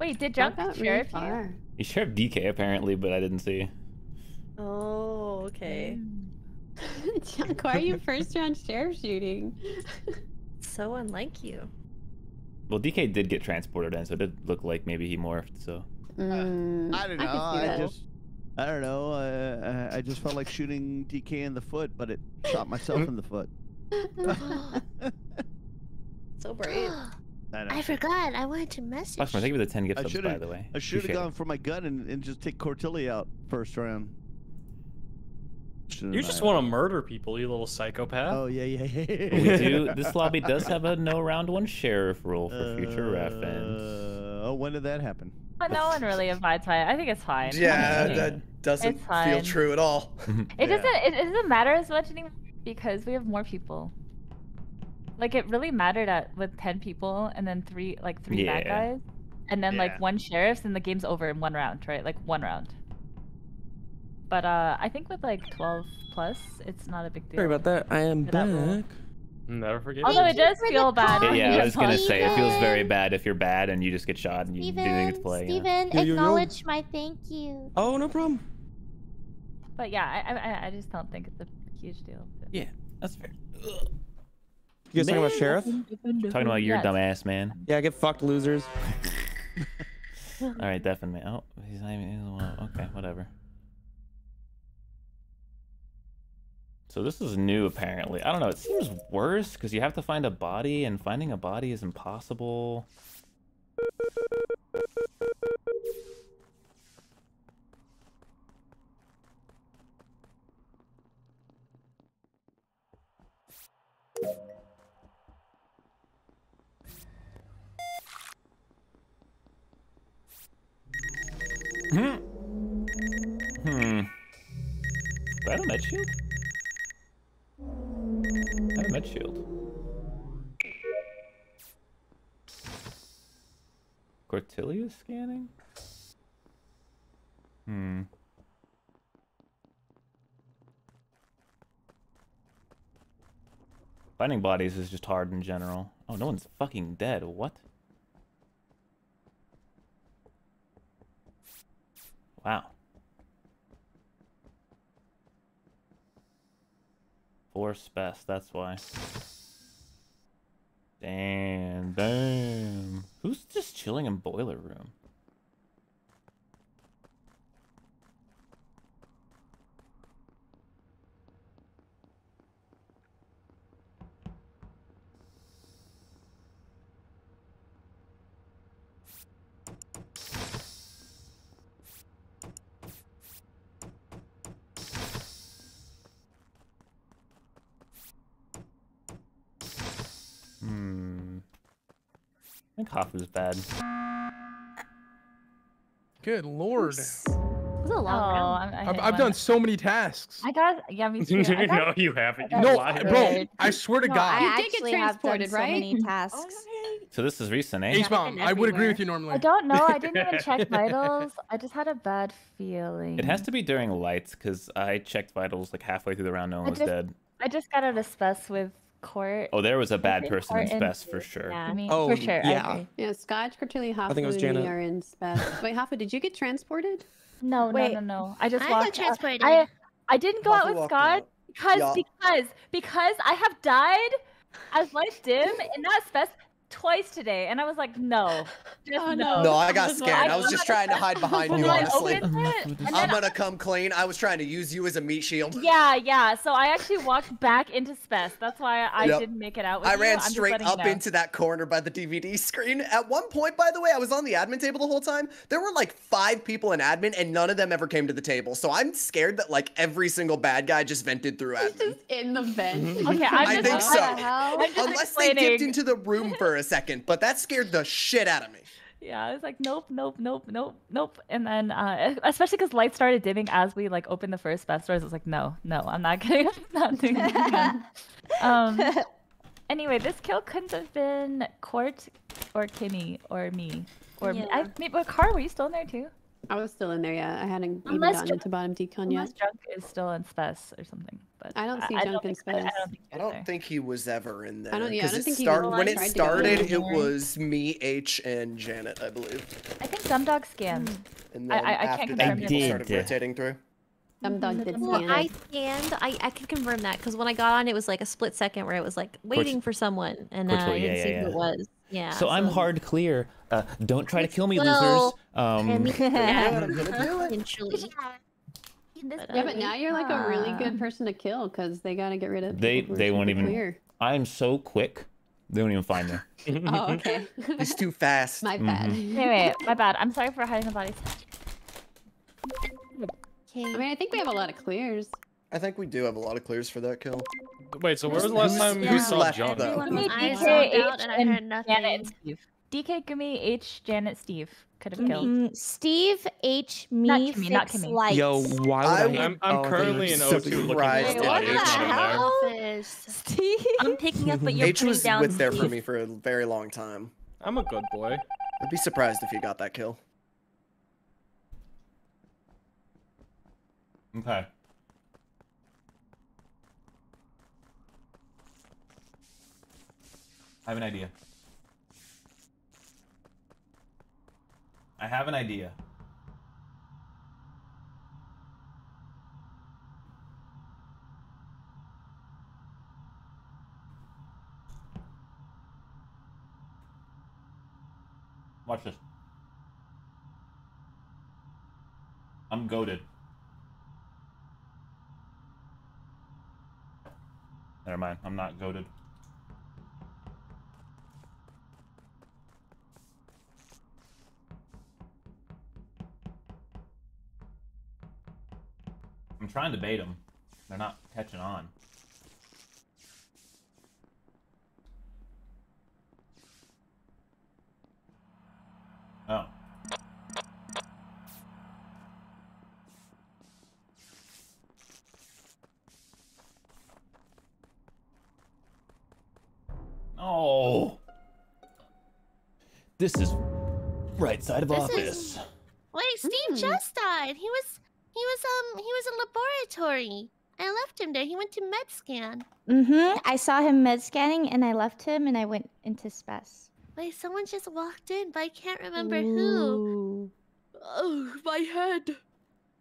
Wait, did Not Junk that really sheriff you? far. You sheriff DK apparently, but I didn't see. Oh, okay. <laughs> Jack, why are you first round sheriff shooting? <laughs> So unlike you. Well, DK did get transported in, so it did look like maybe he morphed. So Mm, I don't know. I I, just, I don't know. Uh, I I just felt like shooting DK in the foot, but it shot myself in the foot. <laughs> So brave. <gasps> I. I forgot. I wanted to message. Foxman, thank you for the 10 gift I subs, should by have. the way. I should have Appreciate it. gone for my gun and, and just take Cortilli out first round. You just want to murder people, you little psychopath. Oh yeah, yeah, yeah. We do. <laughs> This lobby does have a no round one sheriff rule for future reference. Uh, oh, when did that happen? But no one really abides by it. I think it's fine. Yeah, honestly. <laughs> that doesn't It's feel fine. true at all. <laughs> It Yeah. doesn't. It, it doesn't matter as much anymore because we have more people. Like it really mattered at with ten people and then three like three bad guys, and then Yeah. like one sheriff, and the game's over in one round, right? Like one round. But uh, I think with like twelve plus, it's not a big deal. Sorry about that. I am For that back. Never forget. Although it does feel bad. Yeah, yeah, I was gonna say it feels very bad if you're bad and you just get shot and you didn't get to play. Steven, Yo, yo, yo. acknowledge my thank you. Oh, no problem. But yeah, I, I I just don't think it's a huge deal. Yeah, that's fair. You guys talking about sheriff? Talking about your Yes. dumb ass, man. Yeah, get fucked, losers. <laughs> All right, definitely. Oh, he's not even. he's the one- Okay, whatever. So this is new, apparently. I don't know. It seems worse because you have to find a body, and finding a body is impossible. Hmm. Hmm. Do I have a med shield? Med shield. Cortilli's scanning? Hmm. Finding bodies is just hard in general. Oh, no one's fucking dead. What? Wow. Force best, that's why. Damn, damn. Who's just chilling in boiler room? I think Hafu's bad. Good lord. It was a long round. I I've, I've done so many tasks. I got yeah, me <laughs> too. Got, no, you haven't. You No, lied. bro, I swear to No, God. I You did get actually have done transported, so many tasks. <laughs> So this is recent, eh? H bomb. I would agree with you normally. I don't know. I didn't even check <laughs> vitals. I just had a bad feeling. It has to be during lights, because I checked vitals like halfway through the round, no one I was just- dead. I just got out of spec with court. Oh, there was a bad person in Court and- Spess for sure. Yeah, mm-hmm. me, Oh, for sure. Yeah. agree. Yeah, Scotch, Cortilli, Hafu, think it was and me Janet. are in spec. <laughs> Wait, Hafu, did you get transported? No, Wait. no, no, no. I just I walked. got transported. I I didn't go out with Scott out. because Yeah. because because I have died as lights dim in that spec twice today, and I was like, no, just Oh, no. No, I got <laughs> scared. I was just trying to <laughs> hide behind you, honestly. It, <laughs> I'm gonna come clean. I was trying to use you as a meat shield. Yeah, yeah. So I actually walked back into Spec. That's why I Yep. didn't make it out with I you. ran I'm straight letting you up know. into that corner by the DVD screen. At one point, by the way, I was on the admin table the whole time. There were like five people in admin, and none of them ever came to the table. So I'm scared that like every single bad guy just vented through admin. Just in the vent. Okay, I'm I think so. I'm just Unless they dipped into the room for a second, but that scared the shit out of me. Yeah, I was like, nope, nope, nope, nope, nope. And then, uh, especially because lights started dimming as we like opened the first Spec stores. I was like, no, no, I'm not getting, <laughs> not doing this <laughs> again. Um. Anyway, this kill couldn't have been Court or Kimmy or me or me. I, Yeah. me, but Car, were you still in there too? I was still in there, yeah. I hadn't even Unless gotten Ju- into bottom decon Unless yet. Drunk is still in Spec or something. But I don't see I, Junk don't in think, I, I don't think I don't think he was ever in there. I don't- yeah, I 'cause don't it think he start- was when it tried to go started, it was me, H, and Janet, I believe. I think Dumb Dog scanned. And I- then I- I can't after confirm that, people started rotating through. Dumb dog did Well, scan. I scanned. I, I can confirm that because when I got on, it was like a split second where it was like waiting for someone, and uh, I didn't yeah, see yeah. who it was. Yeah. so I'm hard clear. Uh, don't try to kill me, Well, losers. Um, <laughs> Yeah, I'm gonna do it. eventually. But, Yeah, but now you're like a really good person to kill because they gotta get rid of. They- people who are they won't super even- Clear. I'm so quick. They won't even find me. <laughs> Oh, okay. <laughs> He's too fast. My bad. Mm-hmm. Wait, wait, my bad. I'm sorry for hiding the bodies. I mean, I think we have a lot of clears. I think we do have a lot of clears for that kill. Wait, so where was the last Who's- time we saw left, John? though? Me, I DK, zoned out and I and heard nothing. Janet and Steve. DK, Gumi, H, Janet, Steve could have killed. Mm, Steve H. Me Not Kimmy, not fix Kimmy. lights. Yo, why I would I? would- I'm, I'm Oh, currently in so O2 looking for surprised the if body. H It's not in there. Office. Steve. I'm picking up, but you're H putting was down with there for me for a very long time. I'm a good boy. I'd be surprised if he got that kill. Okay. I have an idea. I have an idea. Watch this. I'm goaded. Never mind. I'm not goaded. I'm trying to bait them. They're not catching on. Oh. Oh. This is right side of This office. is- Wait, Steve just died. He was he was um he was in laboratory. I left him there. He went to med scan. Mm-hmm. I saw him med scanning and I left him and I went into spec. Wait, someone just walked in, but I can't remember who. Oh, my head.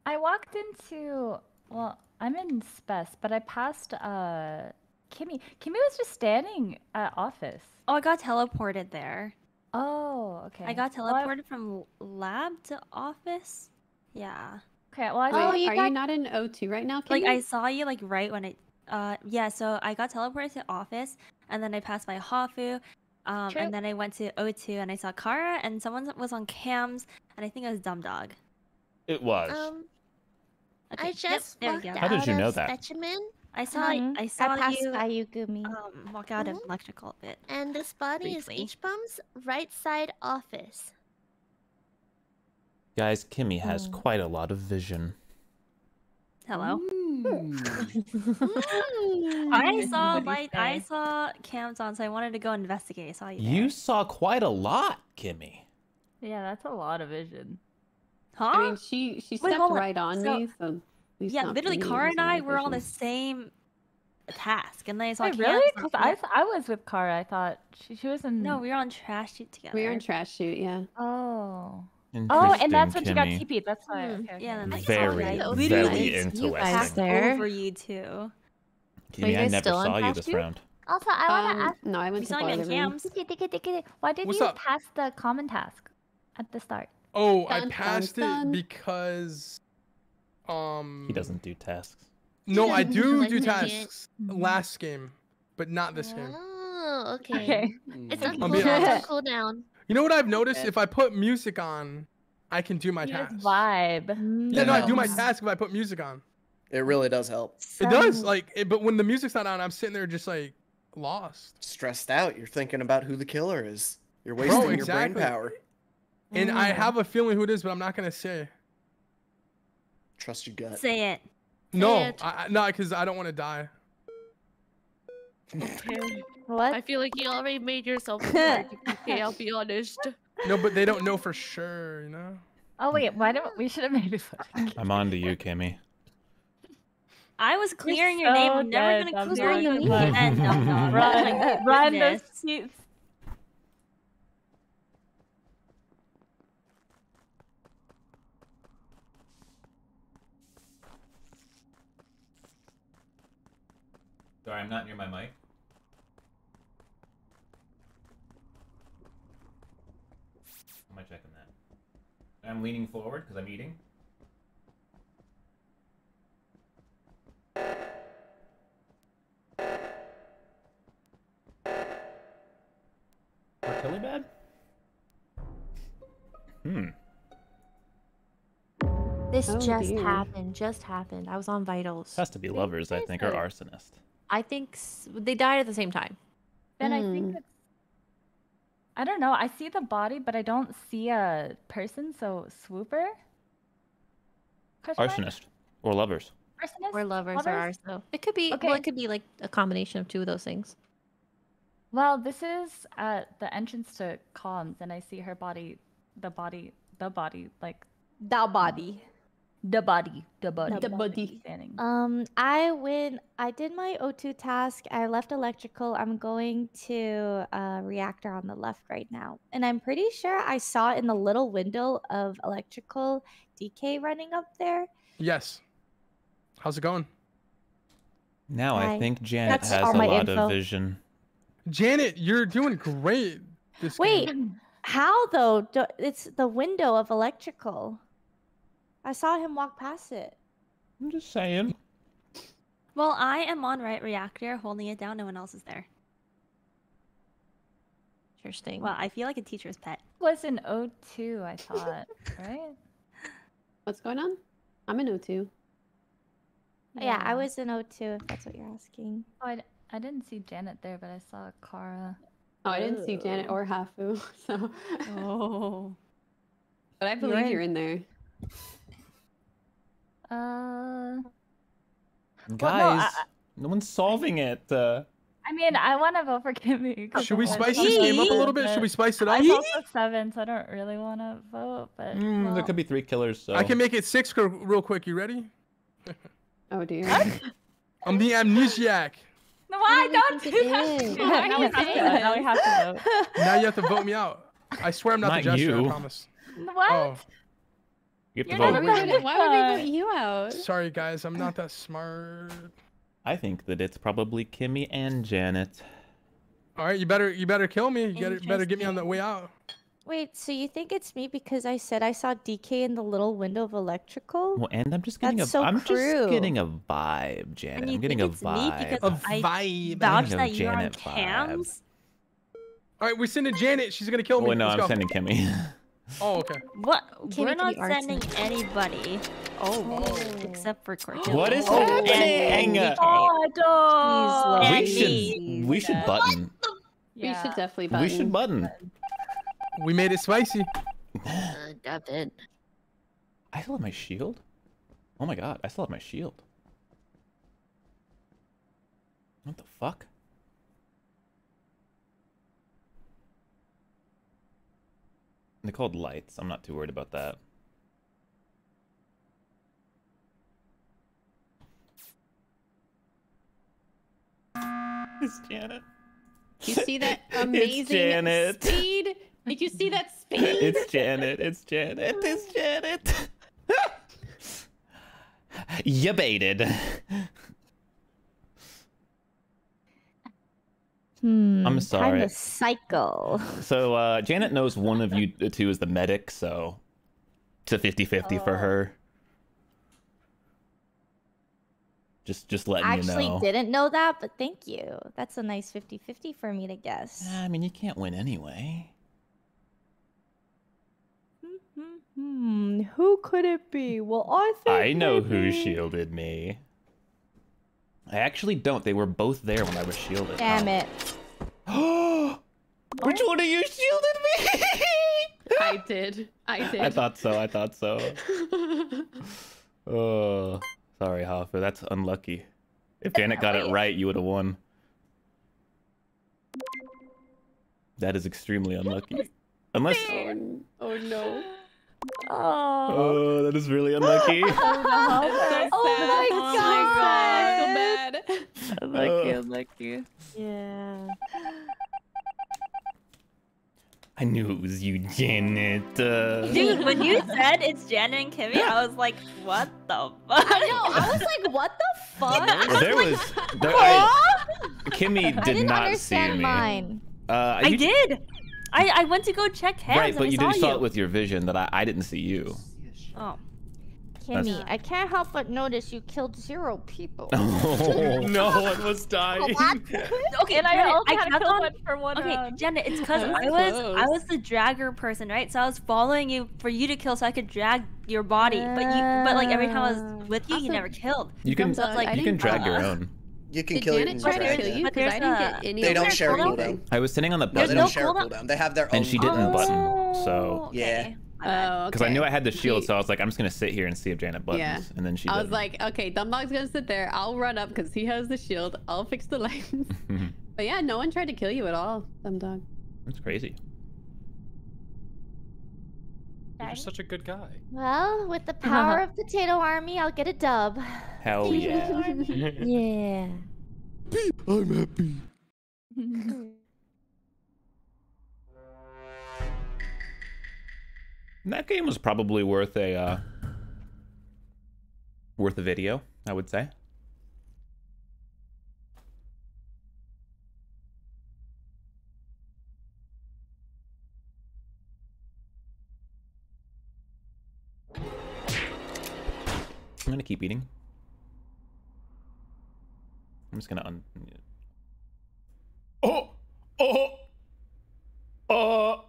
I walked into well, I'm in spec, but I passed uh Kimmy. Kimmy was just standing at office. Oh, I got teleported there. Oh, okay. I got Well, I- teleported from lab to office. Yeah. Okay, well I Wait, thought are you not in O2 right now? Like I saw you like right when it uh yeah, so I got teleported to office and then I passed by Hafu. Um, True. and then I went to O2 and I saw Kara and someone was on cams and I think it was Dumb Dog. It was. Um, Okay, I just there we walked out How did you of know that? specimen, I saw Mhm. I saw passed you by you, Gumi. um walk out of electrical a bit. and this body Briefly. is H Bum's right side office. Guys, Kimmy has Hmm. quite a lot of vision. Hello. Hmm. I saw What do you like I saw cams on, so I wanted to go investigate. I saw you. You saw quite a lot, Kimmy. Yeah, that's a lot of vision. Huh? I mean, she she Wait, stepped right on So- me, so. yeah, literally, for Kara and I were on the same task, and then I saw Wait, cams. really? Because the- I, s- I was with Kara. I thought she, she was in. No, we were on trash chute together. We were on trash chute, yeah. Oh. Oh, and that's when Interesting, she got Kimmy. TP'd. That's why. Hmm, Okay, okay. Yeah, and I saw Very, you. I very literally interesting. passed there. over you too. Kimmy, I guys never still on saw you Flash this Shoot? round. Also, I want Um, to ask. no, I went to you cams. Tiki. Why did What's you up? pass the common task at the start? Oh, I Dun, dun, passed dun. it because um He doesn't do tasks. No, I do do tasks last game, but not this game. Oh, okay. Okay. It's on I'll cooldown. It's on honest. cooldown. You know what I've noticed? If I put music on, I can do my You task. vibe. Yeah, no, I do my task if I put music on. It really does help. It does, like, it, but when the music's not on, I'm sitting there just like lost. Stressed out. You're thinking about who the killer is. You're Bro, wasting your brain power. And I mm. have a feeling who it is, but I'm not gonna say. Trust your gut. Say it. No, it. I, I, not because I don't want to die. What? I feel like you already made yourself <laughs> hard. Okay, I'll be honest. No, but they don't know for sure, you know. Oh wait, why don't we should have maybe put I'm on to you, Kimmy. I was clearing your name. so I'm never gonna I'm clear sorry, you but- again. No, no, <laughs> I'm not run, run the seats. Sorry, I'm not near my mic. Am I checking that? I'm leaning forward because I'm eating. Artillery bad? Hmm. This Oh, just dear. happened. Just happened. I was on vitals. Has to be lovers, I think, or arsonist. I think s- they died at the same time. Then I Hmm. think it's. I don't know. I see the body, but I don't see a person. So swooper. Question mark? Arsonist. Or lovers. Arsonist? Or lovers, or Lovers? ours though. It could be. Well, Okay. it could be like a combination of two of those things. Well, this is at the entrance to comms, and I see her body, the body, the body, like The body. The body, the body, The body. standing. Um, I went. I did my O2 task. I left electrical. I'm going to uh, reactor on the left right now, and I'm pretty sure I saw in the little window of electrical DK running up there. Yes. How's it going? Now I think Janet That's has a lot info. of vision. Janet, you're doing great. This Wait, game. how though? Do- It's the window of electrical. I saw him walk past it. I'm just saying. Well, I am on right reactor, holding it down. No one else is there. Interesting. Well, I feel like a teacher's pet. was an O2, I thought, <laughs> right? What's going on? I'm in O2. Yeah, I was in O2. If that's what you're asking. Oh, I, d- I didn't see Janet there, but I saw Kara. Oh, I didn't see Janet or Hafu, <laughs> so. Oh. But I You're believe in. you're in there. Uh, Guys, I- no one's solving it. Uh, I mean, I want to vote for Kimmy. 'cause Should we spice this game up a little bit? Should we spice it up? I up? saw the seven, so I don't really want to vote. But mm, well, there could be three killers, so I can make it six real- real quick. You ready? <laughs> Oh dear. I'm the amnesiac. <laughs> No, I don't do that. Now do we you have to vote. Now we have to vote. Now you have to vote me out. I swear I'm not, Not the jester. you. I promise. What? Oh, You have You're Why vote. would not we the vote- why would we jester. vote you out? sorry guys, I'm not that smart. I think that it's probably Kimmy and Janet. All right, you better you better kill me. You better, better get me on the way out. Wait, so you think it's me because I said I saw DK in the little window of electrical? Well, and I'm just getting That's a so I'm cruel. just getting a vibe, Janet. And you I'm getting think a it's me vibe. because A I vibe. vouched Getting that you're on Janet vibe. All right, we're sending Janet. She's gonna kill oh, me. Oh no, Let's I'm go. sending Kimmy. <laughs> Oh, okay. What? Kimmy We're not be artsy. sending anybody. Oh, except for Cordelia. What is Oh, happening? Oh, Jeez, we should we should button. We should definitely button. We should button. We made it spicy. Uh, David. I still have my shield. Oh my god, I still have my shield. What the fuck? They're called lights. I'm not too worried about that. <laughs> It's Janet. You see that <laughs> It's amazing Janet. speed? Did you see that <laughs> speed? It's Janet. It's Janet. It's Janet. you baited. Hmm, I'm sorry. Time to cycle. So uh, Janet knows one of you two is the medic, so it's a 50-50 for her. Just just letting Actually, you know. didn't know that, but thank you. That's a nice 50-50 for me to guess. I mean, you can't win anyway. Hmm, who could it be? Well, I think I know who shielded me. I actually don't. They were both there when I was shielded. Damn it. <gasps> Which one of you shielded me? <laughs> I <laughs> did. I did. I thought so. I thought so. <laughs> Oh, sorry, Hafu. That's unlucky. If Janet got it right, you would have won. That is extremely unlucky. Unless. Oh, oh no. Oh. Oh, that is really unlucky. <laughs> That's so Oh sad. my Oh my god. I feel bad. Unlucky, Uh. unlucky. Yeah. I knew it was you, Janet. Uh... Dude, when you said it's Janet and Kimmy, I was like, what the fuck? I know. I was like, what the fuck? Well, there was. There, I, Kimmy I did didn't not understand see me. mine. Uh, I you- did. I, I went to go check hands Right, but you saw did you. saw it with your vision that I, I didn't see you. Oh. Kimmy, I can't help but notice you killed zero people. Oh. <laughs> no one was dying. <laughs> Okay, And I Janet, also had to kept kill on- one for one Okay, round. Janet, it's <laughs> because I was was I was the dragger person, right? So I was following you for you to kill, so I could drag your body. But you, but like every time I was with you, you Also, never killed. You can Thumbs up, I you can drag follow. your own. You can Did kill Janet your try to drag kill it. you? But Because I didn't get any They don't share a cooldown? cooldown. I was sitting on the No, they button, don't share a cooldown? cooldown. They have their own. and she didn't cooldown. button. Oh, so Oh, Yeah. okay. Oh, because I knew I had the shield, She- so I was like, I'm just gonna sit here and see if Janet buttons, Yeah. and then she. I was didn't. like, okay, Dumb Dog's gonna sit there. I'll run up because he has the shield. I'll fix the lights. <laughs> but yeah, no one tried to kill you at all, Dumbdog. That's crazy. You're such a good guy. Well, with the <laughs> power of Potato Army, I'll get a dub. <laughs> Hell <laughs> yeah. Yeah. I'm happy. that game was probably worth a uh, worth a video, I would say. I'm gonna keep eating. I'm just gonna un. Oh! Oh! Oh!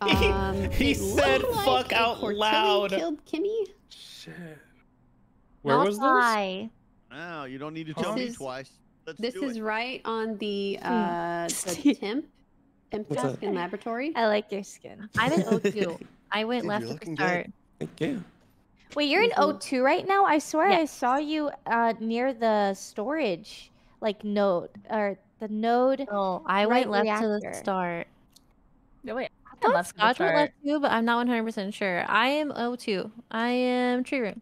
Um, he said looked fuck out loud. Killed Kimmy. Shit. Where Not was this? lie. Now you don't need to tell This me is- twice. Let's This do is it. right on the uh the <laughs> temp temp What's desk up? in laboratory. I like your skin. I'm in O2. I went Dude, left you're at the start. good. Thank you. Wait, you're in O2 right now? I swear I saw you uh, near the storage, like node or the node. Oh, I Right went left to the start. No, wait. and thought left from Scotch went left too, but I'm not 100% sure. I am O2. I am tree room.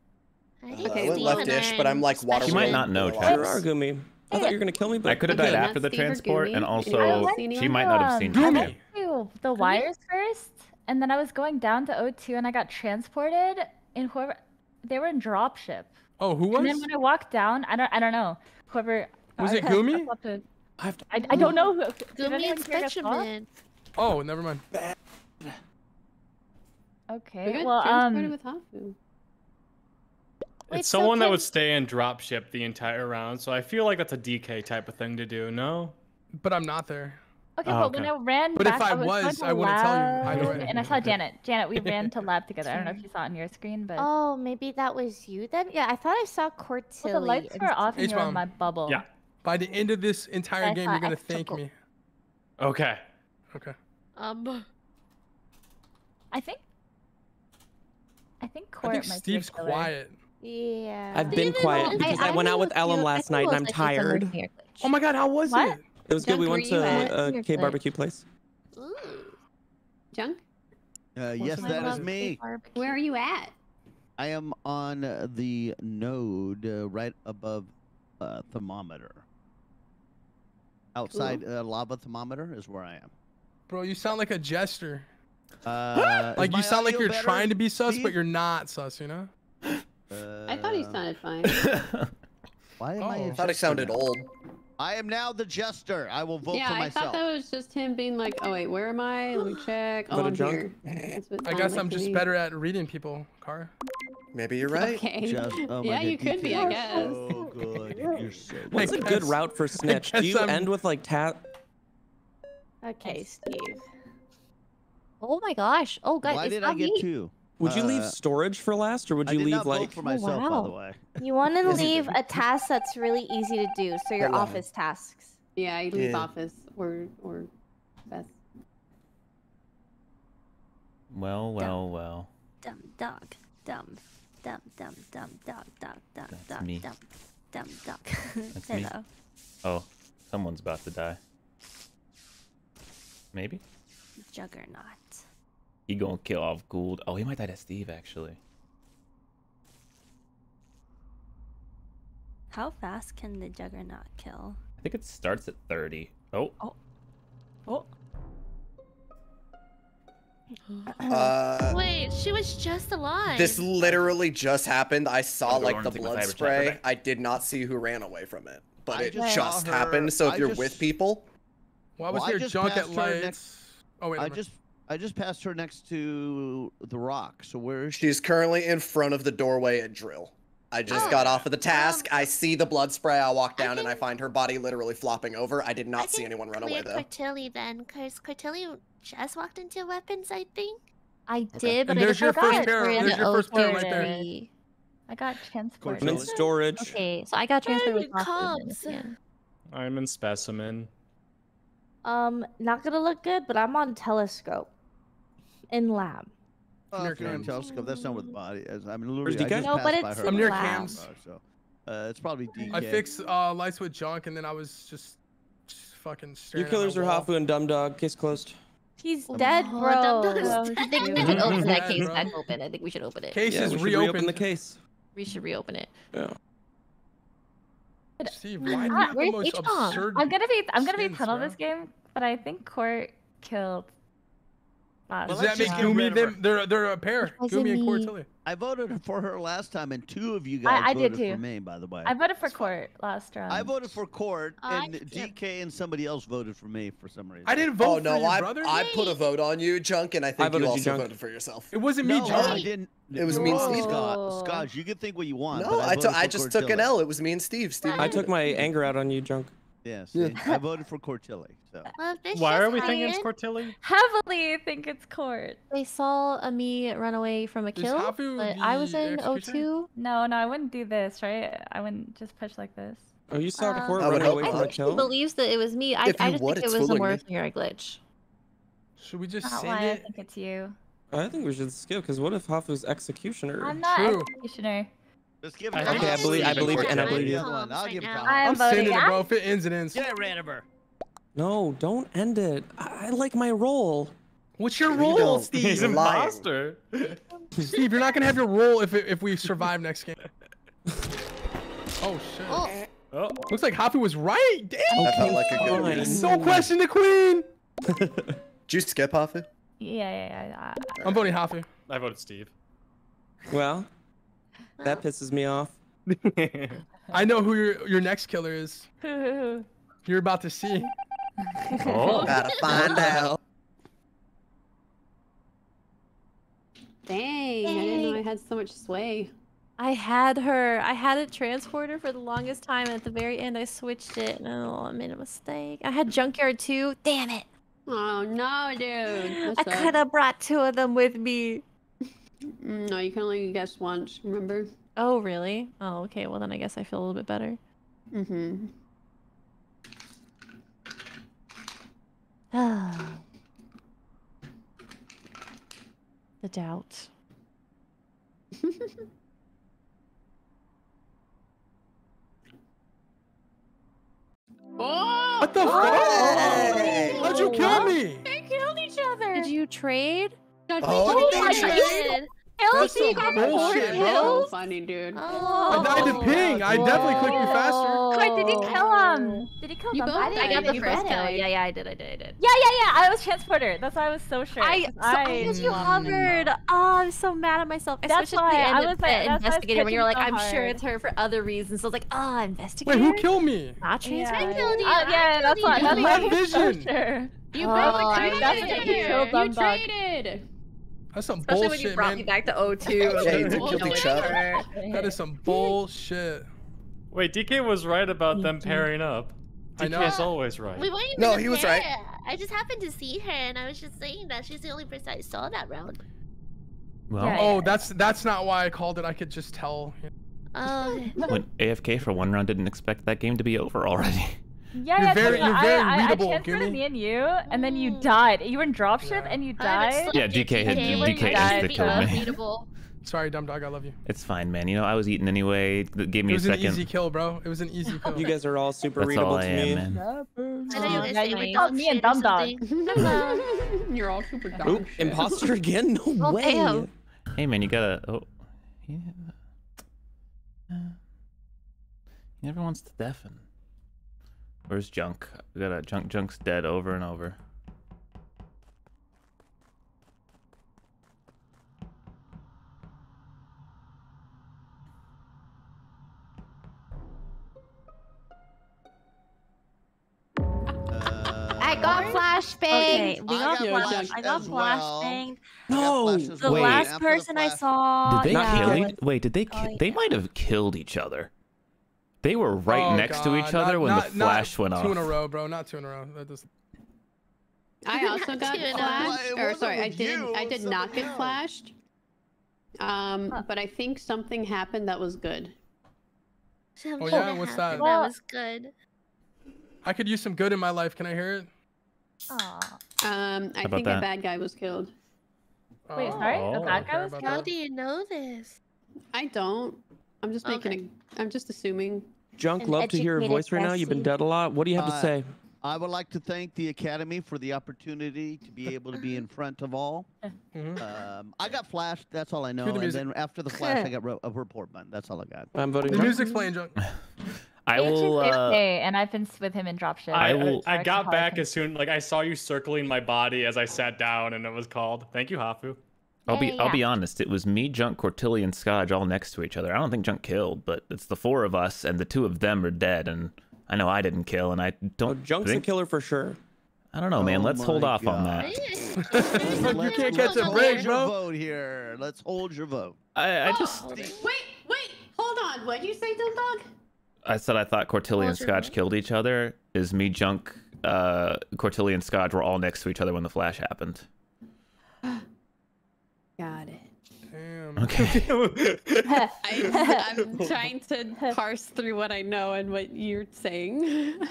I Uh, think I went Steve left-ish, and but I'm like water. She might not know, for a Chad. while. Where are Gumi? I thought you were gonna kill me, but I could have okay. died after the transport, and also she might not have seen I went to the wires first, and then I was going down to O2, and I got transported. And whoever they were in dropship. Oh, who was? And was? then when I walked down, I don't, I don't know. Whoever Was it <laughs> had Gumi? to- I have to. I, I don't know who. Did Gumi anyone and hear us. Oh, never mind. We Okay. got Well, transported um, with Hafu. Wait, It's so someone that would stay and drop ship the entire round, so I feel like that's a DK type of thing to do. No. But I'm not there. okay, Oh, but when. I ran But if back, I was, going was, to I wouldn't tell you either. And I saw Janet. Janet, we ran to lab <laughs> together. I don't know if you saw it on your screen, but Oh, maybe that was you then? Yeah, I thought I saw well, the lights and were off and you were in H-bomb. my bubble. Yeah. By the end of this entire I game, you're gonna thank me. Okay. Okay. Um, I think. I think I Court think might Steve's be a killer. quiet. Yeah. I've been Steven quiet was- because I, I went out with was Ellen you- I last night and I'm like tired. Oh my god, how was What? it? It was good. We went to at? uh, You're K good. barbecue place. ooh. Junk? Uh, yes, the that is me. Where are you at? I am on uh, the node uh, right above uh, thermometer. Outside uh, lava thermometer is where I am. Bro, you sound like a jester. Uh, <gasps> Like you sound like you're better, trying to be sus, but you're not sus, you know? I thought he Uh, sounded fine. <laughs> Why am I? Oh. a I I thought he sounded old. I am now the jester. I will vote yeah, for I myself. thought that was just him being like, oh wait, where am I? Let me check. Oh, Vote a I'm junk? here. That's what it I guess like I'm just me. better at reading people, Kara. Maybe you're right. Okay. Just, oh my <laughs> yeah, you could be, I DK, guess. So <laughs> good. You're so good. What's a good route for snitch? Do you I'm- end with like tat? Okay, Steve. Oh my gosh. Oh, guys, Why did I get me. two? Would you leave Uh, storage for last, or would I you did leave not like? for myself, by the wow. way. You want <laughs> to leave a task that's really easy to do, so your Hello. office tasks. Yeah, I leave Yeah. office or or best. Well, well, well. Dumb dog. Dumb. Dumb, dumb, dumb, dog, dog, dog, That's dog, me. dumb, dumb dog. That's <laughs> me. Oh, someone's about to die. Maybe? Juggernaut. He gonna kill off Gould. Oh, he might die to Steve, actually. How fast can the Juggernaut kill? I think it starts at 30. Oh. Oh. Uh, Wait, she was just alive. this literally just happened. I saw I'll like the and take my blood fiber check, spray. okay? I did not see who ran away from it, but I it just just, her- happened. So if I you're just- with people, Why was Well, there just junk at passed lights? next- Oh wait, I just I just passed her next to the rock. So where is she? she's currently in front of the doorway at drill. I just got off of the task. I see the blood spray. I walk I down and I find her body literally flopping over. I did I not see anyone run away though. Cortilli then, because Cortilli just walked into weapons, I think. I did, but And I there's just your got first it pair- for there's an your first pair right there. I got transported. I'm in Cortilli? storage. Okay, so I got transferred with Good Hafu comps. I'm in specimen. Um, not gonna look good, but I'm on telescope. In lab. Oh, Near if cams. telescope, that's not what the body is. I mean, literally, I just no, but it's I'm near cams. So, uh, it's probably DK. I fixed uh, lights with junk, and then I was just, just fucking staring. Your killers are. Hafu and Dumb Dog. Case closed. He's dead, Oh, bro. Dum Dum's I dead. think we should open that case bro. back open. I think we should open it. Case yeah, is we should reopen reopened. the case. We should reopen it. Yeah. Steve, why do Ah, the most absurd? I'm gonna be I'm gonna be skins, tunnel bro? this game, but I think Court killed. Uh, last Does that let's make just get rid Gumi them? They're they're a pair. wasn't Gumi and me. I voted for her last time, and two of you I- guys I did voted for too. me, by the way. I voted for Court last round. I voted for Court, I and can't- DK and somebody else voted for me for some reason. I didn't vote Oh for no, you, I brother. I put a vote on you, Junk, and I think voted you you, also Junk. voted for yourself. It wasn't me, No, John. I didn't. It was You're me and wrong, Steve. Scott. Scott, you can think what you want. No, but I, I, I just took an L. It was me and Steve. Steve. I took my anger out on you, Junk. Yes, Yeah. I voted for Cortilli. So Well, Why are we thinking it's happened- Cortilli? heavily think it's Court. They saw a me run away from a kill, but I was in executioner? O2. No, no, I wouldn't do this, right? I wouldn't just push like this. Oh, you saw Uh, Court I would away from I a think she kill? believes that it was me. I, I just would, think it was a fooling me. Mirror glitch. Should we just Not send why I think it's you. I think we should skip because what if Hafu's executioner? I'm not True. executioner. Let's give I it. think Okay, I believe- I Steven believe- and I believe you. the other one. I'll give Right Tom. now. I am I'm sending it, I- bro. If it ends, it ends. Get rid of her. No, don't end it. I, I like my role. What's your role. Steve? He's You're lying. imposter. <laughs> Steve, you're not gonna have your role if if we survive next game. <laughs> Oh shit. Oh, Oh, Looks like Hafu was right. Damn. That felt like a good Fine. read. No question the queen. <laughs> Did you skip Hafu? Yeah, yeah, yeah. I'm voting Hafu. I voted Steve. Well, that pisses me off. <laughs> I know who your your next killer is. <laughs> You're about to see. Oh, <laughs> Gotta find out. Dang, I didn't know I had so much sway. I had her. I had a transporter for the longest time, and at the very end, I switched it. Oh, I made a mistake. I had junkyard too. Damn it! Oh no, dude. I could have brought two of them with me. No, you can only guess once. Remember? Oh, really? Oh, okay. Well, then I guess I feel a little bit better. Mm-hmm. <sighs> the doubt. Oh! <laughs> What the fuck? Hey. How'd you kill me? They killed each other. Did you trade? Oh, I they did. That's some got bullshit, four bro. So kills? funny, dude. Oh, I died to oh ping. I definitely clicked you faster. Wait, um, did he kill him? Did he kill You them? both I didn't I got get the the first first kill. kill. Yeah, yeah, I did. I did. I did. Yeah, yeah, yeah. I was transporter. That's why I was so sure. I, 'cause so, I had you hovered. Oh, I'm so mad at myself. That's Especially why I was the like- that's why I was investigator when you're like, pitching I'm so sure it's her for other reasons. So I was like, oh, investigator. Wait, who killed me? Not Yeah. transporter. I killed you. Oh, I yeah, that's why. That's You why I had vision. <laughs> You Oh, both I traded. You traded. That's some Especially when you bullshit, brought me man. back to O2. Yeah, you did Oh, kill each wait, other. That is some bullshit. wait, DK was right about them pairing up. I DK know. is always right. We weren't even No, a he was right. I just happened to see her, and I was just saying that she's the only person I saw that round. Well, Yeah. Oh, that's that's not why I called it. I could just tell. Um, oh, went AFK for one round, didn't expect that game to be over already. <laughs> Yeah, You're yeah, very- you're I, very I, I readable, transported Gumi. me and you, and then you died. You were in dropship Yeah. and you died. Yeah, slept yet, DK had- DK. DK died. insta killed me. Unbeatable. Sorry, dumb dog. I love you. It's fine, man. You know, I was eating anyway. That gave It me a was an easy kill, bro. It was an easy kill. You guys are all super That's readable all I to am, me. man. I know you guys yeah, you we're called dog me and dumb dog. <laughs> You're all super dog Oop, imposter again? No <laughs> Oh, way. damn. Hey, man, you gotta. Oh, yeah. Uh, He never wants to deafen. Where's Junk? We got a Junk. Junk's dead over and over. I got flashbang. Okay, we I got got flash. flashed I got as well. flashbang. No. The Wait. last person I saw. Did they yeah, kill was- each? Wait, did they? Ki- Oh, They might have killed each other. They were right Oh, next to each other not- when not- the flash went off. Two in a row, bro. Not two in a row. That does. I also got flashed. It Or sorry, I did. I did not get else. flashed. Um, but I think something happened that was good. Something yeah? What's that? Well- That was good. I could use some good in my life. Can I hear it? Aw. Um, I think that? a bad guy was killed. Wait, Oh, sorry? The Oh, bad guy was about How do you know this? I don't. I'm just making Okay. a. I'm just assuming. Junk, An love to hear your voice right now. You've been dead a lot. What do you have to Uh, say? I would like to thank the Academy for the opportunity to be able to be in front of all. Mhm. Um, I got flashed. That's all I know. the And then after the flash, I got ro- a report button. That's all I got. I'm voting. The Junk. music's playing, Junk. <laughs> I will. Uh, Okay, and I've been with him in dropship. I, I will- I, I got back as soon like I saw you circling my body as I sat down and it was called. Thank you, Hafu. I'll be. Yeah, I'll be honest. It was me, Junk, Cortilli, and Scotch all next to each other. I don't think Junk killed, but it's the four of us, and the two of them are dead. And I know I didn't kill, and I Oh, don't. Junk's a killer for sure. I don't know, man. Oh Let's hold my off on that. <laughs> You can't let's catch a break, bro. vote here. Let's hold your vote. I, I just. Wait, wait, hold on. What did you say, dumb dog? I said I thought Cortilli and Hold Scotch vote. killed each other. Is me, Junk, uh, Cortilli, and Scotch were all next to each other when the flash happened. Got it. Damn. Okay. I, <laughs> I'm <laughs> trying to parse through what I know and what you're saying. <laughs>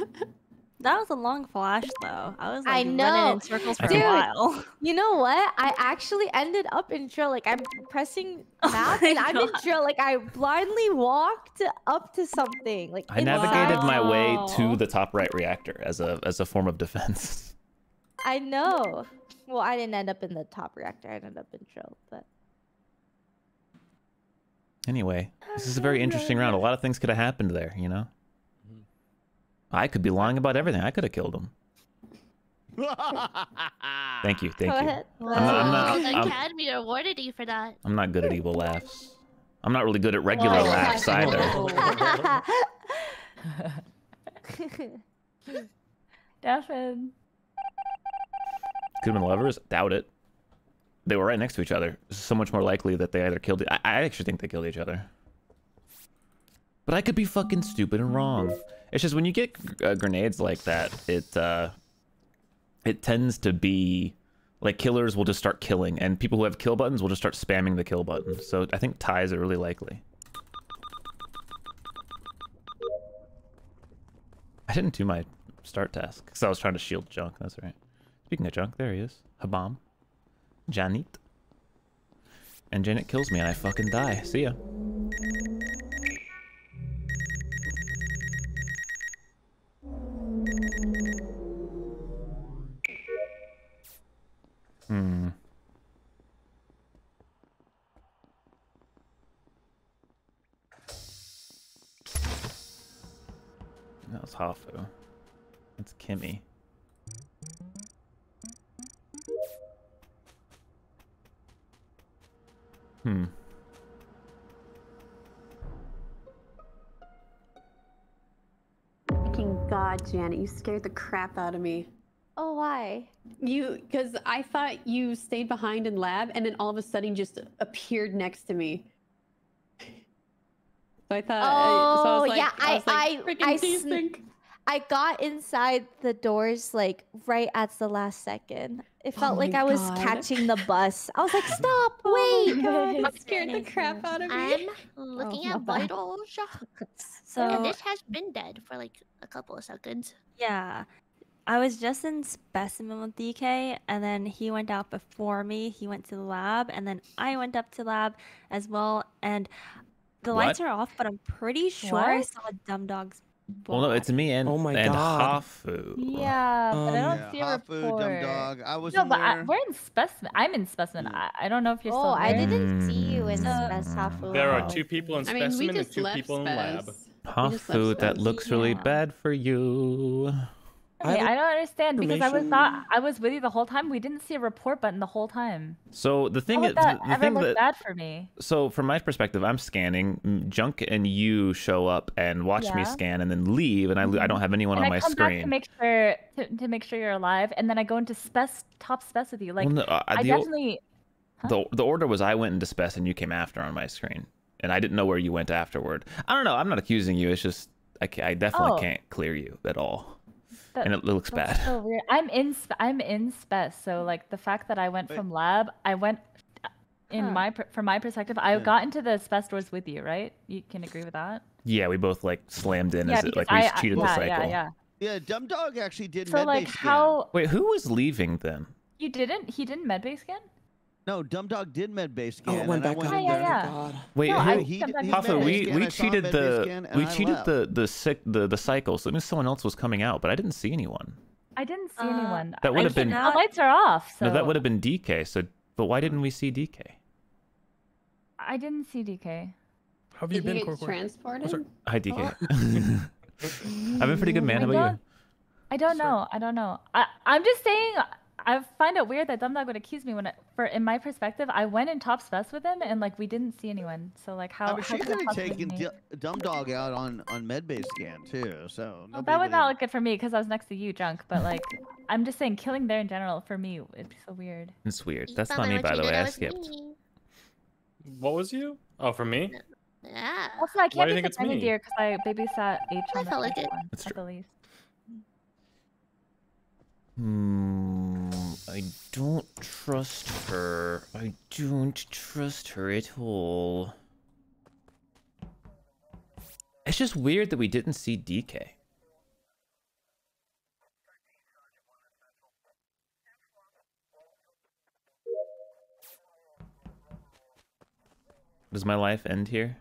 That was a long flash, though. I was like I running know. in circles for Dude. a while. You know what? I actually ended up in drill. Like I'm pressing Oh map my and I'm in drill. Like I blindly walked up to something. Like I inside- navigated my way to the top right reactor as a as a form of defense. I know. Well, I didn't end up in the top reactor. I ended up in drill, but Anyway, this is a <sighs> very interesting round. A lot of things could have happened there, you know? Mm-hmm. I could be lying about everything. I could have killed him. <laughs> Thank you, thank Go you. ahead. I'm not, I'm, not, the I'm, Academy awarded you for that. I'm not good at evil laughs. I'm not really good at regular laughs either. <laughs> <laughs> Devin. Could have been lovers? Doubt it. They were right next to each other. So much more likely that they either killed. I, I actually think they killed each other. But I could be fucking stupid and wrong. It's just when you get uh, grenades like that, it uh, it tends to be like killers will just start killing, and people who have kill buttons will just start spamming the kill button. So I think ties are really likely. I didn't do my start task because I was trying to shield junk. That's right. Speaking of junk, there he is. Habam. Janit. And Janet kills me and I fucking die. See ya. Hmm. That was Hafu. That's Kimmy. Hmm. Fucking God, Janet, you scared the crap out of me. Oh, why? You, because I thought you stayed behind in lab, and then all of a sudden just appeared next to me. So I thought. Oh, uh, so I was like, yeah. I, I was like, I "Freaking I, do you sn- think?" I got inside the doors like right at the last second. It Oh felt like I was God. catching the bus. I was like, <laughs> stop, Oh wait. my God, <laughs> it scared the crap out of me. I'm <laughs> oh, looking Oh, at my bad. vitals. So and this has been dead for like a couple of seconds. yeah, I was just in specimen with DK, and then he went out before me. He went to the lab, and then I went up to lab as well. And the lights are off, but I'm pretty sure I What? saw Dumb Dog's. Well, no, it's me and Oh my and God. Hafu. Yeah, but I Um, don't see a Hafu, report. Dumb Dog. I was no, but I, we're in specimen. I'm in specimen. I, I don't know if you're Oh, still I there. didn't see you in So- Spes Hafu. There are Oh. two people in I mean, we specimen and just two left people in lab. Spez. We Hafu, that Spez. looks really Yeah. bad for you. I I don't understand because I was not. I was with you the whole time. We didn't see a report button the whole time. So the thing would is, that the ever thing look that bad for me? so from my perspective, I'm scanning. mm, Junk and you show up and watch me scan, and then leave, and I I don't have anyone and on I my come back to screen. make sure to, to make sure you're alive, and then I go into spec top spec with you. Like well, no, uh, I the, o- definitely. the the order was I went into spec and you came after on my screen, and I didn't know where you went afterward. I don't know. I'm not accusing you. It's just I, I definitely Oh. can't clear you at all, That- and it looks That's bad. so weird. I'm in. sp- I'm in spec, so mm. like the fact that I went Wait. from lab, I went. Uh, in Huh. my from my perspective, I Yeah. got into the spec doors with you, right? You can agree with that. Yeah, we both like slammed in yeah, as it like we I, I- cheated yeah, the cycle. yeah, yeah. Yeah, Dumb Dog actually did So med like, base scan. how Wait, who was leaving then? you didn't? He didn't medbay scan? No, Dumb Dog did med base Oh, it went back went up. in Yeah, yeah, Oh God. Wait, No, who? I- He, Come did- back he Hafu, med med we scan, we cheated the we I cheated left. the the sick the the cycle. So it means someone else was coming out, but I didn't see anyone. I didn't see Uh, anyone. That would I have been- can't- The lights are off. So No, that would have been DK. So, but why didn't we see DK? I didn't see DK. How have you Did been, he get transported? sorry. Hi, DK. <laughs> I've been pretty good, man. I How about you? I don't know. I don't know. I I'm just saying. I find it weird that Dumb Dog would accuse me when, it, for in my perspective, I went in top spec with him and like we didn't see anyone. So like how? I mean, how she could it could have taken? D- Dumb Dog out on on med base scan too. So oh, Well, that would not look good for me because I was next to you, drunk. But like, I'm just saying, killing there in general for me, it'd be so weird. It's weird. That's thought not me, by the way. I skipped. me. What was you? Oh, for me? Yeah. Also, I can't do you be think the it's me? deer because I babysat H I on the felt like first it. one, That's at true. the least. Hmm. I don't trust her. I don't trust her at all. It's just weird that we didn't see DK. Does my life end here?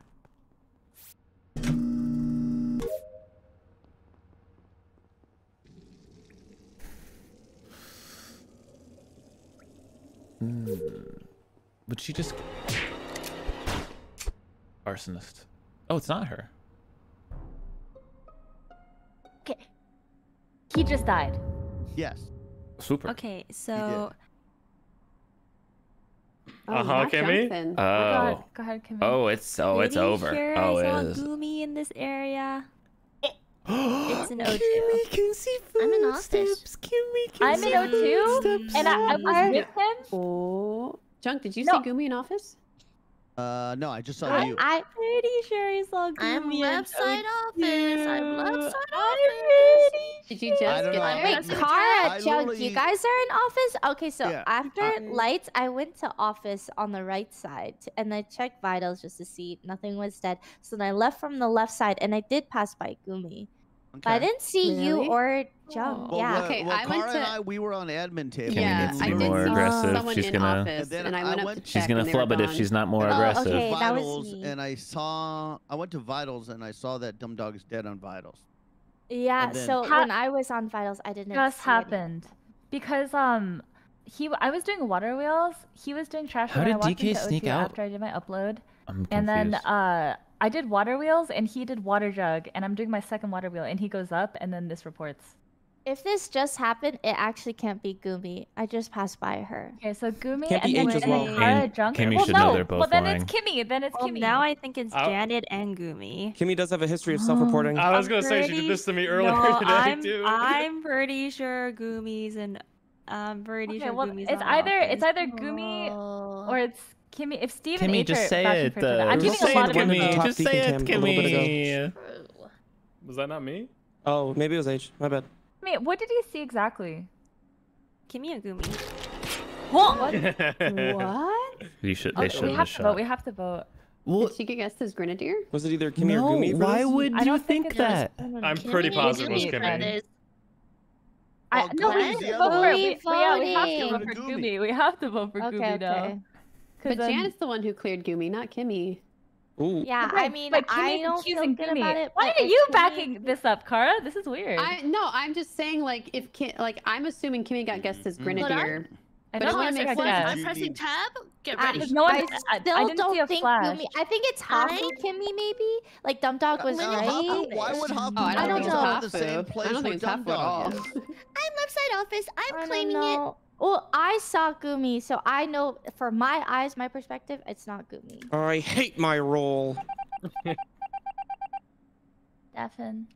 Hmm. Would she just arsonist? Oh, it's not her. Okay. He just died. Yes. Super. Okay, so Uh huh, Kimmy. Oh. ahead, go ahead, Kimmy. Oh, it's oh, it's pretty over. Sure oh, I saw it is. Gumi in this area. It's an <gasps> O2. can see I'm in office. I'm in O2, and I, I was with him. Oh, Junk, did you No. see Gumi in office? Uh, no, I just saw I, you. I'm pretty sure I saw Gumi. I'm in left side office. I'm left side I'm office. Did you just I don't get know. there? Wait, I Kara, Junk, literally- you guys are in office? Okay, so Yeah. after I- lights, I went to office on the right side and I checked vitals just to see nothing was dead. So then I left from the left side and I did pass by Gumi. But I didn't see you or Junk. Well, yeah. well, Okay, well, I went to- and I, we were on admin table. Kimmy yeah, I did more see aggressive. someone She's in gonna- office, And and I I went up went- to She's gonna and flub it if she's not more And I Oh, went to aggressive. okay, that was me. and I saw I went to Vitals and I saw that dumb dog is dead on Vitals. Yeah, then- so Ha- when I was on vitals, I didn't just see any. happened because um he I was doing water wheels. He was doing trash. How and I did DK sneak out? after I did my upload? I'm confused. And then uh I did water wheels and he did water jug and I'm doing my second water wheel and he goes up and then this reports. If this just happened, it actually can't be Gumi. I just passed by her. Okay, so Gumi Can't be and H then, as and well. Kara And Junk. Kimmy well, should no, know they're both well then lying. it's Kimmy. Then it's Well, Kimmy. now I think it's I'll- Janet and Gumi. Kimmy does have a history of oh. self-reporting. I was I'm gonna say she did this to me earlier no, today I'm, too. I'm pretty sure Gumi's and I'm pretty Okay, sure well Gumi's it's either office. it's either Gumi Oh. or it's Kimmy. If Steve and Kimmy, H just say it. for each other, uh, I'm giving a lot it, of women Kimmy. top Just Deacon say it, Cam a little bit ago. Kimmy. True. Was that not me? Oh, maybe it was H. My bad. I mean, what did he see exactly? Kimmy and Gumi. What? What? You should. They Okay, should we have have just to vote. We have to vote. Well, Did she get guessed as Grenadier? Was it either Kimmy no. or Gumi? For Why this? would I you don't think think it was- that? I'm pretty positive it was did it for Kimmy. I, Well, no, we Gumi's have to vote for one. it. We, we- yeah, we have to vote for Gumi. Gumi. We have to vote for Okay, Gumi now. okay. 'Cause But then- Janet's the one who cleared Gumi, not Kimmy. Ooh. Yeah, I mean, but I Kimmy's don't feel good Gumi. about it. Why are if you Kimmy- backing this up, Kara? This is weird. I no, I'm just saying like if Kim, like I'm assuming Kimmy got guessed as Mhm. Grenadier. I but don't it want only to makes say sense. yes. I'm pressing tab. Get ready. Because no one- I I- I still didn't don't a think flash. Gumi. I think it's Hafu I- Kimmy, maybe. Like Dumb Dog was right. Hafu- why would Hafu Oh, I I don't, don't think know. the same Hafu. place I don't where think it's Dumb Hafu at all. Dog? <laughs> I'm left side office. I'm claiming it. Know. Well, I saw Gumi, so I know for my eyes, my perspective, it's not Gumi. I hate my role. Stefan.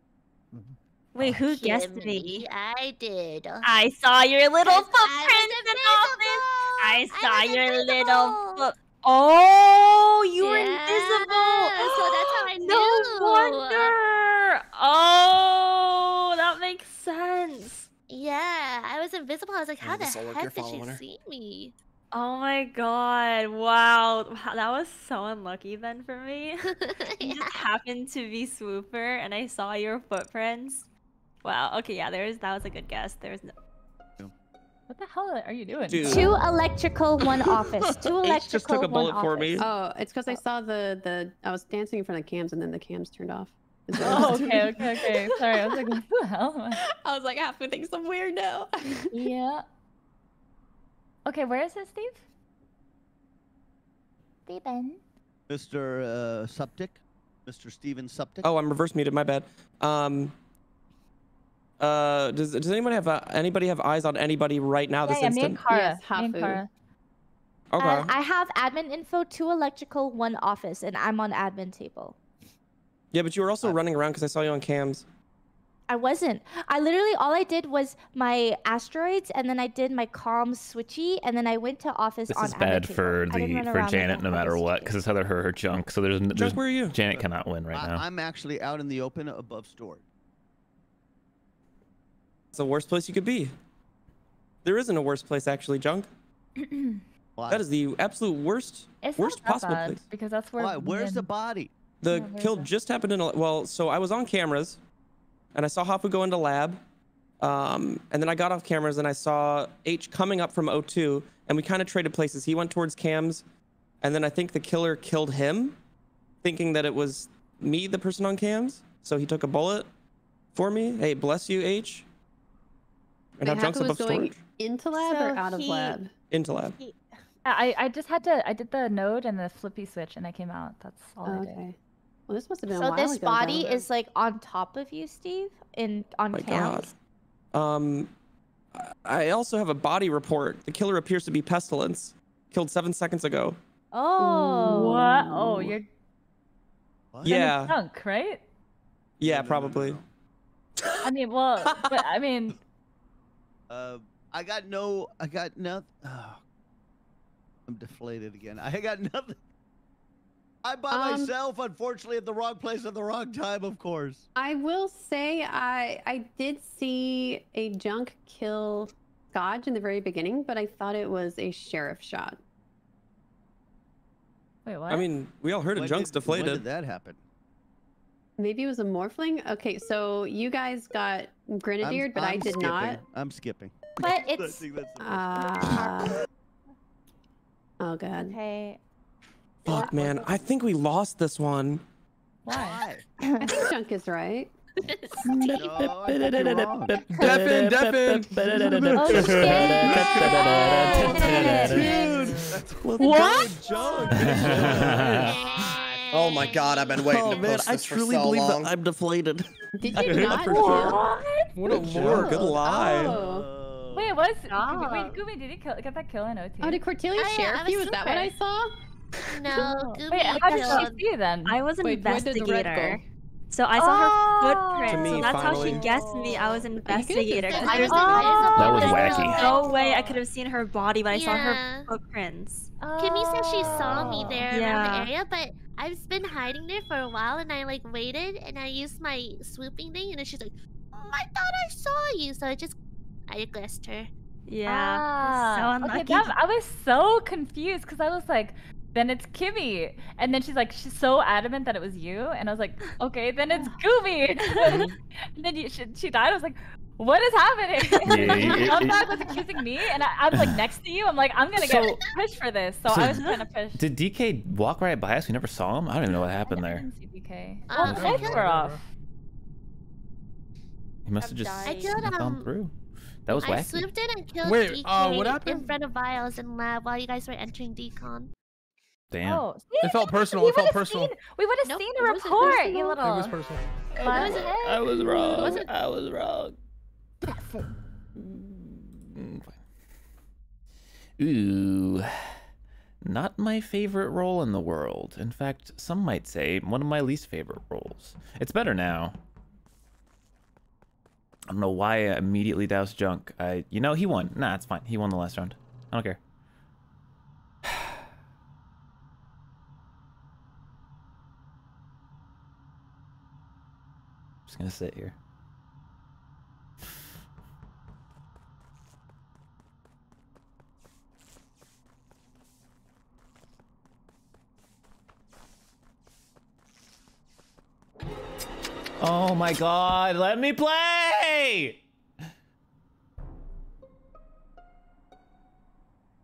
<laughs> Wait, who guessed me? I did. I saw your little footprints I in was office. I saw was your invisible. little foot. Oh, you were Yeah, invisible. so that's how I <gasps> No wonder. Oh, that makes sense. Yeah, I was invisible. I was like, how the heck did she her. see me? Oh my god! Wow, Wow, that was so unlucky then for me. <laughs> <laughs> You just happened to be Swooper, and I saw your footprints. Wow. Okay, yeah, there's that was a good guess. There's no. What the hell are you doing? Dude. Two electrical, one office. Two <laughs> H electrical, just took a bullet one for office. me. Oh, it's because I saw the the I was dancing in front of the cams and then the cams turned off. Is that Oh, <laughs> okay, okay, okay. Sorry, I was like, what the hell? am I- <laughs> I was like, Hafu thinks I'm weird now. <laughs> Yeah. Okay, where is it, Steve? Steven. Mr. Uh, Suptic, Mr. Steven Suptic. Oh, I'm reverse muted. My bad. Um. Uh, does does anyone have uh, anybody have eyes on anybody right now? Yeah, This yeah, me and instant. Kara. Yes, me and Hafu. Kara. Okay. Uh, I have admin info, two electrical, one office, and I'm on admin table. Yeah, but you were also uh, running around because I saw you on cams. I wasn't. I literally all I did was my asteroids, and then I did my calm switchy, and then I went to office This on is bad table. for the for around like Janet no matter what because it's either her or her Junk. So there's, there's where are you? Janet cannot win right I, now. I'm actually out in the open above storage. It's the worst place you could be. There isn't a worse place actually, Junk. <clears throat> That is the absolute worst, It's worst possible bad, place. because that's where. Why? Where's the body? The Yeah, kill that? just happened in a well, so I was on cameras, and I saw Hafu go into lab, um, and then I got off cameras and I saw H coming up from O2, and we kind of traded places. He went towards cams, and then I think the killer killed him, thinking that it was me, the person on cams. So he took a bullet for me. Hey, bless you, H. And Wait, now Junk's Hafu was above going storage. into lab So or out of lab? Into lab. He- I I just had to I did the node and the flippy switch and I came out. That's all I did. Okay. Well, this must have been a So while this ago, body though. is like on top of you, Steve, in on my cams. god. Um, I I also have a body report. The killer appears to be Pestilence. Killed seven seconds ago. Oh. What? Oh, you're then it's Yeah. drunk, right? Yeah, probably. I mean, well, but I mean, <laughs> Uh, I got no. I got nothing. Oh, I'm deflated again. I got <laughs> nothing. I'm by Um, myself, unfortunately, at the wrong place at the wrong time, of course. I will say I I did see a junk kill Scotch in the very beginning, but I thought it was a sheriff shot. wait, what? I mean, we all heard a When junk's did- When deflated. did that happen? Maybe it was a morphling. Okay, so you guys got grenadiered, but I I'm did skipping. not. I'm skipping. But <laughs> I it's think that's the Uh, <laughs> oh god. okay. Fuck, man. I think we lost this one. Why? I think <laughs> junk is right. No, I think you're wrong. Devin, Devin. What? Oh my god, I've been waiting Oh to man, post I this for truly so believe long. that I'm deflated. Did you <laughs> not for kill? sure. What a Sure. good lie. Oh. Wait, was wait, Stop. Gumi, did he kill, get that kill in OT? Oh, did Cordelia Oh, yeah, sheriff I was you? Is that what I saw? No, Gooby Wait, how did she see you then? I was an Wait, where did the red investigator. So I saw her Oh. footprint. Me, so that's how she guessed me. I was an You just investigator. I there's was Oh. That was There's wacky. no way I could have seen her body, but I saw her footprints. Kimmy said she saw me there around Yeah. the area, but I've been hiding there for a while, and I like waited, and I used my swooping thing, and then she's like, "Mm, "I thought I saw you," so I just I guessed her. Yeah. Ah, so okay, unlucky. that, I was so confused because I was like, then it's Kimmy. And then she's like, she's so adamant that it was you. And I was like, <laughs> okay, then it's Gooby. <laughs> and then you, she, she died. I was like, what is happening? Yeah, it- it- <laughs> Outback was accusing me. And I, I'm like next to you. I'm like, I'm going to get pushed for this. So, so I was trying to push. Did DK walk right by us? We never saw him. I don't even know what happened I there. didn't see DK. Um, Well, I the lights were off. He must have just dying. I killed, gone um, through. That was I wacky. swooped in and killed Wait, DK uh, what in front of Vials in lab while you guys were entering decon. Damn. Oh, see? It felt personal. It felt personal. Seen, we would have Nope, seen it a report, personal. you It little. was personal. It wasn't. I was wrong. wasn't- I was wrong. Ooh. Not my favorite role in the world. In fact, some might say one of my least favorite roles. It's better now. I don't know why I immediately doused Junk. I, you know, he won. Nah, it's fine. He won the last round. I don't care. <sighs> gonna sit here. Oh my god, let me play!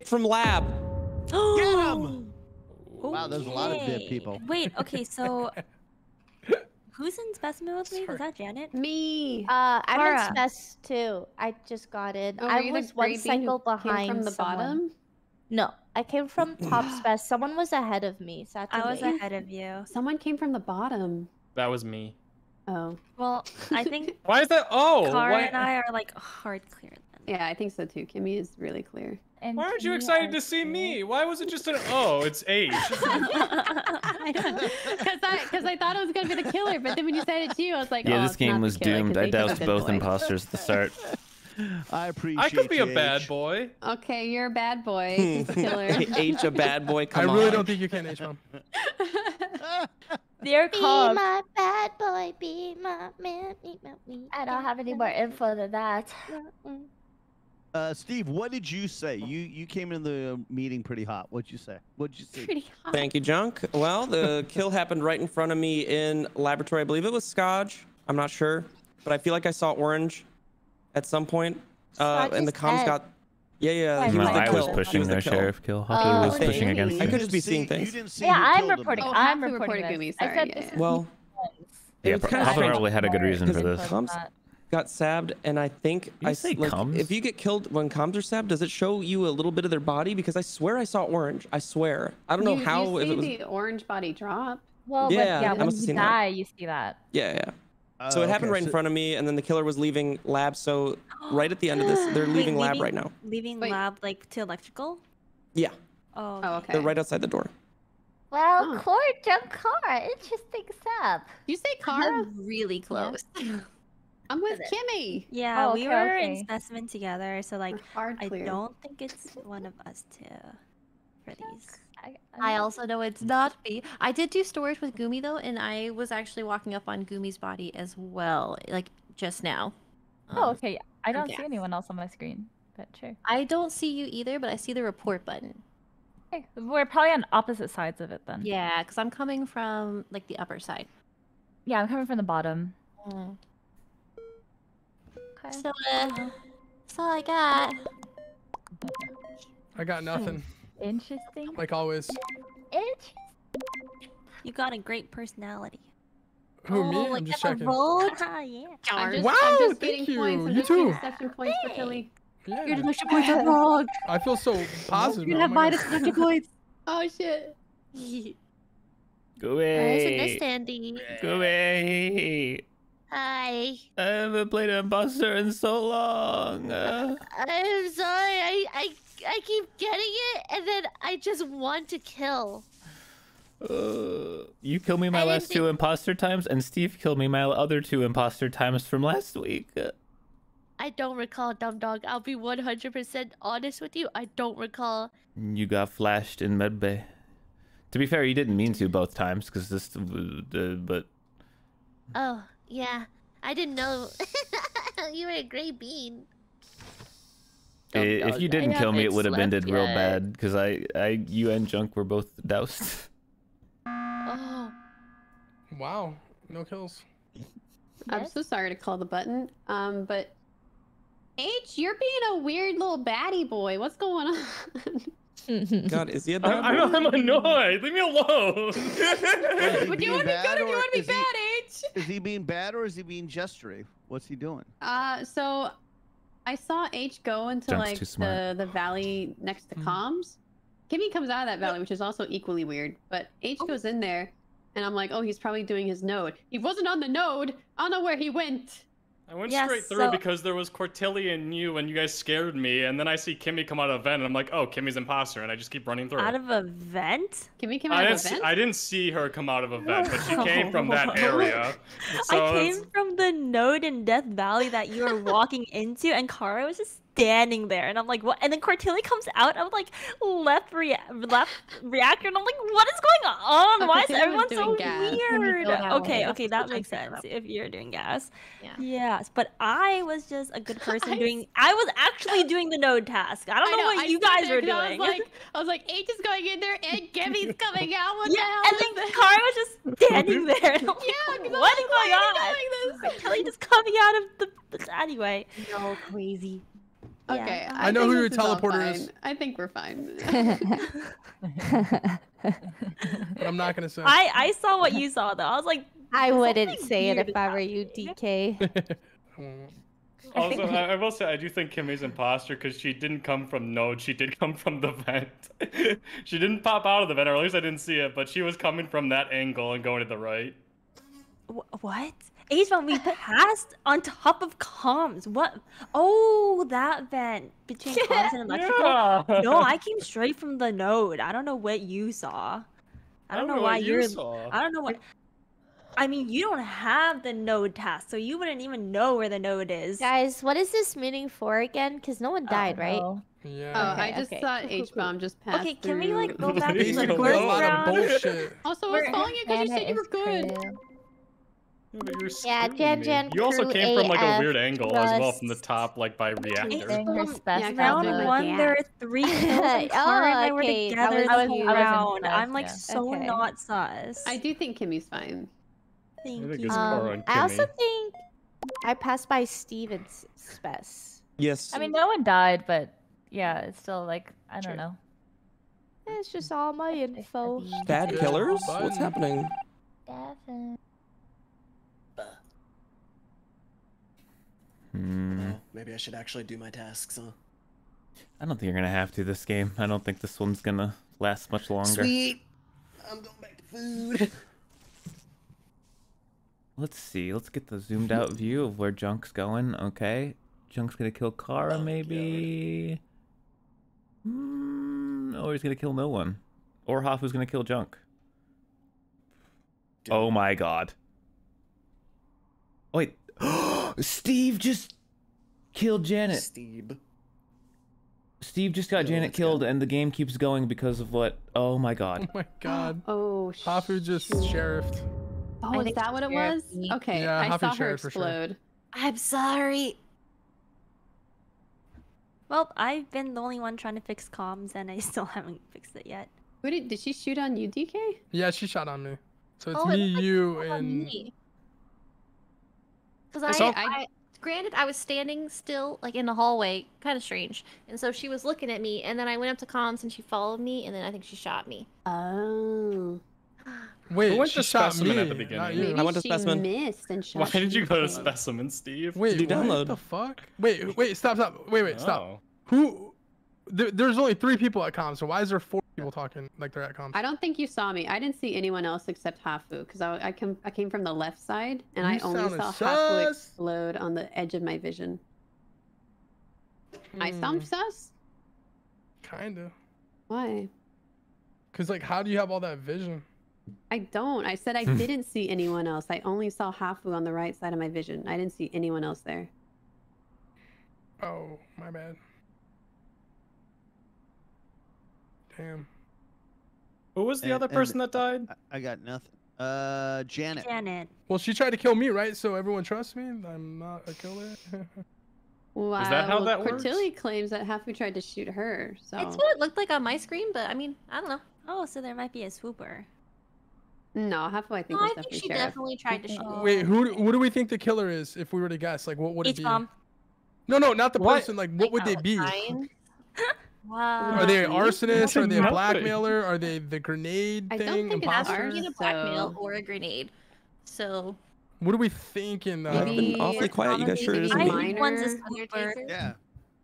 From lab. <gasps> Get him! Oh, wow, there's a lot of dead people. Wait, okay, so <laughs> who's in specimen with me? Was that Janet? Me. Uh, I'm Farah. in spec too. I just got in. Oh, I was one gray bean cycle came behind from the someone. bottom? No, I came from <clears throat> top spec. Someone was ahead of me, so I, had to I was wait. ahead of you. Someone came from the bottom. That was me. Oh. Well, I <laughs> think Why is that? Oh, Kara why, and I are like hard clear then. Yeah, I think so too. Kimmy is really clear. And why aren't you excited to see me? Why was it just an? Oh, it's H. <laughs> <laughs> I don't because I because I thought it was gonna be the killer, but then when you said it to you, I was like, Yeah, oh, this it's game not was killer, 'cause doomed. I doused both boy. imposters at the start. <laughs> I appreciate I could be a you, bad boy. Okay, you're a bad boy. He's the killer. H a bad boy. Come I really on. don't think you can, H mom. Dear Be Cog. my bad boy, be my man, be my me. I don't have any more info than that. Uh, Steve, what did you say? You you came in the meeting pretty hot. What'd you say? What'd you say? Pretty hot. Thank you, Junk. Well, the <laughs> kill happened right in front of me in laboratory. I believe it was Scotch. I'm not sure, but I feel like I saw orange at some point. Uh, and the comms dead. got. Yeah, yeah. He No, was the I kill. was pushing was the their kill. sheriff kill. Oh, Hafu was pushing against I could just be see- seeing You things. didn't see Yeah, I'm reporting. Oh, I'm Hafu reporting reported this. Gumi, I sorry, said yeah, this yeah. is Well, Yeah, was pro- kinda Papa strange. probably had a good reason for this. Comms, got stabbed, and I think you I say like comms? if you get killed when comms are stabbed, does it show you a little bit of their body? Because I swear I saw orange. I swear. I don't know how You if see it was. the orange body drop. Well, Yeah, yeah, yeah when must you seen that. die, you see that. Yeah, yeah. Oh, so Oh, it happened okay, right in front of me, and then the killer was leaving lab. So <gasps> right at the end of this, they're Wait, leaving lab right now. Leaving Wait. lab like to electrical. Yeah, Oh. Oh, okay. they're right outside the door. Well, Oh. Core junk car. Interesting stuff. You say car? I'm really close. <laughs> I'm with Kimmy. Yeah, Oh, we were okay. in specimen together, so like I don't think it's one of us two for these. I, I also know it's not me. I did do storage with Gumi though, and I was actually walking up on Gumi's body as well, like just now. Oh, Um, okay. I don't yeah. see anyone else on my screen, but sure. I don't see you either, but I see the report button. Okay, we're probably on opposite sides of it then. Yeah, because I'm coming from like the upper side. Yeah, I'm coming from the bottom. Okay. So uh, that's all I got. I got nothing, Interesting. like always. Itch? You got a great personality. Who me? Oh, I'm just checking. road? <laughs> Ah, yeah. I'm just, Wow, I'm just thank getting you. points. I'm You just getting too. deception points for Tilly. Yeah. Your deduction points are wrong. I feel so <laughs> positive. You oh have my minus God. points. <laughs> Oh shit. Go Nice away. understanding. Go away. Hi. I haven't played an Imposter in so long. Uh, I'm sorry. I, I I keep getting it, and then I just want to kill. uh, you killed me my I last two imposter times, and Steve killed me my other two imposter times from last week. Uh, I don't recall, dumb dog. I'll be 100% honest with you. I don't recall. You got flashed in medbay. To be fair, you didn't mean to both times, because this, uh, but Oh, yeah. I didn't know. <laughs> you were a gray bean. i- if you didn't kill me, it would have ended slept real bad, because I, I, you and Junk were both doused. <laughs> Oh. Wow, no kills. I'm so sorry to call the button. Um, but H, you're being a weird little baddie boy. What's going on? <laughs> God, is he a I'm, bad I'm, I'm annoyed. Leave me alone. Would you want to be good or do you want to be is he- bad, H? Is he <laughs> being bad or is he being gestury? What's he doing? Uh, so I saw H go into Junk's like the the valley next to comms. Kimmy comes out of that valley, which is also equally weird. But H goes in there, and I'm like, oh, he's probably doing his node. He wasn't on the node. I don't know where he went. I went Yes, straight through so- because there was Cortilli and you, and you guys scared me. And then I see Kimmy come out of a vent, and I'm like, oh, Kimmy's imposter, and I just keep running through. Out of a vent? Kimmy came I out of didn't, a see, vent. I didn't see her come out of a vent, but she <laughs> came from that <laughs> area. So I it's- came from the node in Death Valley that you were <laughs> walking into, and Kara was just standing there, and I'm like, what? And then Cortilli comes out of like left rea- left reactor, and I'm like, what is going on? Oh, Why is everyone so gas. weird? Okay, way. okay, that makes sense if you're doing gas. Yeah. Yes, but I was just a good person doing. I was actually doing the node task. I don't know, know, what I you guys there were 'cause I doing. was like, I was like, H is going in there, and Kimmy's coming out. What yeah, the hell? and then this? Kara was just <laughs> standing there. And I'm like, Yeah, 'cause I'm what like, going on? you doing this? Kelly just coming out of the. Anyway. No, crazy. Okay, I know who your this is all teleporter is. I think we're fine. <laughs> But I'm not gonna say. I I saw what you saw though. I was like, I wouldn't say it if I were you, DK. <laughs> Also, <laughs> I, I will say I do think Kimmy's imposter because she didn't come from Node. She did come from the vent. she didn't pop out of the vent, or at least I didn't see it. But she was coming from that angle and going to the right. Wh- what? H-Vent, we passed on top of comms. What? Oh, that vent between comms and electrical. Yeah. No, I <laughs> came straight from the node. I don't know what you saw. I don't, know, what why you you're. saw. I don't know what. I mean, you don't have the node task, so you wouldn't even know where the node is. Guys, what is this meeting for again? Because no one died, right? Yeah. Oh, I just okay. thought Cool, cool, H bomb just passed. Okay, can we like go back to <laughs> He's the gonna first a lot of round? Also, I was We're- following you because you said you were good. crew. Yeah, but you're Yeah, Jan. Jan You also came from like a weird angle as well from the top, like by reactor. Doing her specimen. I'll do round one, gas. there are three kills, <laughs> and Oh, Kara I were okay, that together was the whole I was, round. I'm like yeah. so Okay. not sus. I do think Kimmy's fine. Thank think you. Um, I also think I passed by Steven's spec. Yes. I mean, no one died, but yeah, it's still like I don't know. It's just all my info. Bad killers? What's happening? Hmm. Well, maybe I should actually do my tasks, huh? I don't think you're gonna have to this game. I don't think this one's gonna last much longer. Sweet. I'm going back to food. <laughs> Let's see. Let's get the zoomed out <laughs> view of where Junk's going. Okay. Junk's gonna kill Kara, maybe. Mm, or he's gonna kill no one. Or Hafu's gonna kill Junk. Oh my god. Oh, wait. Steve just killed Janet. Steve. Steve just got Janet killed, and the game keeps going because of what? Oh my god. <laughs> Oh my god. <gasps> Oh, Hafu just sheriffed. Oh, is that what it was? me. Okay, Yeah, I Happy saw her Sheriff for sure. explode. I'm sorry. Well, I've been the only one trying to fix comms, and I still <laughs> haven't fixed it yet. Who did did she shoot on you, DK? Yeah, she shot on me. So it's Oh, me, looks you, she shot on and me. Because I, So- I, granted, I was standing still, like in the hallway, kind of strange, and so she was looking at me, and then I went up to comms, and she followed me, and then I think she shot me. Oh. <gasps> wait, Who went she to shot specimen me, at the beginning? Maybe I went to she specimen. missed and shot Why did you go to DK. specimen, Steve? Wait, do what download. the fuck? Wait, wait, stop, stop. Wait, wait, stop. Oh. Who? There, there's only three people at comms, so why is there four people talking like they're at comms? I don't think you saw me. I didn't see anyone else except Hafu because I, I, come, I came from the left side and I only sounded saw Hafu explode on the edge of my vision. I Hmm, sound sus? Kinda. Why? Cause like, how do you have all that vision? I don't. I said I Hmm. didn't see anyone else. I only saw Hafu on the right side of my vision. I didn't see anyone else there. Oh, my bad. Damn. Who was the And- other and person that died? I, I got nothing. Uh, Janet. Janet. Well, she tried to kill me, right? So everyone trusts me. I'm not a killer. Wow. Is that how well, that works? Cortilli claims that Hafu tried to shoot her. So It's what it looked like on my screen, but I mean, I don't know. Oh, so there might be a swooper. no, Hafu I think No, I think she sheriff. definitely tried to shoot. Wait, who? do- What do we think the killer is? If we were to guess, like, what would it H be? bomb. No, no, not the What? person. Like, what would they be? <laughs> Wow. Are they an arsonist? Are they a blackmailer? Are they the grenade thing? I don't think it's Not Imposter? ours. being a blackmail so- or a grenade. So What are we thinking? Though? I've been Maybe- awfully quiet. You guys sure it isn't I think one's a Minor. swooper. Yeah.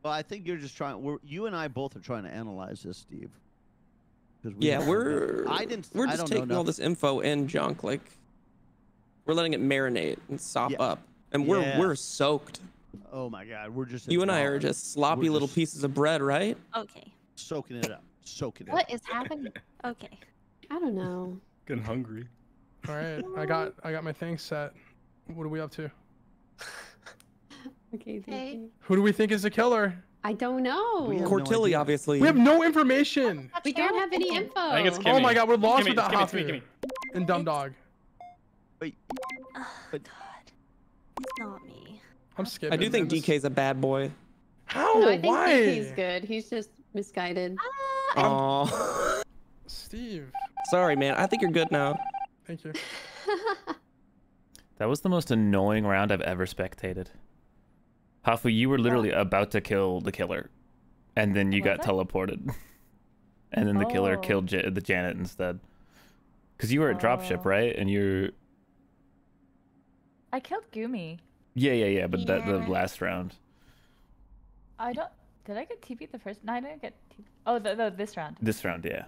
Well, I think you're just trying. We're you and I both are trying to analyze this, Steve. we Yeah, we're I didn't. we're I just don't know taking all this info and junk, like we're letting it marinate and sop Yeah. up, and we're Yeah. we're soaked. Oh my God, we're just. You and I are just sloppy we're little just pieces of bread, right? Okay. soaking it up, soaking it What up. is happening? <laughs> Okay. I don't know. Getting hungry. All right, I got I got my thing set. What are we up to? <laughs> Okay. Hey. DK. Who do we think is the killer? I don't know. We have no obviously. We have no information. We don't have any info. I think it's Oh my God, we're lost Kimmy, without Kimmy, Hafu Kimmy, Kimmy. and Dumb Dog. Wait. Oh, But- God. It's not me. I'm skipping. I do think man. This- DK's a bad boy. How? No, I think Why? DK's good. He's just misguided. Oh, <laughs> Steve, sorry, man. I think you're good now. thank you. <laughs> That was the most annoying round I've ever spectated. Hafu, you were literally about to kill the killer, and then you Was got I? teleported, <laughs> and then the killer Oh. killed J- the Janet instead. Cause you were at dropship, Oh. right? And you're I killed Gumi. Yeah, yeah, yeah. But that the last round, I don't. Did I get TP the first? No, I didn't get TP. Oh, the, the, this round. this round, yeah,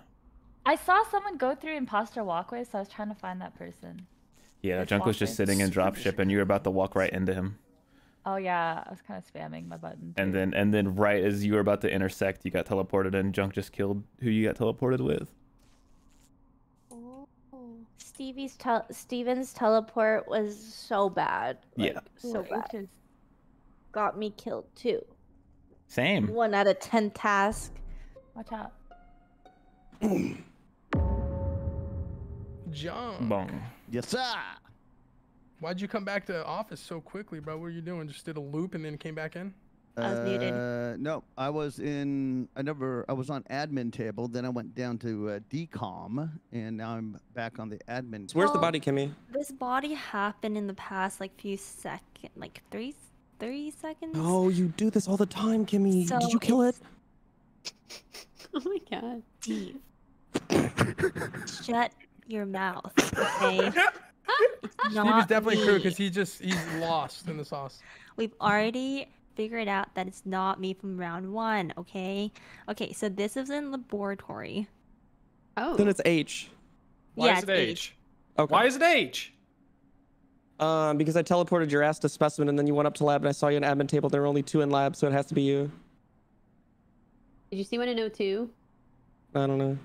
I saw someone go through imposter walkway, so I was trying to find that person. yeah. This Junk was just sitting in dropship, and you were about to walk right into him, Oh yeah, I was kind of spamming my button. and then and then right as you were about to intersect, you got teleported, and Junk just killed who you got teleported with. Stevie's tel- Steven's teleport was so bad. Yeah. so bad. H's. Got me killed too. Same. One out of ten task. Watch out. <clears throat> John, Bong. yes, sir. why'd you come back to office so quickly, bro? What were you doing? Just did a loop and then came back in? I was muted. Uh, no, I was in. I never. I was on admin table. Then I went down to uh, decom, and now I'm back on the admin. So where's the body, Kimmy? This body happened in the past like few second, like three, three seconds. Oh, you do this all the time, Kimmy. So Did you kill it? <laughs> Oh my god. Steve. Shut your mouth, okay? <laughs> Steve is Not definitely crew because he just he's lost in the sauce. We've already figured out that it's not me from round one, okay? Okay, so this is in laboratory. Oh. Then it's H. Why yeah, is it it's H? Why is it H? Um, because I teleported your ass to specimen, and then you went up to lab, and I saw you in admin table. There were only two in lab, so it has to be you. Did you see one in O2? I don't know.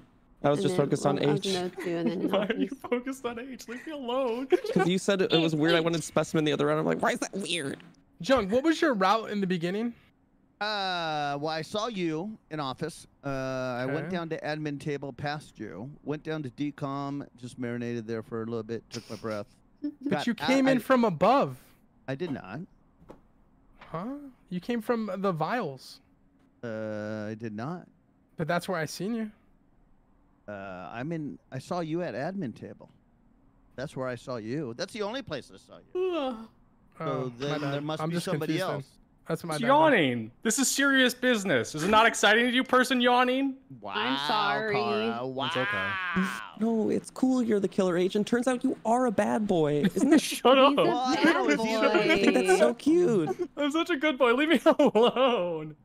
I was And just then- focused on well, I was H. O2 and then <laughs> Why are you focused on H? Leave me alone. <laughs> Because you said it, it was weird. I wanted specimen the other round. I'm like, why is that weird? Junk, what was your route in the beginning? Uh, well, I saw you in office. Uh, I went down to admin table past you. Went down to decom, just marinated there for a little bit. Took my breath. <laughs> But got you out- came in I- from above. I did not. Huh? You came from the vials. Uh, I did not. But that's where I seen you. Uh, I'm in. I saw you at admin table. That's where I saw you. That's the only place I saw you. Oh, So my then there must I'm be just somebody confused then. else. That's my It's bad. yawning. This is serious business. Is it not exciting to you, person yawning? Wow, I'm sorry. Kara, wow. It's okay. No, it's cool. You're the killer agent. Turns out you are a bad boy. <laughs> Isn't that Shut up. He's a Well, I bad don't know if he's a- I think that's so cute. <laughs> I'm such a good boy. Leave me <laughs> alone.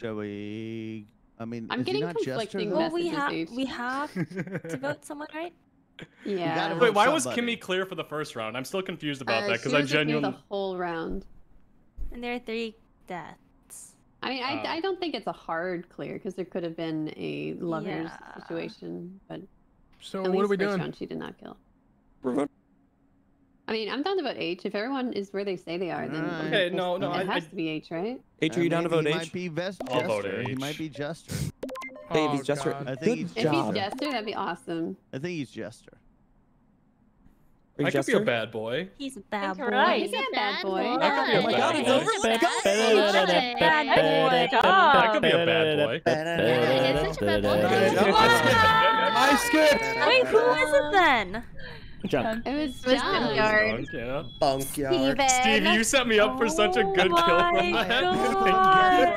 Shall we? I mean, I'm is he getting not Jester, conflicting though? Well, we Messages have we have to vote someone, right? Yeah. Wait, vote why was somebody. Kimmy clear for the first round? I'm still confused about Uh, that because I was with genuinely. the whole round. And there are three deaths. I mean, I, Oh. I don't think it's a hard clear because there could have been a lovers Yeah. situation, but So at what least are we doing? round she did not kill. We're. I mean, I'm down to vote H. If everyone is where they say they are, then Alright. Okay, no, no, it I- has I- to be H, right? H, are you Uh, down to maybe vote he H? might be Ves- I'll vote Jester. He might be Jester. Babe, Oh, he's Jester. God. I think Good he's If he's Jester, that'd be awesome. I think he's Jester. Are you I could be a bad boy. He's a bad boy. right. He's a bad boy. I could be a Oh my bad God, boy. it's over. Bad boy. I could be a bad boy. It's such a bad boy. I skipped. Wait, who is it then? Junk. It was It was John. Vineyard. Yeah. Bunkyard. Steven. Stevie, you set me up for such a oh good Oh kill from that. <laughs> God.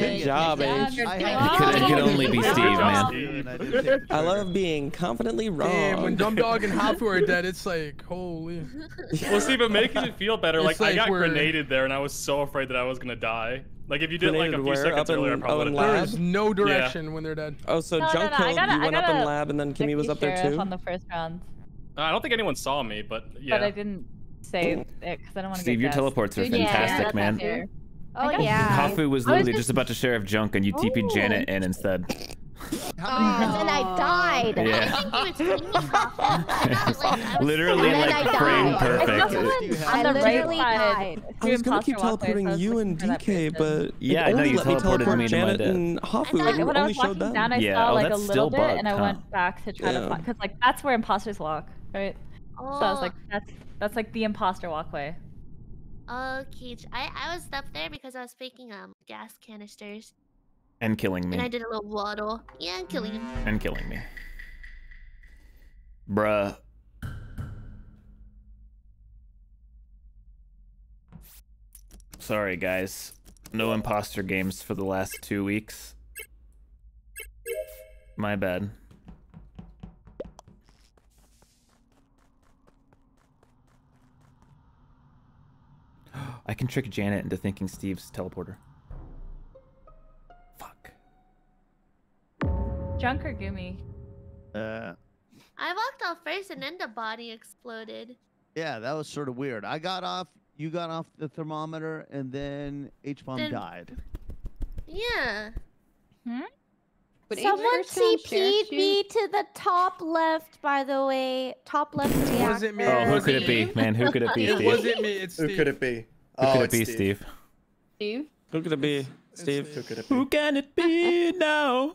Good job, H. I It could, it could only be Steve, man. I didn't take the I trigger. love being confidently wrong. Damn, when Dumb Dog and Hafu are dead, it's like <laughs> holy. Well, Steve, it makes it feel better. Like, It's I got we're- grenaded there, and I was so afraid that I was gonna die. Like if you did like a few where? seconds Up in- earlier, I probably would in have There died. lab? is no direction when they're dead. Oh, so No, no, Junk no, I killed, gotta- you went up in lab, and then Kimmy was up there too? on the first round, I don't think anyone saw me, but yeah. but I didn't say it because I don't want to. Get Steve, your teleports are Good, yeah, fantastic, man. fair. Oh yeah. Hafu was I was literally just just- about to sheriff Junk, and you TP'd Janet in instead. How oh. many And then I died. Yeah. I think you were me off. Literally, like I frame perfect. do you I have? On the right literally died. I was gonna keep walkways, so teleporting was you and DK, but Yeah, I know, only you let me teleported teleport me to Janet and Hafu. Like, Like, when I was walking down, I Yeah, saw oh, like a that's little still bit, and I huh? went back to try to Yeah. find because like that's where imposters walk, right? So I was like, Oh, that's that's like the imposter walkway. okay. I I was up there because I was faking um gas canisters, And killing me. and I did a little waddle. Yeah, and killing him. And killing me. Bruh. Sorry, guys. No imposter games for the last two weeks. My bad. I can trick Janet into thinking Steve's teleporter. Fuck. Junk or Gumi? Uh, I walked off first, and then the body exploded. yeah, that was sort of weird. I got off. You got off the thermometer, and then H bomb Then- died. Yeah. Would H Someone first go on sheriff CP'd me to the top left, by the way. Top left reactor. Was it me? Oh, who could it be? Man, who could it be, It wasn't me. It's Steve. Who could it be? Who oh, could it be, Steve? Steve? Who could it be? It's Steve. Who could it be? Who can it be <laughs> now?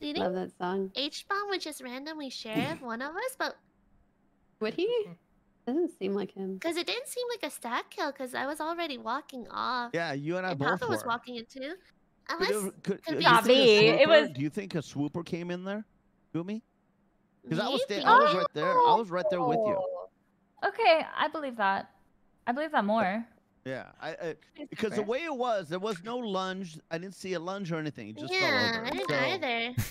Do you Love that song. H bomb would just randomly sheriff <laughs> one of us? But Would he? Doesn't seem like him. because it didn't seem like a stat kill, because I was already walking off. Yeah, you and I and both Papa was were. walking in too. Unless it- could- could do be you think a me, it swooper- was- Do you think a swooper came in there, Gumi? Because I was maybe. sta- I was right there. I was right there with you. Oh. Okay, I believe that. I believe that more. Yeah, I, I because the way it was, there was no lunge. I didn't see a lunge or anything. It just yeah, fell over. I didn't So- either. <laughs>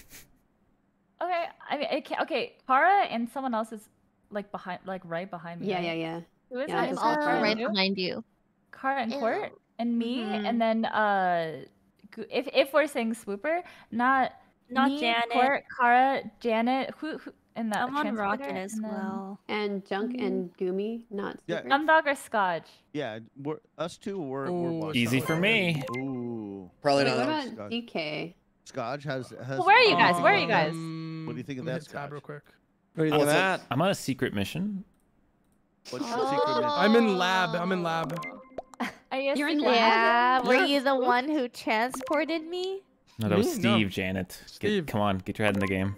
Okay, I mean, it can, okay, Kara and someone else is like behind, like right behind me. Yeah, yeah, yeah. Who is Yeah, it? just Kara behind you. you? right behind you. Kara and Court and me, Mhm. and then uh, if if we're saying swooper, not Not me, Janet. Court, Kara, Janet, who who and the I'm on translator, Rocket as and then well. And Junk and Gumi, not Yeah. super. Gumdog or Scotch. Yeah, we're us two. We're, we're Ooh, watching Easy for me. Ooh, Probably Wait, what not. about Scotch. DK? Scotch has has. Well, where are you guys? Where are you guys? Um, What do you think of that, Scotch? real quick. What do you think of that? I'm on a secret mission. What's Oh. your secret? mission? I'm in lab. I'm in lab. <laughs> I guess You're in the- lab? Yeah, were you the one who transported me? No, that was Me? No. Steve, Janet. Get, come on, get your head in the game.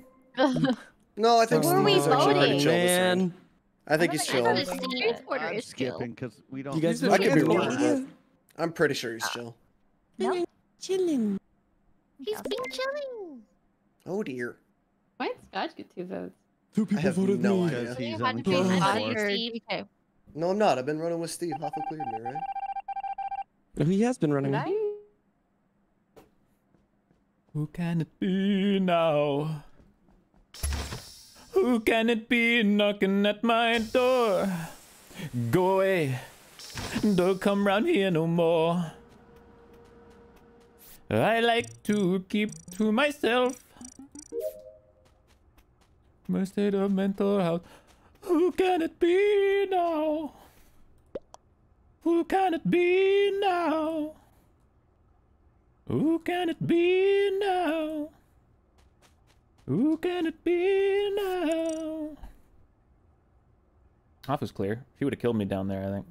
No, I think Who are Steve we actually pretty chill this round. Man, I think I he's chill. I voted Steve. Transporter I'm skipping because we don't. you guys He's a I could be wrong, I'm pretty sure he's chill. No. chilling. He's been chilling. Oh dear. Why did Scotch get two votes? Two I have no idea. Because he's had on to be camera. Scotty Scotty or Steve. DK. No, I'm not. I've been running with Steve. Hafu cleared me, right? He has been running. Did I? Who can it be now? Who can it be knocking at my door? Go away. Don't come round here no more. I like to keep to myself. My state of mental health. Who can it be now? Who can it be now? Who can it be now? Who can it be now? Off was clear. He would have killed me down there, I think.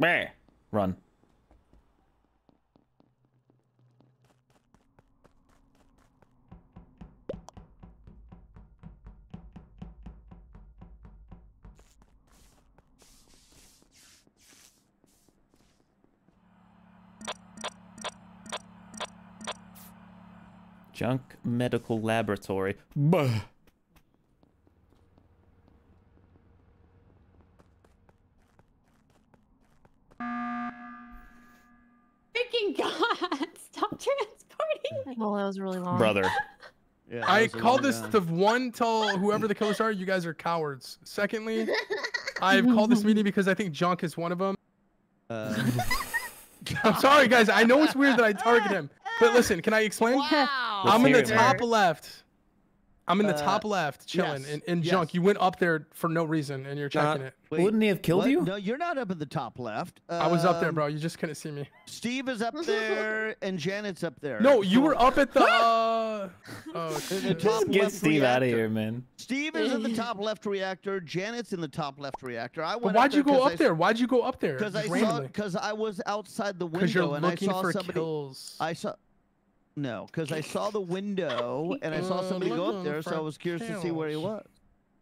Meh. Run. Junk Medical Laboratory. Buh. Freaking God! <laughs> Stop transporting. Well, that was really long. Brother. <laughs> Yeah, I was call this round. the one. Tell whoever the killers are, you guys are cowards. Secondly, <laughs> I've called this meeting because I think Junk is one of them. Uh, I'm sorry, guys. I know it's weird that I target him, but listen, can I explain? I'm in the Let's hear it, top man. left. I'm in the Uh, top left, chilling. yes, In, in yes. junk, you went up there for no reason, and you're checking it. wait, Wouldn't he have killed what? you? No, you're not up at the top left. I was up there, Um, bro. You just couldn't see me. Steve is up <laughs> there, and Janet's up there. No, you were up at the. <laughs> Uh... Oh, In the shit. top Get left Steve out of here, man. Steve is in the top left reactor. Janet's in the top left reactor. I But went. why'd you go up I, there? Why'd you go up there? Because I Just saw. Because I was outside the Because you're window and I saw for somebody. kills. I saw. No, because I saw the window and I saw Uh, somebody go up there, so I was curious to see where he was.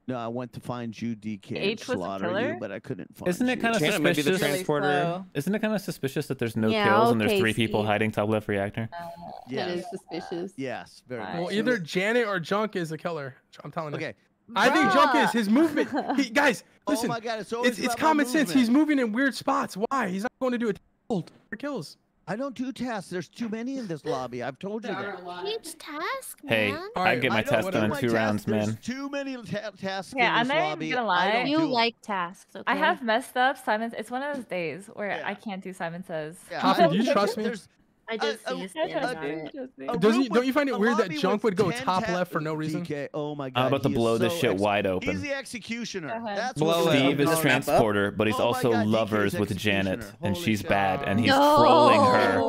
No, I went to find you, DK, H was the slaughter you, but I couldn't find Isn't it kind of Janet might be the suspicious? transporter. Isn't it kind of suspicious that there's no Yeah, kills and there's okay, three people hiding top left reactor? That Yes, is suspicious. yes, very Well, much. Well, either Janet or Junk is a killer. I'm telling you. Okay. I think Junk is his movement. He, <laughs> guys, listen. oh my God, it's always it's it's common sense. He's moving in weird spots. Why? He's not going to do a hold for kills. I don't do tasks. There's too many in this lobby. I've told you There are that. a lot. Huge task, Hey, man. I Alright, get my I test done in two tasks- rounds, there's man. Too many ta- tasks Yeah, in I'm this not even lobby. gonna I lie. don't You like tasks, okay? I have messed up Simon. It's one of those days where Yeah. I can't do Simon Says. Yeah, Hafu, I- do you <laughs> trust me? There's I did Uh, see uh, stand uh, about it. Doesn't- room don't you find it weird that Junk would go top left for no reason? DK, oh my God. I'm about to he is blow this so shit ex- wide He's the executioner. Go ahead. That's Blow what's it. going Steve is on. Up? transporter, but he's Oh also God, lovers with Janet, executioner. and she's shit. bad, and he's No. trolling her.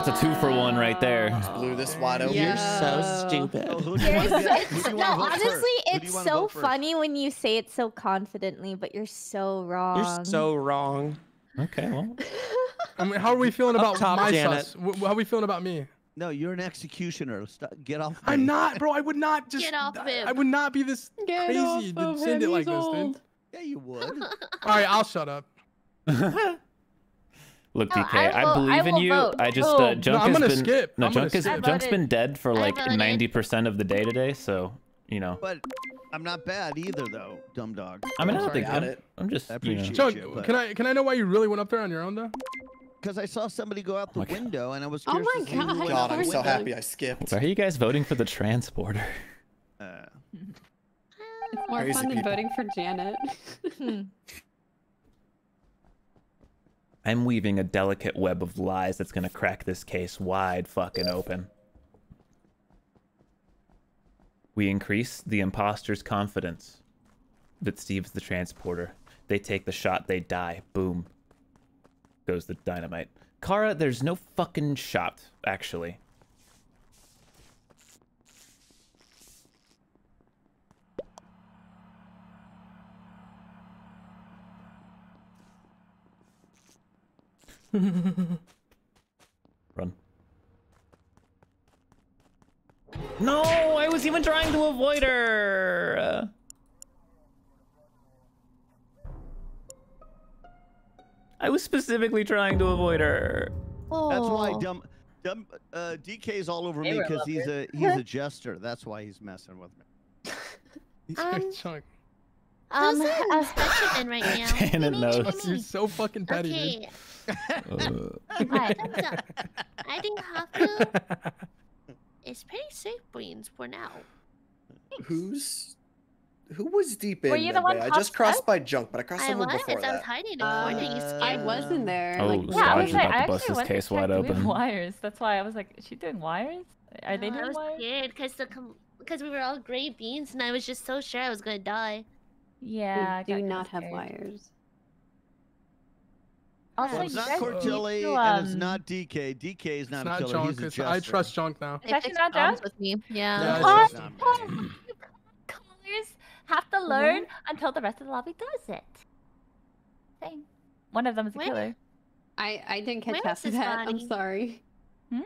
Ooh, that's a two for one right there. Blew this wide open. You're so stupid. Oh, who do you wanna There's- get- who do it's, no, wanna vote first? honestly, Who do you it's so funny when you say it so confidently, but you're so wrong. You're so wrong. Okay, well, <laughs> I mean, how are we feeling about top, my Janet. sus? How are we feeling about me? No, you're an executioner. Stop, get off. I'm me. not, bro. I would not just. Get off I, him. I would not be this Get crazy off to of send him, it like he's this, old. dude. Yeah, you would. All right, I'll shut up. <laughs> <laughs> look, No, DK, I I, will- I believe in you. vote. I just Oh. uh, No, junk I'm has gonna been skip. no I'm gonna junk has skip. junk's been dead for like ninety percent of the day today, so you know. But I'm not bad either, though, dumb dog. I mean, I don't sorry, think I'm, it. I'm just. I you know. appreciate Chunk, you, but- can I can I know why you really went up there on your own though? Because I saw somebody go out the my God. window, and I was Oh my to see who God. God, I'm so happy I skipped. Why are you guys voting for the transporter? Uh, It's more fun than people. voting for Janet. I'm weaving a delicate web of lies that's gonna crack this case wide fucking open. We increase the imposter's confidence that Steve's the transporter. They take the shot, they die. Boom. Goes the dynamite. Kara, there's no fucking shot, actually. <laughs> Run. No, I was even trying to avoid her. I was specifically trying to avoid her. That's why dumb, dumb uh, DK's all over They me because he's a <laughs> he's a jester. That's why he's messing with me. <laughs> Um, Chunk, um, Um, who's uh, in right now? Janet Gimme, knows. you're so fucking petty. Okay, Uh, Uh. What? thumbs. I think Haku is pretty safe brains for now. Who's who was deep in? Were you the one I just crossed step? by junk, but I crossed I someone was. before I was that. hiding in a corner. Uh, you I was in there. Oh, like, Yeah, I was Scotch is like, about I to actually bust this went case wide open. wires. That's why I was like, is she doing wires? Are they No, I was wires? scared because the because we were all gray beans, and I was just so sure I was gonna die. Yeah. We do got kinda not have wires. Also, Well, it's not guys need Cortilli to, and it's um, not DK. DK is not, not a killer. Junk. He's a jester. I trust Junk now. They That's not problems Joe? with me. Yeah. Yeah, What? it's Not. Oh, you have to learn until the rest of the lobby does it. Same. One of them is a Where? killer. I I didn't catch Where half is of this that. I'm sorry. Hmm?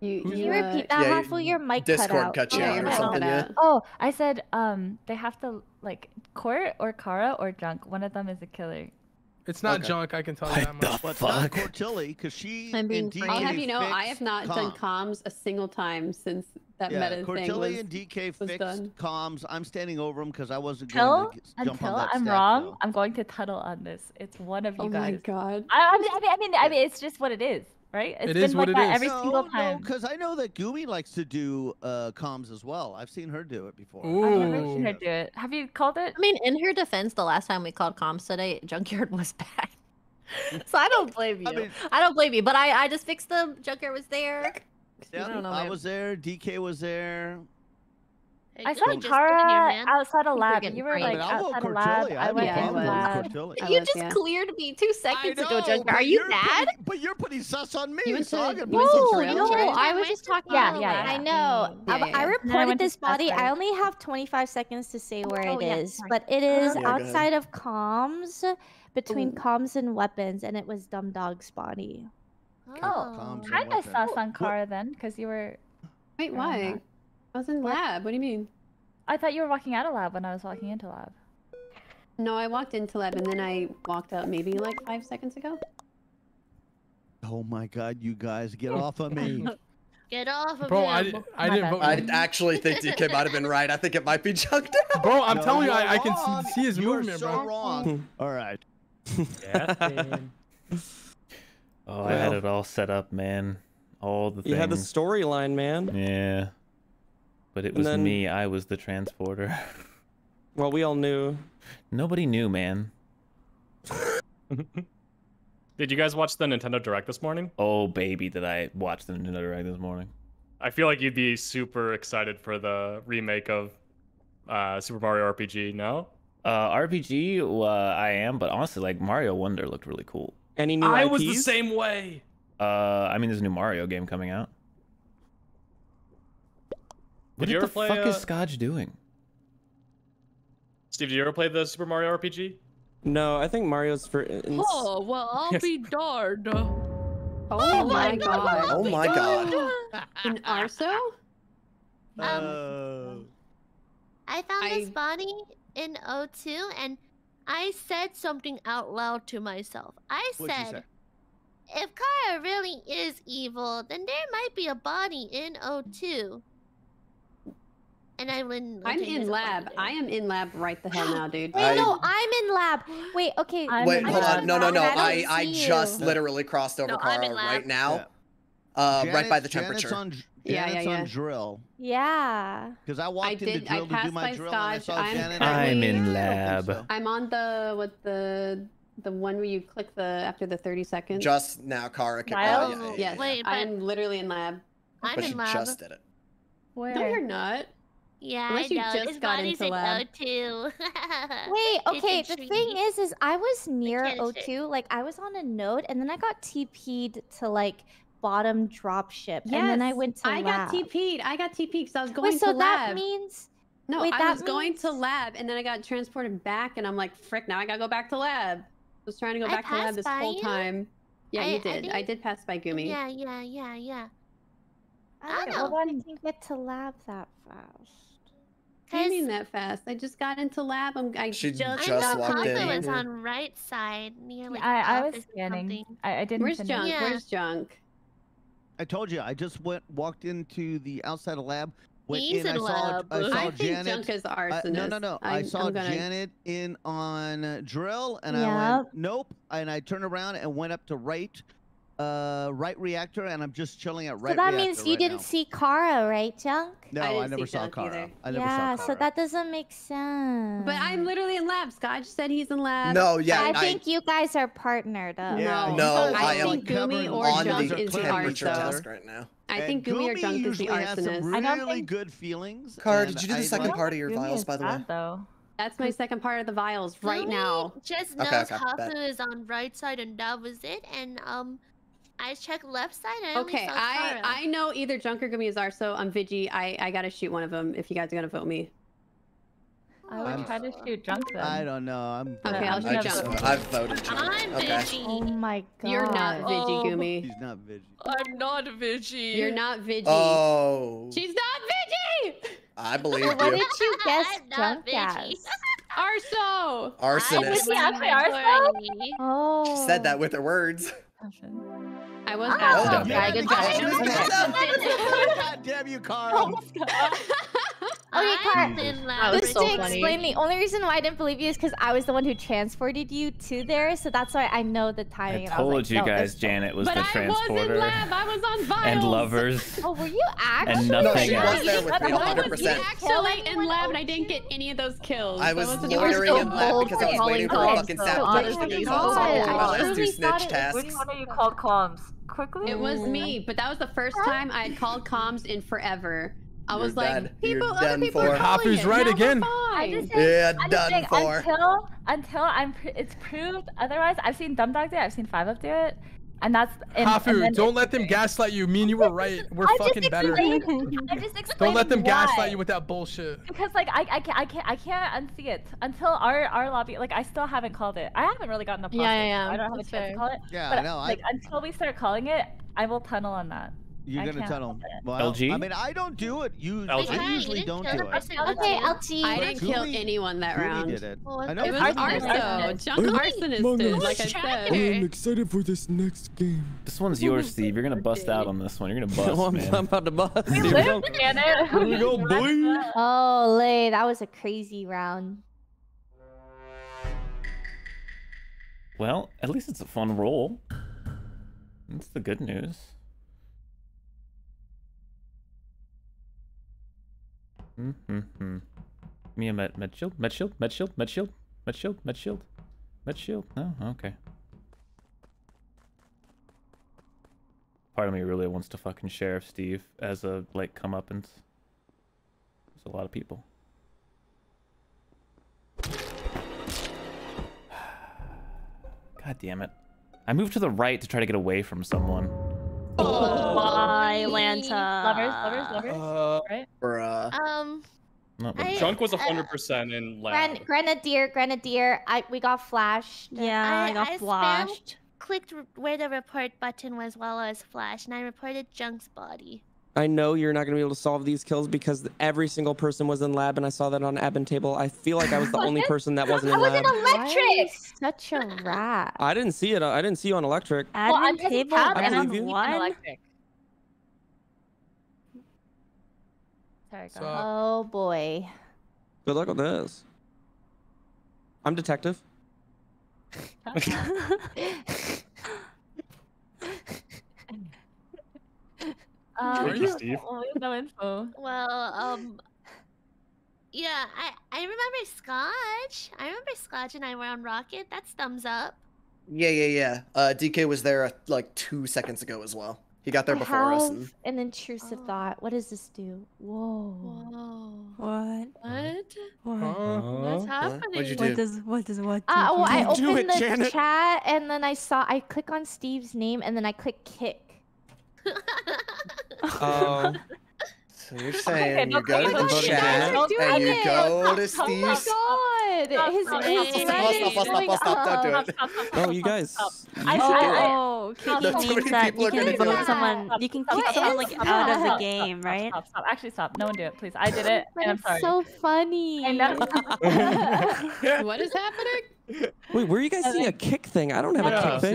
You Who's- you, you uh, repeat that Yeah, half? Will your mic cut Discord out? cut you Oh, out or something. cut Yeah. Oh, I said um they have to like Court or Kara or Junk. One of them is a killer. It's not Okay. Junk. I can tell you What that the much. Well, it's not fuck? Cortilli because she I'm being and DK. I'll have you know, I have not done comms. comms a single time since that Yeah, meta thing Cortilli was. and DK was fixed done. comms. I'm standing over them because I wasn't Until going to g- jump on until that I'm stack, wrong, though. I'm going to tuttle on this. It's one of you guys. Oh my god. I, I I mean, I mean, I mean, it's just what it is, right? It's It been is like what it that is. every no, single no, time. because I know that Gumi likes to do uh, comms as well. I've seen her do it before. I've never seen her Ooh. do it. Have you called it? I mean, in her defense, the last time we called comms today, Junkyard <laughs> was bad. <laughs> so I don't blame you. I I, don't blame you, but I, I just fixed them. Junkyard was there. Yeah, I don't know, I was there. DK was there. I saw you just put in your Kara outside a lab. getting You were like I mean, I'll vote outside a lab. I went no Yeah, I in problem lab. You just yeah. cleared me two seconds know, ago, Junkyard. Are you mad? Putting, but you're putting sus on me. You went so to- I'm gonna you went to vote drill, you. right? No, I I was just talking. Yeah, follow yeah, that. I know. Yeah, I, yeah, mm-hmm. I yeah. And then I reported this body. I only have 25 seconds to say where Oh, it yeah, is, sorry. but it oh, is Yeah, go ahead. outside of comms, between Ooh. comms and weapons, and it was Dumb Dog's body. Oh, kind of weapons. sus on Kara then, because you were. Wait, around why? That. I was in What? lab. What do you mean? I thought you were walking out of lab when I was walking into lab. No, I walked into lab and then I walked out maybe like five seconds ago. Oh my god, you guys, get off of me. <laughs> Get off of me. Bro, I, him. di- I My didn't vote. I actually think DK might have been right. I think it might be junk now. Bro, I'm No, telling you, I, I can see, see his you movement, are so bro. wrong. Hmm. All right. Oh, I had it all set up, man. All the You had the storyline, man. Yeah. But it was then- me. I was the transporter. <laughs> Well, we all knew. Nobody knew, man. <laughs> Did you guys watch the Nintendo Direct this morning? Oh, baby, did I watch the Nintendo Direct this morning. I feel like you'd be super excited for the remake of uh, Super Mario RPG. No? Uh, RPG, uh, I am, but honestly, like Mario Wonder looked really cool. Any new I IPs? was the same way. Uh, I mean, there's a new Mario game coming out. What Did you the play, fuck is uh, Scotch doing? Steve, did you ever play the Super Mario RPG? No, I think Mario's for. Oh, well, I'll Yes. be darned. Oh, my god. Oh my <laughs> god. In Arso? Um, Uh, I found this body in O2 and I said something out loud to myself. I What'd you said, if Kara really is evil, then there might be a body in O2. And I wouldn't. I'm in lab. I am in lab right the hell now, dude. Wait, I- no, I'm in lab. Wait, okay. Wait, I'm hold on. No, no, no. and I, I just you. literally crossed over No, I'm Kara right now. Uh, right by the temperature. on, Yeah, Janet's yeah, on yeah. drill. Yeah. Because I walked into did- I drill to do passed my by drill and I Scotch. saw I'm Janet. I'm in lab. so. I'm on the what the the one where you click the after the 30 seconds. Just now, Kara. Can, Miles? oh, yeah, yeah, yes. Wait, I'm literally in lab. I'm But in she lab. just did it. Where? No, you're not. Yeah, Unless I you know. just this got body's into in lab. O2. <laughs> Wait, okay. The thing is, is I was near. O2. Like I was on a node, and then I got TP'd to like bottom drop ship, and then I went to I got lab. TP'd. I got TP'd because I was going Wait, so to that means no, wait, I that was going to lab and then I got transported back and I'm like, frick, now I gotta go back to lab. I was trying to go I back to lab this whole you? time. Yeah, I- you did. I, think- did pass by Gumi. Yeah, yeah, yeah, yeah. I I don't don't know. know. I didn't get to lab that fast. What do you that fast? I just got into lab. I'm, I She just, I just know walked in. was on right side near like I, I was scanning. I, I didn't Where's finish. junk? Yeah. Where's junk? I told you, I just went walked into the outside of lab. Went He's in, I in saw, lab. I saw I think Janet. junk is uh, arsonist. no, no, no. I, I'm- saw I'm gonna... Janet in on uh, drill, and I Yep. went nope. And I turned around and went up to right, uh, right reactor, and I'm just chilling at right. so that means you right didn't now. see Kara, right, Junk? No, I I, never saw junk Kara. either. I never yeah, saw so that doesn't make sense. But I'm literally in lab. Scotch said he's in lab. No, yeah, I I, think you guys are partnered up. Yeah, No, you guys I are, am like, Gumi or on junk the is the temperature arso. test right now. I think And Gumi or junk is the usually has some arsonist. I don't really think- good feelings. Kara, did you do the second part of your vials, by the way? though. That's my second part of the vials right Gumi now. Just Okay, knows okay, Hafu is on right side and that was it. And um, I checked left side. I only Okay, saw I I know either junk or Gumi is arso. I'm Vigi. I I gotta shoot one of them if you guys are gonna vote me. I would I'm- try to shoot junk then. I don't know. I'm. Okay, I'll I shoot just, junk. I've voted. Junk. I'm Okay. Vigi. Oh my god. You're not Vigi, Oh. Gumi. He's not Vigi. I'm not Vigi. You're not Vigi. Oh, She's not Vigi. I believe Well, what you. did you guess I'm junk as? <laughs> Arso. Arsonist. Yeah, actually, Arso? Oh. She said that with her words. I was Oh, Arso. yeah. good Oh, job. God damn you, Carl. <laughs> Okay, I'm Car- in That lab. was Just so to funny. explain, the only reason why I didn't believe you is because I was the one who transported you to there, so that's why I know the timing. and was told like, you no, guys Janet was But the I was in lab. I was on vials. and lovers. <laughs> Oh, were you actually? nothing No, she else. was there with me, What? 100%. You didn't Actually in lab, and I didn't get any of those kills. I was wasn't loitering in lab because I was waiting for a fucking calls, sap so oh, to honestly, finish you all know, my I last two snitch it was- Which tasks. one of you called comms? Quickly. It was me, but that was the first time I had called comms in forever. I was You're like, dead. You're people, other done people for. are calling Hafu's it. right Now we're again. I just think, Yeah, I'm just done saying, for. until until I'm pr- it's proved otherwise. I've seen Dumb Dog do it. I've seen Five Up do it, and that's and, and Hafu, then don't let them gaslight you. Me and you were right. We're I'm fucking just <laughs> better. explaining- I'm just Don't let them why. gaslight you with that bullshit. Because like I, I can't I can't I can't unsee it until our our lobby like I still haven't called it. I haven't really gotten a Yeah, yeah, yeah, I don't have a chance fair. to call it. Yeah, but I know. I, like until we start calling it, I will tunnel on that. You're I gonna can't tunnel. Well, LG? I mean, I don't do it. You, LG? I usually don't do it. Okay, with LG. I didn't kill anyone that Gumi round. did it. I know. It was Arso. Arso. Junk Arsonist like I said. I'm excited for this next game. This one's yours, Steve. You're gonna bust out on this one. You're gonna bust, <laughs> I'm, man. I'm about to bust. We Here we live go. in it. Here we go, <laughs> boy. Oh, Lay, that was a crazy round. Well, at least it's a fun roll. That's the good news. Mm-hmm. Me a med, med shield, med shield, med shield, med shield, med shield, med shield, med shield. No, okay. Part of me really wants to fucking sheriff Steve as a like come up and. There's a lot of people. <sighs> God damn it. I moved to the right to try to get away from someone. Bye, Lanta. Lovers, lovers, lovers. Uh, right? Bruh. Um, I- Junk was uh, 100% in lab. Gran- Grenadier, Grenadier, I we got flashed. Yeah, I, got spammed- flashed. clicked where the report button was while I was flashed, and I reported Junk's body. I know you're not gonna be able to solve these kills because every single person was in lab, and I saw that on admin table. I feel like I was the <laughs> only person that wasn't in I in was lab. in electric. Such a <laughs> rat. I didn't see it. I didn't see you on electric. Well, I'm Admin just table I and I'm believe you. deep one. electric. Sorry, go So- Oh boy. Good luck with this. I'm detective. <laughs> Um, Tricky Steve. well, we no info. Well, um, yeah, I I remember Scotch. I remember Scotch and I were on Rocket. That's thumbs up. Yeah, yeah, yeah. Uh, DK was there uh, like two seconds ago as well. He got there I before us. And... an intrusive thought. What does this do? Whoa. Whoa. What? What? What? What's happening? What'd you What does what does what? Uh, do? well, I Don't do opened it, the Janet. chat and then I saw I click on Steve's name and then I click kick. Oh, <laughs> So you're <laughs> saying no, you go to please the don't chat that. Don't do and you go oh to Oh my Steve's. god! His, his stop, stop, stop, stop, stop, stop, don't do it. Stop, stop, oh, you guys. you I- should do it. Oh, Stop, kicking That's stop, means that people you can gonna vote do. someone. You can kick someone like out of the game, right? Stop, stop. Actually, stop. No one do it, please. I did oh, it, and I'm sorry. so funny. I know. <laughs> <laughs> what is happening? Wait, where are you guys seeing a kick thing? I don't have a kick thing.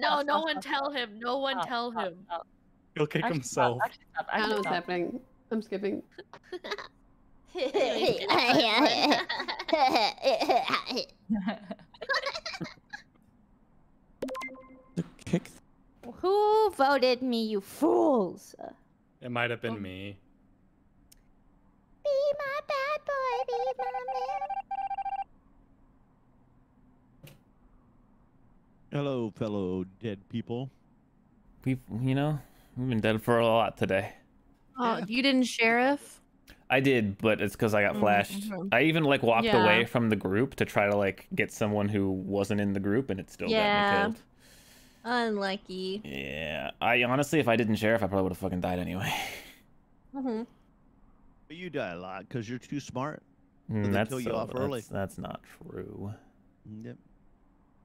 No, no one tell him. No one tell him. He'll kick Actually, himself. Actually, stop. I don't know what's happening. I'm skipping. The <laughs> kick. Who voted me, you fools? It might have been oh. me. Be my bad boy, be my man. Hello, fellow dead people. We've, you know, we've been dead for a lot today. Oh, you didn't sheriff? I did, but it's because I got Mm, flashed. mhm. I even like walked Yeah. away from the group to try to like get someone who wasn't in the group, and it still Yeah. got me killed. Unlucky. Yeah, I honestly, if I didn't sheriff, I probably would have fucking died anyway. Mm-hmm. But you die a lot because you're too smart. Mm, they that's kill you so- off early. That's, that's not true. Yep.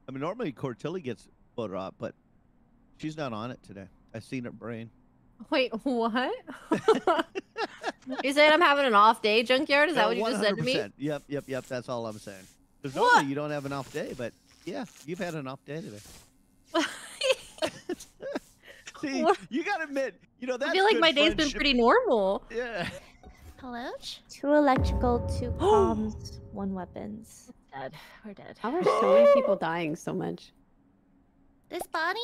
I mean, normally Cortilli gets voted off, but she's not on it today. I seen her brain. Wait, what? <laughs> you saying I'm having an off day, junkyard? Is that what you just said to me? 100%. Yep, yep, yep. That's all I'm saying. Because What? normally you don't have an off day, but yeah, you've had an off day today. <laughs> <laughs> See, What? you gotta admit, you know that. I feel like my day's been pretty normal. Yeah. Hello? Two electrical, two <gasps> comms, one weapons. Dead. We're dead. How are so many people dying so much? This body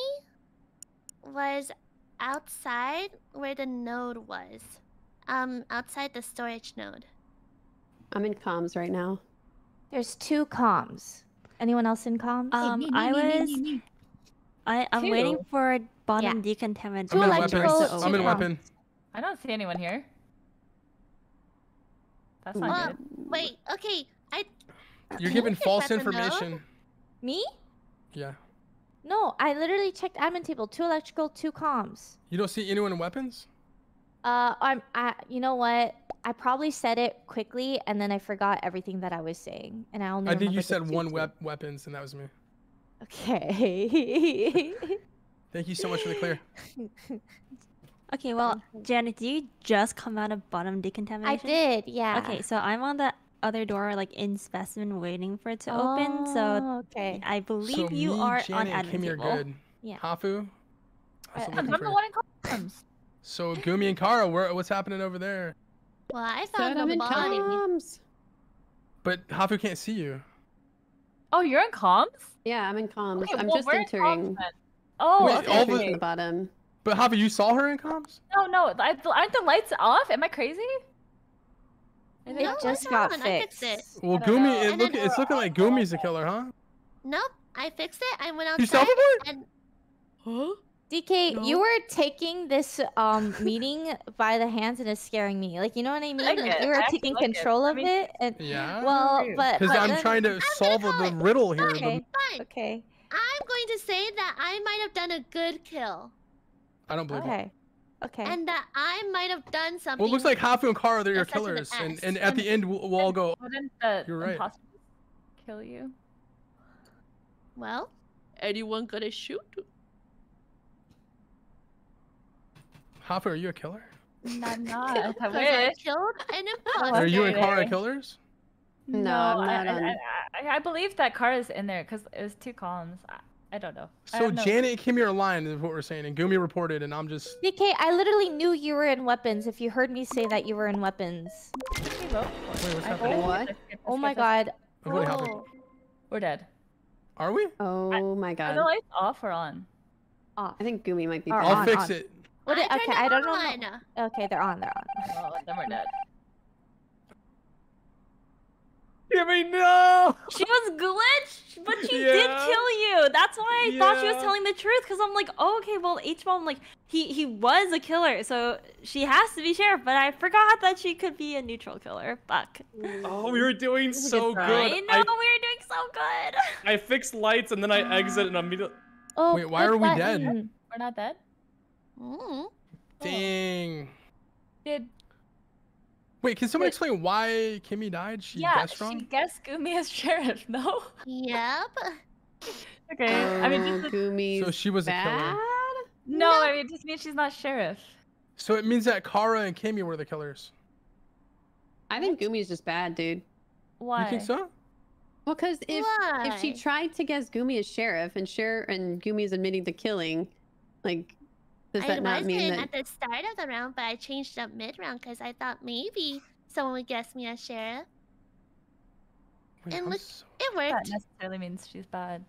was outside where the node was. Um, outside the storage node. I'm in comms right now. There's two comms. Anyone else in comms? Um, I was. I I'm waiting Two. for bottom decontamination. Two I'm in electrical, weapons. I'm in two weapon. I don't see anyone here. That's Well, not good. wait, okay. I You're giving false information. Me? Yeah. No, I literally checked admin table. Two electrical, two comms. You don't see anyone in weapons? Uh, I'm. I. You know what? I probably said it quickly, and then I forgot everything that I was saying, and I only. I think you said one things. wep- weapons, and that was me. Okay. <laughs> Thank you so much for the clear. <laughs> Okay, well, Janet, did you just come out of bottom decontamination? I did. Yeah. Okay, so I'm on the other door, like in specimen, waiting for it to open. Oh, So okay. I believe so you me, are Janet, on and admin Kimmy are table. good. Yeah. Hafu? Uh, I- Also I'm looking the one in comms. So Gumi and Kara, where, what's happening over there? well, I Said found I'm the in body. comms. But Hafu can't see you. Oh, you're in comms? Yeah, I'm in comms. Okay, I'm well, just we're in entering. then. Oh, Wait, okay. all entering the- the bottom. But Hafu, you saw her in comms? No, no. I, aren't the lights off? Am I crazy? They No, just got on, I fixed fixed. it. Well, Gumi, it look, it's looking like Gumi's the killer, huh? Nope, I fixed it. I went out. You outside self-report? and Huh? DK, you were taking this um meeting by the hands and it's scaring me. Like, you know what I mean? like Like, it. you were actually taking like it. control I of mean- it, and Yeah. well, but Because I'm then- trying to solve call the it. riddle here. Okay. fine. Okay. I'm going to say that I might have done a good kill. I don't believe it. Okay. Okay. And that I might have done something. Well, it looks like Hafu and Kara, they're your that starts with an killers. And, and at the end, we'll, we'll all go, the You're right. kill you? Well, anyone gonna shoot? Hafu, are you a killer? I'm not. <laughs> I Because I wish. killed an <laughs> Oh, Are you and okay. Kara killers? No, No, I'm I, not on- I, I, I, I believe that Kara's in there because it was two columns. I- I don't know. I So have no- Janet and Kimmy are lying, is what we're saying, and Gumi reported, and I'm just. DK, I literally knew you were in weapons if you heard me say that you were in weapons. Wait, what's happening? What? Oh my god. I'm voting Hafu. Oh, We're dead. Are we? Oh my god. Are the lights off or on? Off. I think Gumi might be. Or. I'll on, fix on. it. What I did- okay, I don't know. Okay, they're on. They're on. Oh, then we're dead. Kimmy, no! She was glitched, but she did kill you. That's why I thought she was telling the truth. Cause I'm like, oh, okay, well, H bomb, like he he was a killer, so she has to be sheriff. But I forgot that she could be a neutral killer. Fuck. Oh, we were doing so good. I know I, we were doing so good. I fixed lights and then I exit and immediately. <gasps> Oh, Wait, why are we dead? button. We're not dead. Mm. Dang. Did Wait, can someone explain why Kimmy died? She yeah? guessed wrong. She guessed Gumi as <laughs> sheriff. No. Yep. <laughs> Okay. I mean, Oh, just Gumi's So she was a killer. bad? no. I mean, it just means she's not sheriff. So it means that Kara and Kimmy were the killers. I think Gumi's just bad, dude. Why? You think so? Well, because if if she tried to guess Gumi as sheriff and share and Gumi's admitting the killing, like, does I that not wasn't mean that? at the start of the round, but I changed up mid round because I thought maybe someone would guess me as sheriff. Wait, And I'm look, so- it That worked. necessarily means she's bad.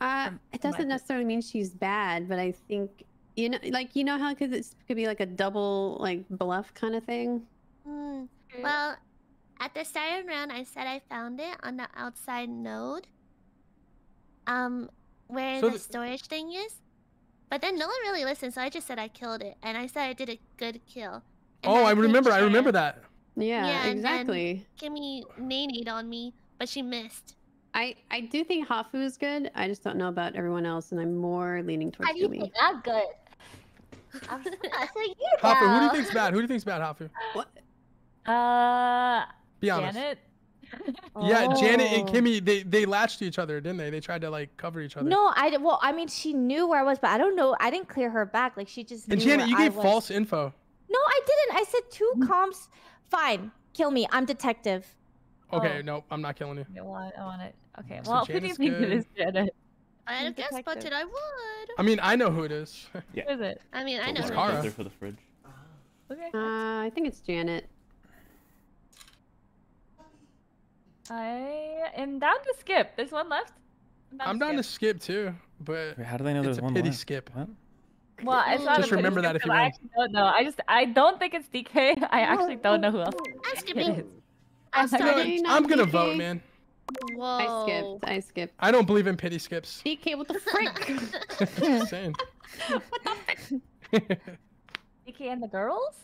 Uh, from- it doesn't necessarily mean she's bad, but I think you know, like you know how because it could be like a double like bluff kind of thing. Hmm. Well, at the start of the round, I said I found it on the outside node. Um, where So the the- storage thing is. But then no one really listened, so I just said I killed it, and I said I did a good kill. And Oh, then I remember. I remember that. Yeah, Yeah, and then- exactly. Kimmy nannied on me, but she missed. I I do think Hafu is good. I just don't know about everyone else, and I'm more leaning towards How do you Gumi. think I'm good? <laughs> I'm so you Hafu, who do you know. think's bad? Who do you think's bad, Hafu? What? Uh, Be honest. Janet. Yeah, Janet and Oh. Kimmy, they they latched to each other, didn't they? They tried to like cover each other. No, I well, I mean, she knew where I was, but I don't know. I didn't clear her back. Like she just. And knew Janet, where you I gave was. false info. No, I didn't. I said two Mm. comps. Fine, kill me. I'm detective. Okay, Oh. no, I'm not killing you. Okay, well, I, I want it. Okay, So well, who do you Janet's think it good. is, Janet? I had a I'm guess but button, I would. I mean, I know who it is. Yeah. Who is it? I mean, I know. we're Kara. it is. there for the fridge. Okay. Uh, I think it's Janet. I am down to skip. There's one left. I'm down to skip too, but Wait, how do they know it's there's a one pity left? skip. What? Well, it's not Just a pity remember that skip if you 'cause I don't know. I just I don't think it's DK. <laughs> I actually don't know who else. I'm skipping. is. I'm You know, starting. I'm gonna DK. vote, man. Whoa. I skipped. I skipped. I don't believe in pity skips. DK, what the frick? <laughs> <laughs> Just saying. DK and the girls.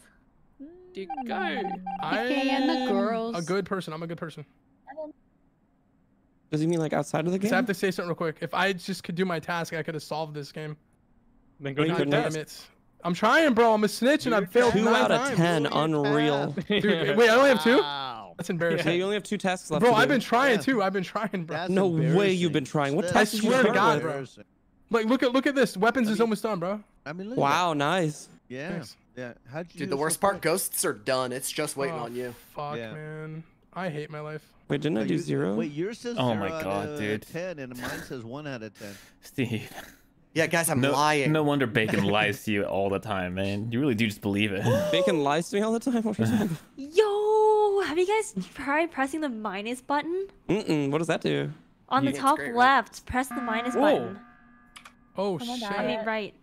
I DK and the girls. A good person. I'm a good person. Does he mean like outside of the game? I have to say something real quick. If I just could do my task, I could have solved this game. Then go No, do you your Damn it. I'm trying, bro. I'm a snitch and I've failed Two nine out of times. ten, unreal. Dude, wait, I only have two? Wow. That's Yeah, embarrassing. you only have two tasks left. Bro, to I've been trying Yeah. too. I've been trying, bro. That's No way you've been trying. What That- test I did you swear to God, bro. Like, look at look at this. Weapons I is almost done, bro. I mean, look at Wow, nice. Yeah. Thanks. Yeah. How'd you Dude, the worst part, ghosts are done. It's just waiting Oh, on you. Fuck, Yeah. man. I hate my life. Wait, didn't I do you- zero? Wait, yours says Oh zero my out God, of dude. ten, and mine says one out of ten. <laughs> Steve. Yeah, guys, I'm no, lying. No wonder Bacon <laughs> lies to you all the time, man. You really do just believe it. <laughs> Bacon lies to me all the time. What are you Yo, have you guys tried pressing the minus button Mm-mm, what does that do? on the Yeah, it's top great, right? left? Press the minus Whoa. button. Oh Come shit. I mean, right.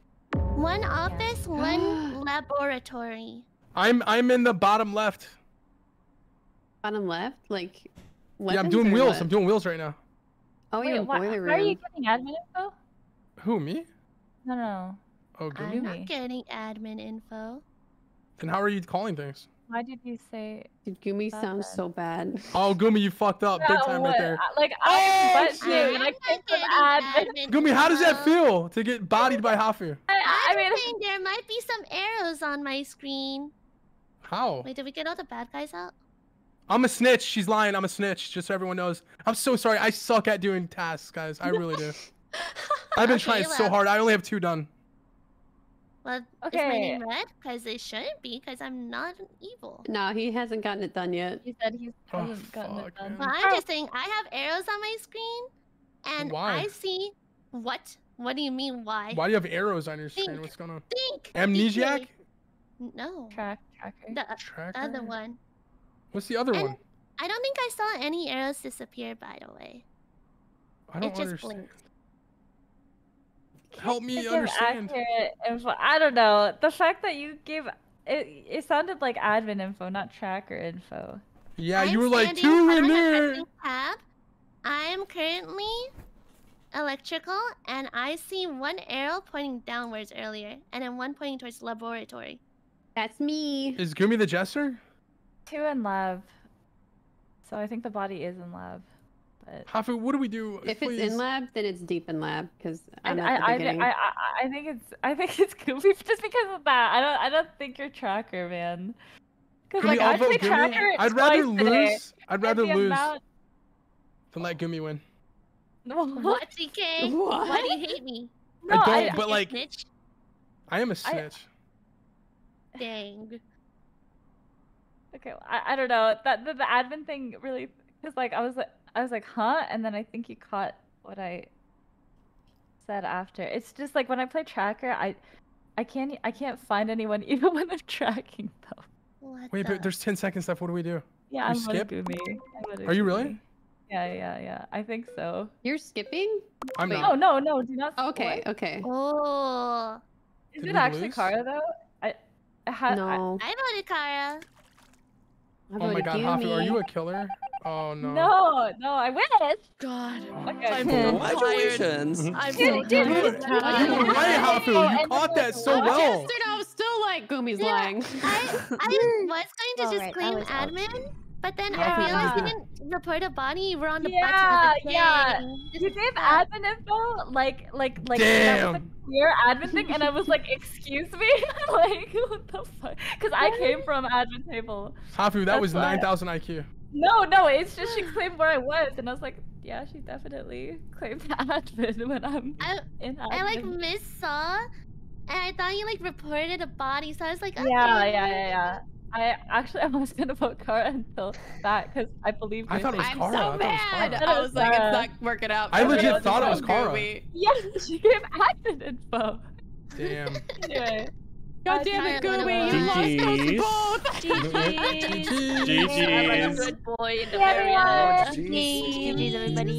One office, one <gasps> laboratory. I'm I'm in the bottom left. Bottom left, like. yeah, I'm doing wheels. what? I'm doing wheels right now. Oh, Wait, you're in why, boiler why are you getting admin info? Who me? No, no. Oh, good. I'm Gumi. not getting admin info. And how are you calling things? Why did you say? Dude, Gumi Bad sounds so bad. Oh, Gumi, you fucked up big No, time right there. Uh, like Oh, I but shit. you, I'm and I not came from getting admin. admin Gumi, how does that feel to get bodied by Hafu? I, I I'm mean, saying there might be some arrows on my screen. How? Wait, did we get all the bad guys out? I'm a snitch. She's lying. I'm a snitch. Just so everyone knows. I'm so sorry. I suck at doing tasks, guys. I really do. <laughs> I've been Okay, trying so hard. I only have two done. Well, okay. is my name red? Because it shouldn't be, because I'm not an evil. No, he hasn't gotten it done yet. he said he's Oh, hasn't gotten fuck, it done. man. Well, I'm just saying, I have arrows on my screen, and Why? I see What? What do you mean? Why? Why do you have arrows on your screen? What's going on? Think. Amnesiac? No. Track tracker. The uh, Tracker? other one. What's the other And- one? I don't think I saw any arrows disappear. By the way, I don't it just understand. blinked. Help me understand. info. I don't know. The fact that you gave it, it sounded like admin info, not tracker info. Yeah, I'm you were like two on in there. tab. I am currently electrical, and I see one arrow pointing downwards earlier, and then one pointing towards laboratory. That's me. Is Gumi the jester? Two in love. So I think the body is in love. But Hafu, what do we do? If it's in lab, then it's deep in lab because I, I'm at the I, I, beginning. I, I, I think it's I think <laughs> it's goofy just because of that. I don't I don't think you're tracker, man. Because like I vote played Gumi? tracker I'd rather twice today, lose. I'd and rather lose amount- than let Gumi win. <laughs> What, DK? What? Why do you hate me? I No, don't, I- but You like, snitch? I am a snitch. Dang. Okay, I, I don't know. That the, the admin thing really because like I was like I was like, huh? And then I think you caught what I said after. It's just like when I play tracker, I I can't I can't find anyone <laughs> even when I'm tracking though. What Wait, the- but there's 10 seconds left. What do we do? Yeah, We I'm skip? voting Gumi. I voted Are you really? Yeah, yeah, yeah. I think so. You're skipping? I'm Wait. not. No, no, no. Do not. Oh, okay, what? okay. Oh. Is Did it actually lose? Kara though? I, I had. No. I voted Kara. I Oh my god, Hafu, are you a killer? Oh no. no, no, I wish. God. Okay. I'm <laughs> Congratulations. I'm so dude, You tired. were, tired. you were right, Hafu. You caught that so what? well. Yesterday I was still like Gumi's Yeah, lying. I, I <laughs> was going to just Alright, I claim was out. admin, but then Yeah. I realized you didn't report a body. You were on the Yeah, button. I was like, yeah. "Dang, this You is gave admin info, like, like, like Damn. A clear admin thing, and I was like, "Excuse me, <laughs> like, what the fuck?" Because I came <laughs> from admin table. Hafu, that That's was 9,000 IQ. No, no, it's just she claimed where I was, and I was like, "Yeah, she definitely claimed <laughs> admin when I'm I, in admin." I like miss saw, and I thought you like reported a body, so I was like, okay. Yeah, yeah, yeah, yeah. I actually <laughs> I was gonna vote Kara until that because I believe. I thought it was I'm Kara. I so thought it was mad. Kara. I was like, it's not working out. I for legit me. thought it was It's Kara. Gumi. Yes, <laughs> she gave admin info. Damn. <laughs> Anyway. God damn it, Kara Gumi! You lost GGs. us both. GG's. I'm a GG's. good boy in the Yeah, very yeah. end. GG's, everybody.